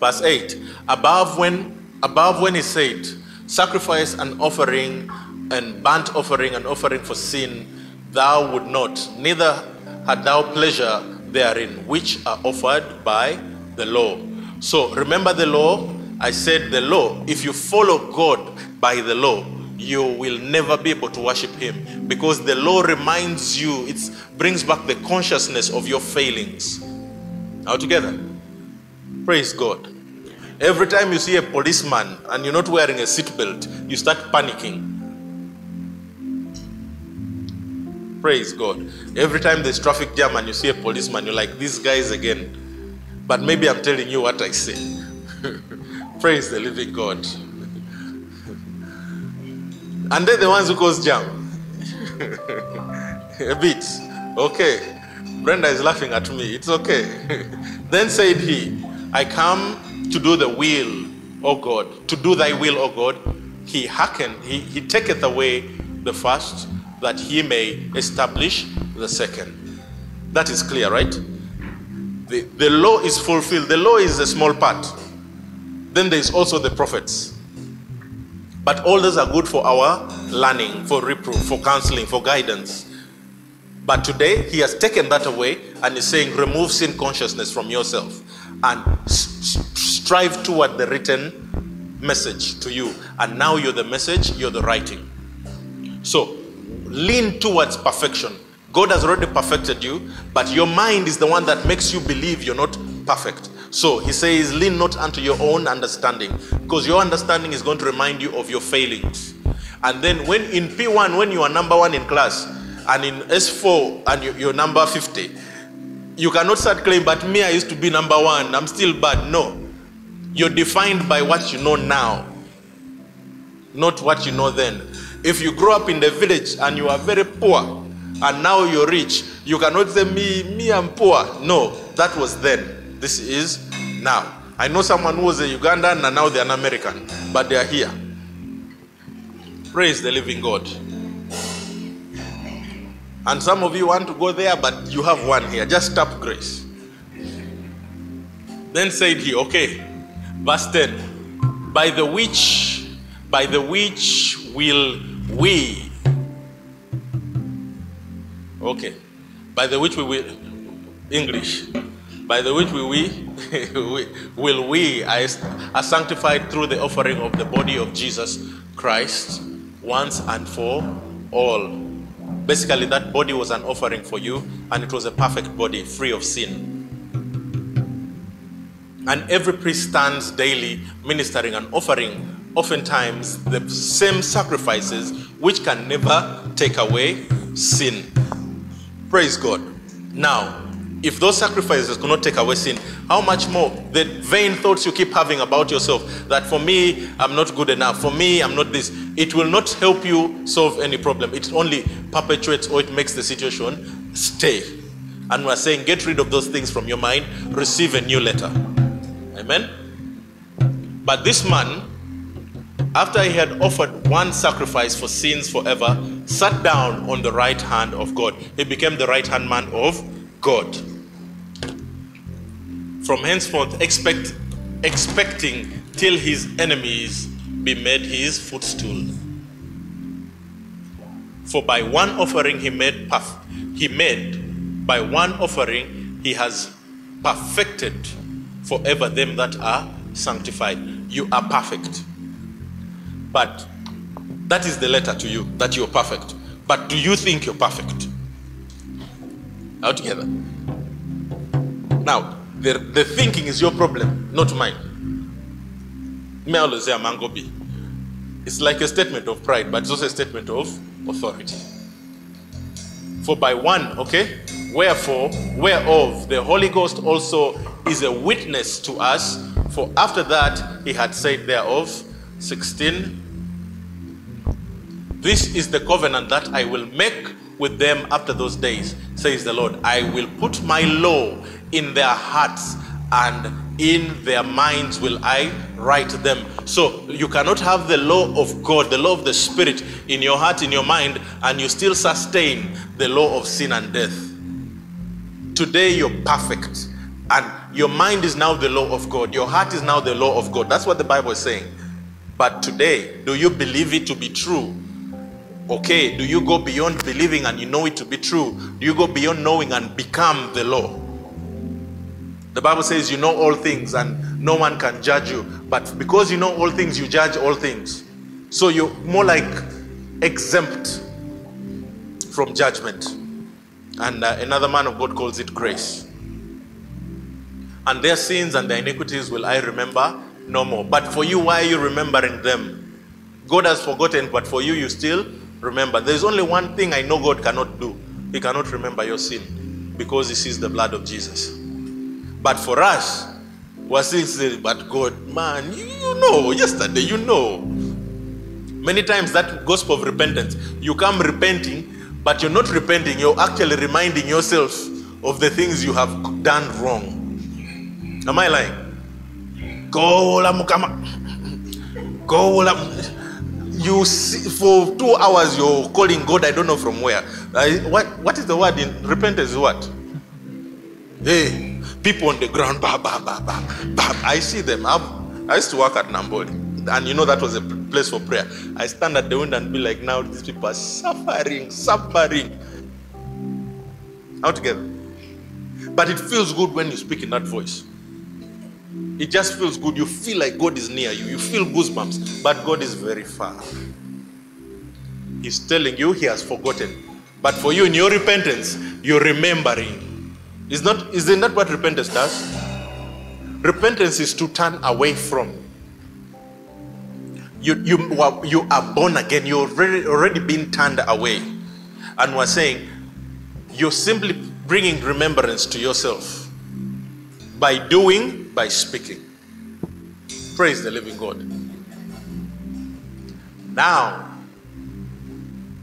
Verse 8. Above when above when he said, Sacrifice and offering and burnt offering and offering for sin, thou would not, neither had thou pleasure therein, which are offered by the law. So remember the law. I said the law, if you follow God by the law, you will never be able to worship him because the law reminds you it brings back the consciousness of your failings All together praise god every time you see a policeman and you're not wearing a seatbelt you start panicking praise god every time there's traffic jam and you see a policeman you're like these guys again but maybe i'm telling you what i say praise the living god and they're the ones who cause jam. a bit. Okay. Brenda is laughing at me. It's okay. then said he, I come to do the will, O God, to do thy will, O God. He hearken, he, he taketh away the first, that he may establish the second. That is clear, right? the, the law is fulfilled. The law is a small part. Then there's also the prophets. But all those are good for our learning, for reproof, for counseling, for guidance. But today, he has taken that away and is saying, remove sin consciousness from yourself and strive toward the written message to you. And now you're the message, you're the writing. So lean towards perfection. God has already perfected you, but your mind is the one that makes you believe you're not perfect. So he says, lean not unto your own understanding, because your understanding is going to remind you of your failings. And then when in P1, when you are number one in class, and in S4 and you're number 50, you cannot start claiming, but me, I used to be number one, I'm still bad. No. You're defined by what you know now, not what you know then. If you grow up in the village and you are very poor, and now you're rich, you cannot say, Me, me, I'm poor. No, that was then. This is now. I know someone who was a Ugandan and now they're an American, but they are here. Praise the living God. And some of you want to go there, but you have one here. Just tap grace. Then said he, okay, verse 10 by the which, by the which will we, okay, by the which we will, English, by the which we, we, will we are are sanctified through the offering of the body of Jesus Christ once and for all. Basically, that body was an offering for you, and it was a perfect body, free of sin. And every priest stands daily ministering and offering, oftentimes, the same sacrifices which can never take away sin. Praise God. Now, if those sacrifices cannot take away sin, how much more the vain thoughts you keep having about yourself that for me, I'm not good enough, for me, I'm not this, it will not help you solve any problem. It only perpetuates or it makes the situation stay. And we're saying, get rid of those things from your mind, receive a new letter. Amen. But this man, after he had offered one sacrifice for sins forever, sat down on the right hand of God. He became the right hand man of God. From henceforth, expect, expecting till his enemies be made his footstool. For by one offering he made perf- he made by one offering he has perfected forever them that are sanctified. You are perfect. But that is the letter to you that you're perfect. But do you think you're perfect? Out together. Now, the, the thinking is your problem, not mine. Me. It's like a statement of pride, but it's also a statement of authority. For by one, okay, wherefore, whereof the Holy Ghost also is a witness to us, for after that he had said thereof, 16, this is the covenant that I will make with them after those days, says the Lord. I will put my law in their hearts and in their minds will I write them. So you cannot have the law of God, the law of the Spirit in your heart, in your mind, and you still sustain the law of sin and death. Today you're perfect. And your mind is now the law of God. Your heart is now the law of God. That's what the Bible is saying. But today, do you believe it to be true? Okay, do you go beyond believing and you know it to be true? Do you go beyond knowing and become the law? The Bible says you know all things and no one can judge you. But because you know all things, you judge all things. So you're more like exempt from judgment. And uh, another man of God calls it grace. And their sins and their iniquities will I remember no more. But for you, why are you remembering them? God has forgotten, but for you, you still remember. There's only one thing I know God cannot do He cannot remember your sin because He sees the blood of Jesus. But for us, we're still saying, but God, man, you, you know, yesterday, you know. Many times that gospel of repentance, you come repenting, but you're not repenting, you're actually reminding yourself of the things you have done wrong. Am I lying? Go. Go. You see, for two hours you're calling God. I don't know from where. I, what what is the word in repentance? What? Hey, People on the ground, bah, bah, bah, bah, bah. I see them. I've, I used to work at Namboole, and you know that was a place for prayer. I stand at the window and be like, now these people are suffering, suffering. Out together. But it feels good when you speak in that voice. It just feels good. You feel like God is near you. You feel goosebumps, but God is very far. He's telling you He has forgotten. But for you, in your repentance, you're remembering. Is not isn't that what repentance does? Repentance is to turn away from. You you are- you are born again. You're already already been turned away, and we're saying you're simply bringing remembrance to yourself by doing, by speaking. Praise the living God. Now,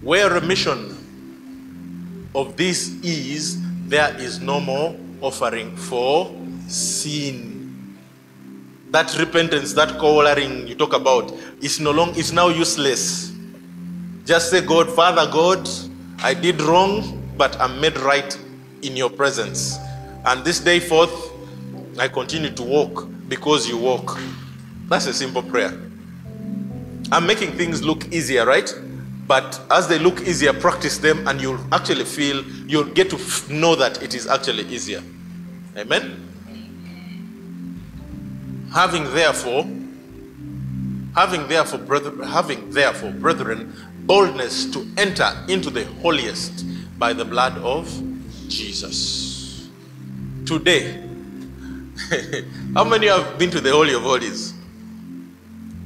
where remission of this is, there is no more offering for sin. That repentance, that coloring you talk about, is no longer, is now useless. Just say, God, Father God, I did wrong, but I'm made right in your presence. And this day forth, I continue to walk because you walk. That's a simple prayer. I'm making things look easier, right? But as they look easier, practice them and you'll actually feel, you'll get to f- know that it is actually easier. Amen? Having therefore, having therefore, brother, having therefore, brethren, boldness to enter into the holiest by the blood of Jesus. Today, how many have been to the Holy of Holies?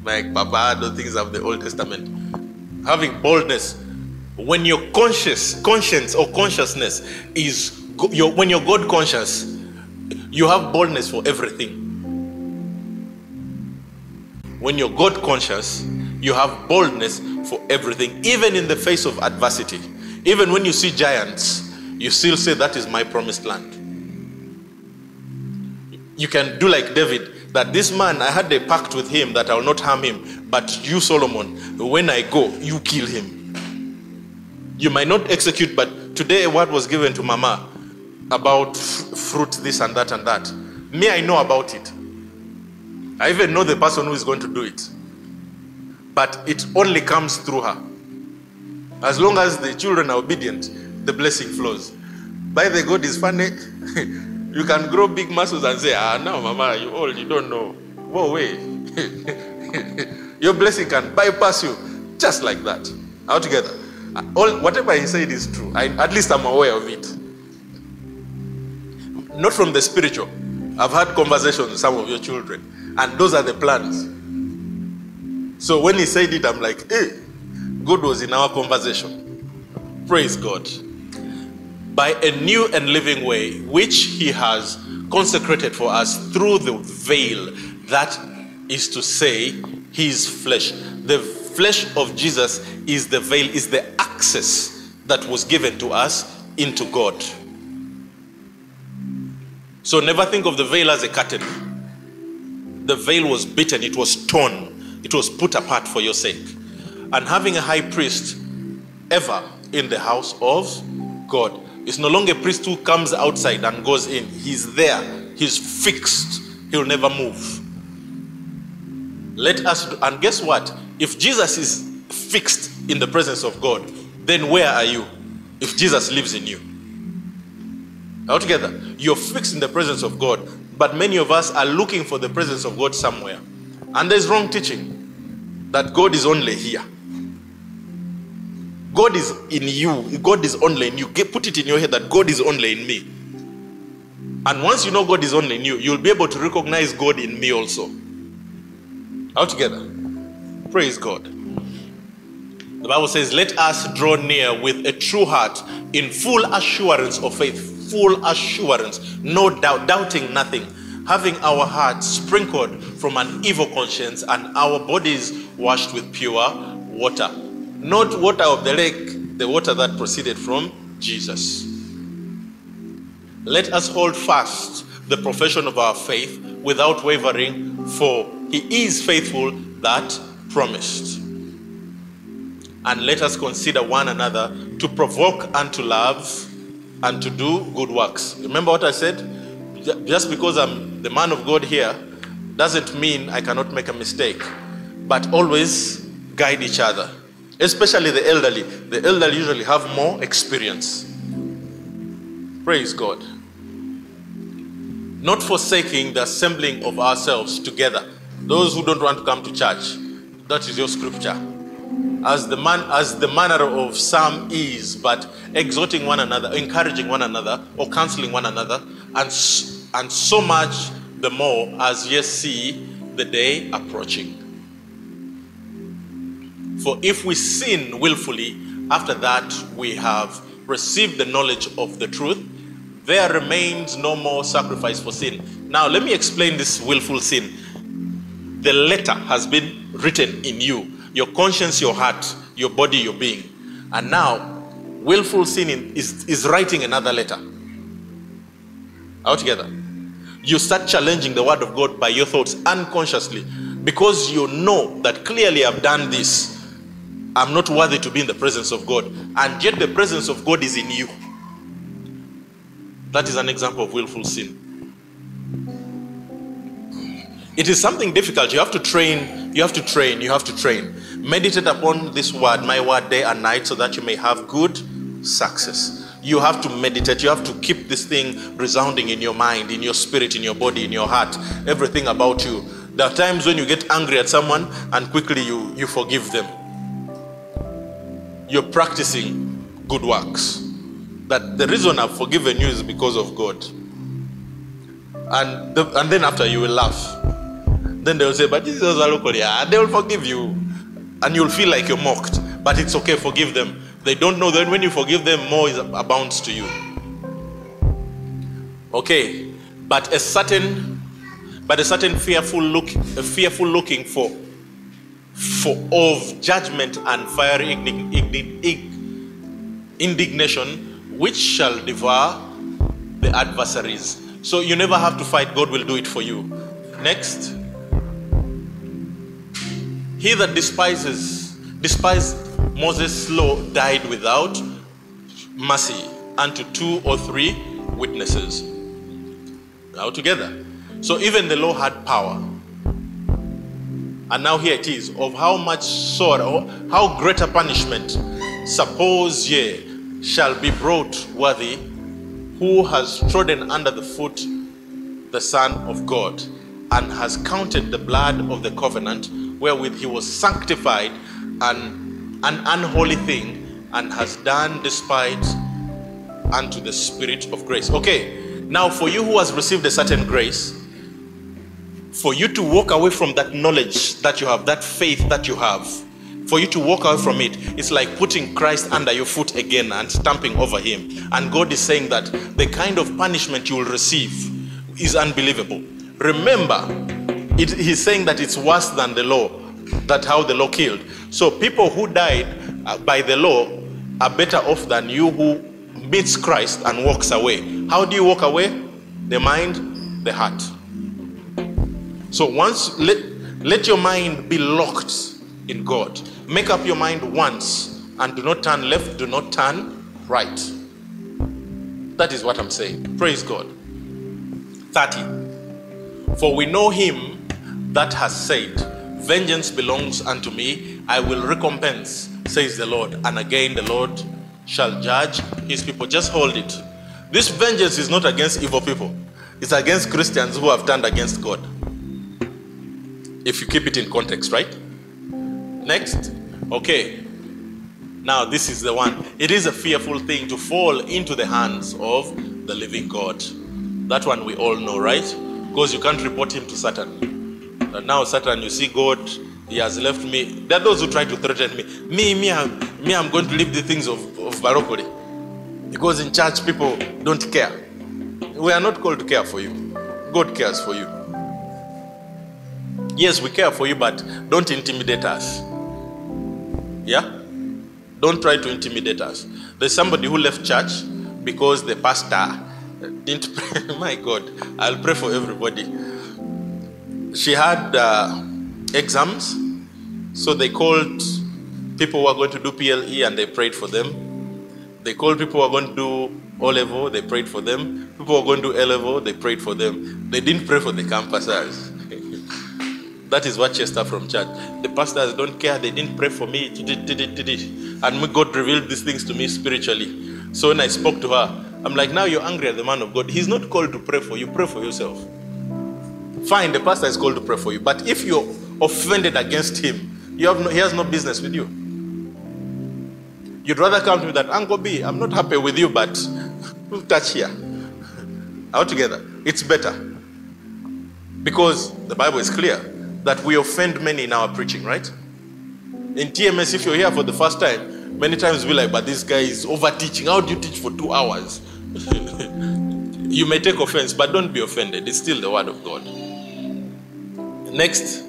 Like Papa, those things of the Old Testament. Having boldness. When your conscious, conscience or consciousness is, you're, when you're God conscious, you have boldness for everything. When you're God conscious, you have boldness for everything, even in the face of adversity. Even when you see giants, you still say, That is my promised land. You can do like David, that this man, I had a pact with him that I will not harm him, but you, Solomon, when I go, you kill him. You might not execute, but today a word was given to Mama about f- fruit, this and that and that. Me, I know about it. I even know the person who is going to do it. But it only comes through her. As long as the children are obedient, the blessing flows. By the God is funny. you can grow big muscles and say, Ah, now, Mama, you old, you don't know. Go away. Your blessing can bypass you just like that. All together. All, whatever he said is true. I, at least I'm aware of it. Not from the spiritual. I've had conversations with some of your children, and those are the plans. So when he said it, I'm like, hey, God was in our conversation. Praise God. By a new and living way, which he has consecrated for us through the veil, that is to say, his flesh. The flesh of Jesus is the veil, is the access that was given to us into God. So never think of the veil as a curtain. The veil was beaten, it was torn, it was put apart for your sake. And having a high priest ever in the house of God is no longer a priest who comes outside and goes in. He's there, he's fixed, he'll never move. Let us, and guess what? If Jesus is fixed in the presence of God, then where are you? If Jesus lives in you. Altogether, you're fixed in the presence of God, but many of us are looking for the presence of God somewhere. And there's wrong teaching that God is only here. God is in you. God is only in you. Get, put it in your head that God is only in me. And once you know God is only in you, you'll be able to recognize God in me also. Altogether. Praise God. The Bible says, Let us draw near with a true heart in full assurance of faith. Full assurance, no doubt, doubting nothing, having our hearts sprinkled from an evil conscience and our bodies washed with pure water. Not water of the lake, the water that proceeded from Jesus. Let us hold fast the profession of our faith without wavering, for he is faithful that promised. And let us consider one another to provoke unto love and to do good works. Remember what I said? Just because I'm the man of God here doesn't mean I cannot make a mistake. But always guide each other, especially the elderly. The elderly usually have more experience. Praise God. Not forsaking the assembling of ourselves together. Those who don't want to come to church, that is your scripture. As the man, as the manner of some is, but exhorting one another, encouraging one another, or counseling one another, and and so much the more as ye see the day approaching. For if we sin willfully, after that we have received the knowledge of the truth, there remains no more sacrifice for sin. Now, let me explain this willful sin. The letter has been written in you your conscience, your heart, your body, your being. And now, willful sin is, is writing another letter. Altogether. You start challenging the word of God by your thoughts unconsciously because you know that clearly I've done this. I'm not worthy to be in the presence of God. And yet the presence of God is in you. That is an example of willful sin. It is something difficult. You have to train, you have to train, you have to train. Meditate upon this word, my word, day and night, so that you may have good success. You have to meditate, you have to keep this thing resounding in your mind, in your spirit, in your body, in your heart, everything about you. There are times when you get angry at someone and quickly you, you forgive them. You're practicing good works. That the reason I've forgiven you is because of God. And, the, and then after you will laugh. Then they'll say, but Jesus is a local, yeah. They will forgive you. And you'll feel like you're mocked. But it's okay, forgive them. They don't know that when you forgive them, more is abounds to you. Okay. But a certain but a certain fearful look a fearful looking for for of judgment and fiery indignation which shall devour the adversaries. So you never have to fight, God will do it for you. Next. He that despises, despised Moses' law died without mercy unto two or three witnesses. Now together. So even the law had power. And now here it is of how much sorrow, how great a punishment, suppose ye shall be brought worthy, who has trodden under the foot the Son of God, and has counted the blood of the covenant wherewith he was sanctified an, an unholy thing, and has done despite unto the Spirit of grace. Okay, now for you who has received a certain grace, for you to walk away from that knowledge that you have, that faith that you have, for you to walk away from it, it's like putting Christ under your foot again and stamping over him. And God is saying that the kind of punishment you will receive is unbelievable. Remember, it, he's saying that it's worse than the law, that how the law killed. So people who died uh, by the law are better off than you who meets Christ and walks away. How do you walk away? The mind, the heart. So once let, let your mind be locked in God. Make up your mind once and do not turn left, do not turn right. That is what I'm saying. Praise God. 30. For we know him that has said, Vengeance belongs unto me, I will recompense, says the Lord. And again the Lord shall judge his people. Just hold it. This vengeance is not against evil people, it's against Christians who have turned against God if you keep it in context, right? Next. Okay. Now, this is the one. It is a fearful thing to fall into the hands of the living God. That one we all know, right? Because you can't report him to Satan. But now, Satan, you see, God, he has left me. There are those who try to threaten me. Me, me, I'm, me, I'm going to leave the things of, of Balokole. Because in church, people don't care. We are not called to care for you, God cares for you. Yes, we care for you, but don't intimidate us. Yeah? Don't try to intimidate us. There's somebody who left church because the pastor didn't pray. My God, I'll pray for everybody. She had uh, exams, so they called people who are going to do PLE and they prayed for them. They called people who are going to do O level, they prayed for them. People who were going to A level, they prayed for them. They didn't pray for the campusers. That is what Chester from church. The pastors don't care, they didn't pray for me. And God revealed these things to me spiritually. So when I spoke to her, I'm like, now you're angry at the man of God. He's not called to pray for you, pray for yourself. Fine, the pastor is called to pray for you. But if you're offended against him, you have no, he has no business with you. You'd rather come to me that, Uncle B, I'm not happy with you, but we'll touch here. All together. It's better. Because the Bible is clear that we offend many in our preaching, right? In TMS, if you're here for the first time, many times we're like, but this guy is over teaching. How do you teach for two hours? you may take offense, but don't be offended. It's still the word of God. Next,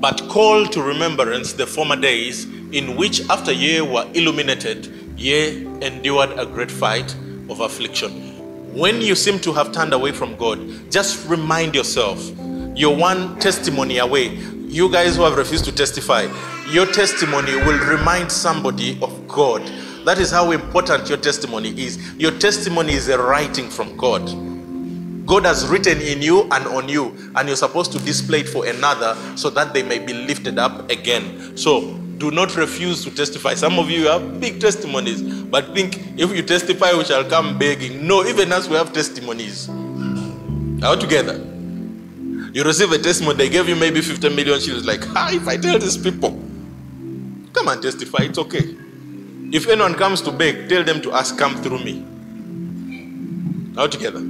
but call to remembrance the former days in which, after ye were illuminated, ye endured a great fight of affliction. When you seem to have turned away from God, just remind yourself you're one testimony away. You guys who have refused to testify, your testimony will remind somebody of God. That is how important your testimony is. Your testimony is a writing from God. God has written in you and on you, and you're supposed to display it for another so that they may be lifted up again. So do not refuse to testify. Some of you have big testimonies, but think if you testify, we shall come begging. No, even us, we have testimonies. All together. You receive a testimony, they gave you maybe 50 million shillings. Like, ah, if I tell these people, come and testify, it's okay. If anyone comes to beg, tell them to ask, come through me. All together.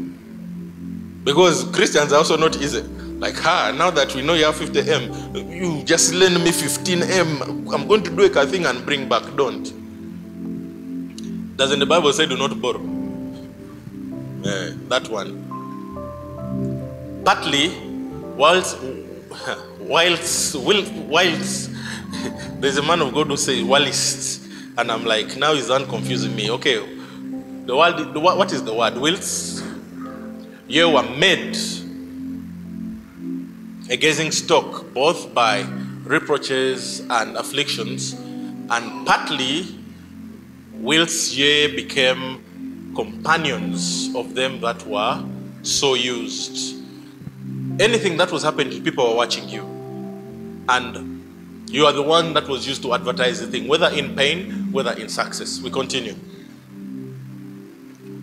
Because Christians are also not easy. Like, ah, now that we know you have 50M, you just lend me 15M. I'm going to do a thing and bring back. Don't. Doesn't the Bible say do not borrow? Eh, that one. Partly, whilst, whilst, whilst, there's a man of God who says, whilst, and I'm like, now he's confusing me. Okay, the word, the, what is the word? Whilst you were made a gazing stock both by reproaches and afflictions, and partly whilst ye became companions of them that were so used. Anything that was happening people were watching you. And you are the one that was used to advertise the thing, whether in pain, whether in success. We continue.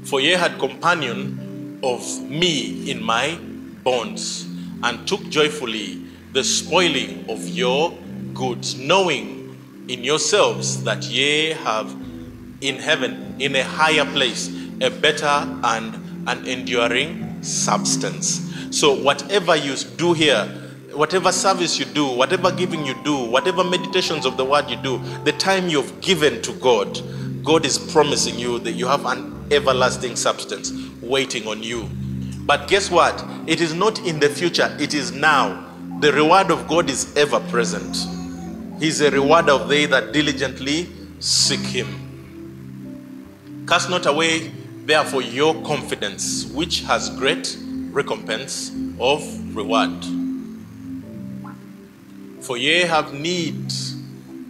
For ye had companion of me in my bonds, and took joyfully the spoiling of your goods, knowing in yourselves that ye have in heaven, in a higher place, a better and an enduring substance. So, whatever you do here, whatever service you do, whatever giving you do, whatever meditations of the word you do, the time you've given to God, God is promising you that you have an everlasting substance waiting on you. But guess what? It is not in the future, it is now. The reward of God is ever present. He's a rewarder of they that diligently seek Him. Cast not away, therefore, your confidence, which has great recompense of reward. For ye have need,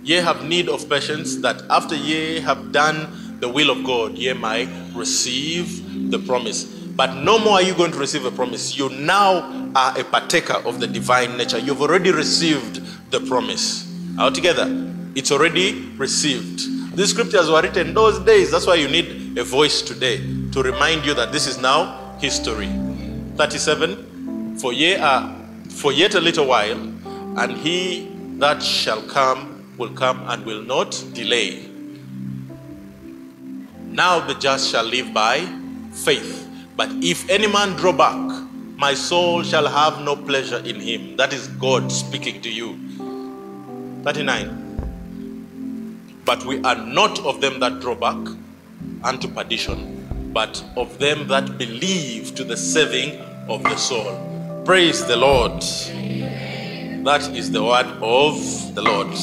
ye have need of patience, that after ye have done the will of God, ye might receive the promise. But no more are you going to receive a promise. You now are a partaker of the divine nature. You've already received the promise. Altogether, it's already received. These scriptures were written those days. That's why you need a voice today to remind you that this is now history. 37 For ye are for yet a little while, and he that shall come will come and will not delay. Now the just shall live by faith. But if any man draw back, my soul shall have no pleasure in him. That is God speaking to you. 39. But we are not of them that draw back unto perdition, but of them that believe to the saving of the soul. Praise the Lord. That is the word of the Lord.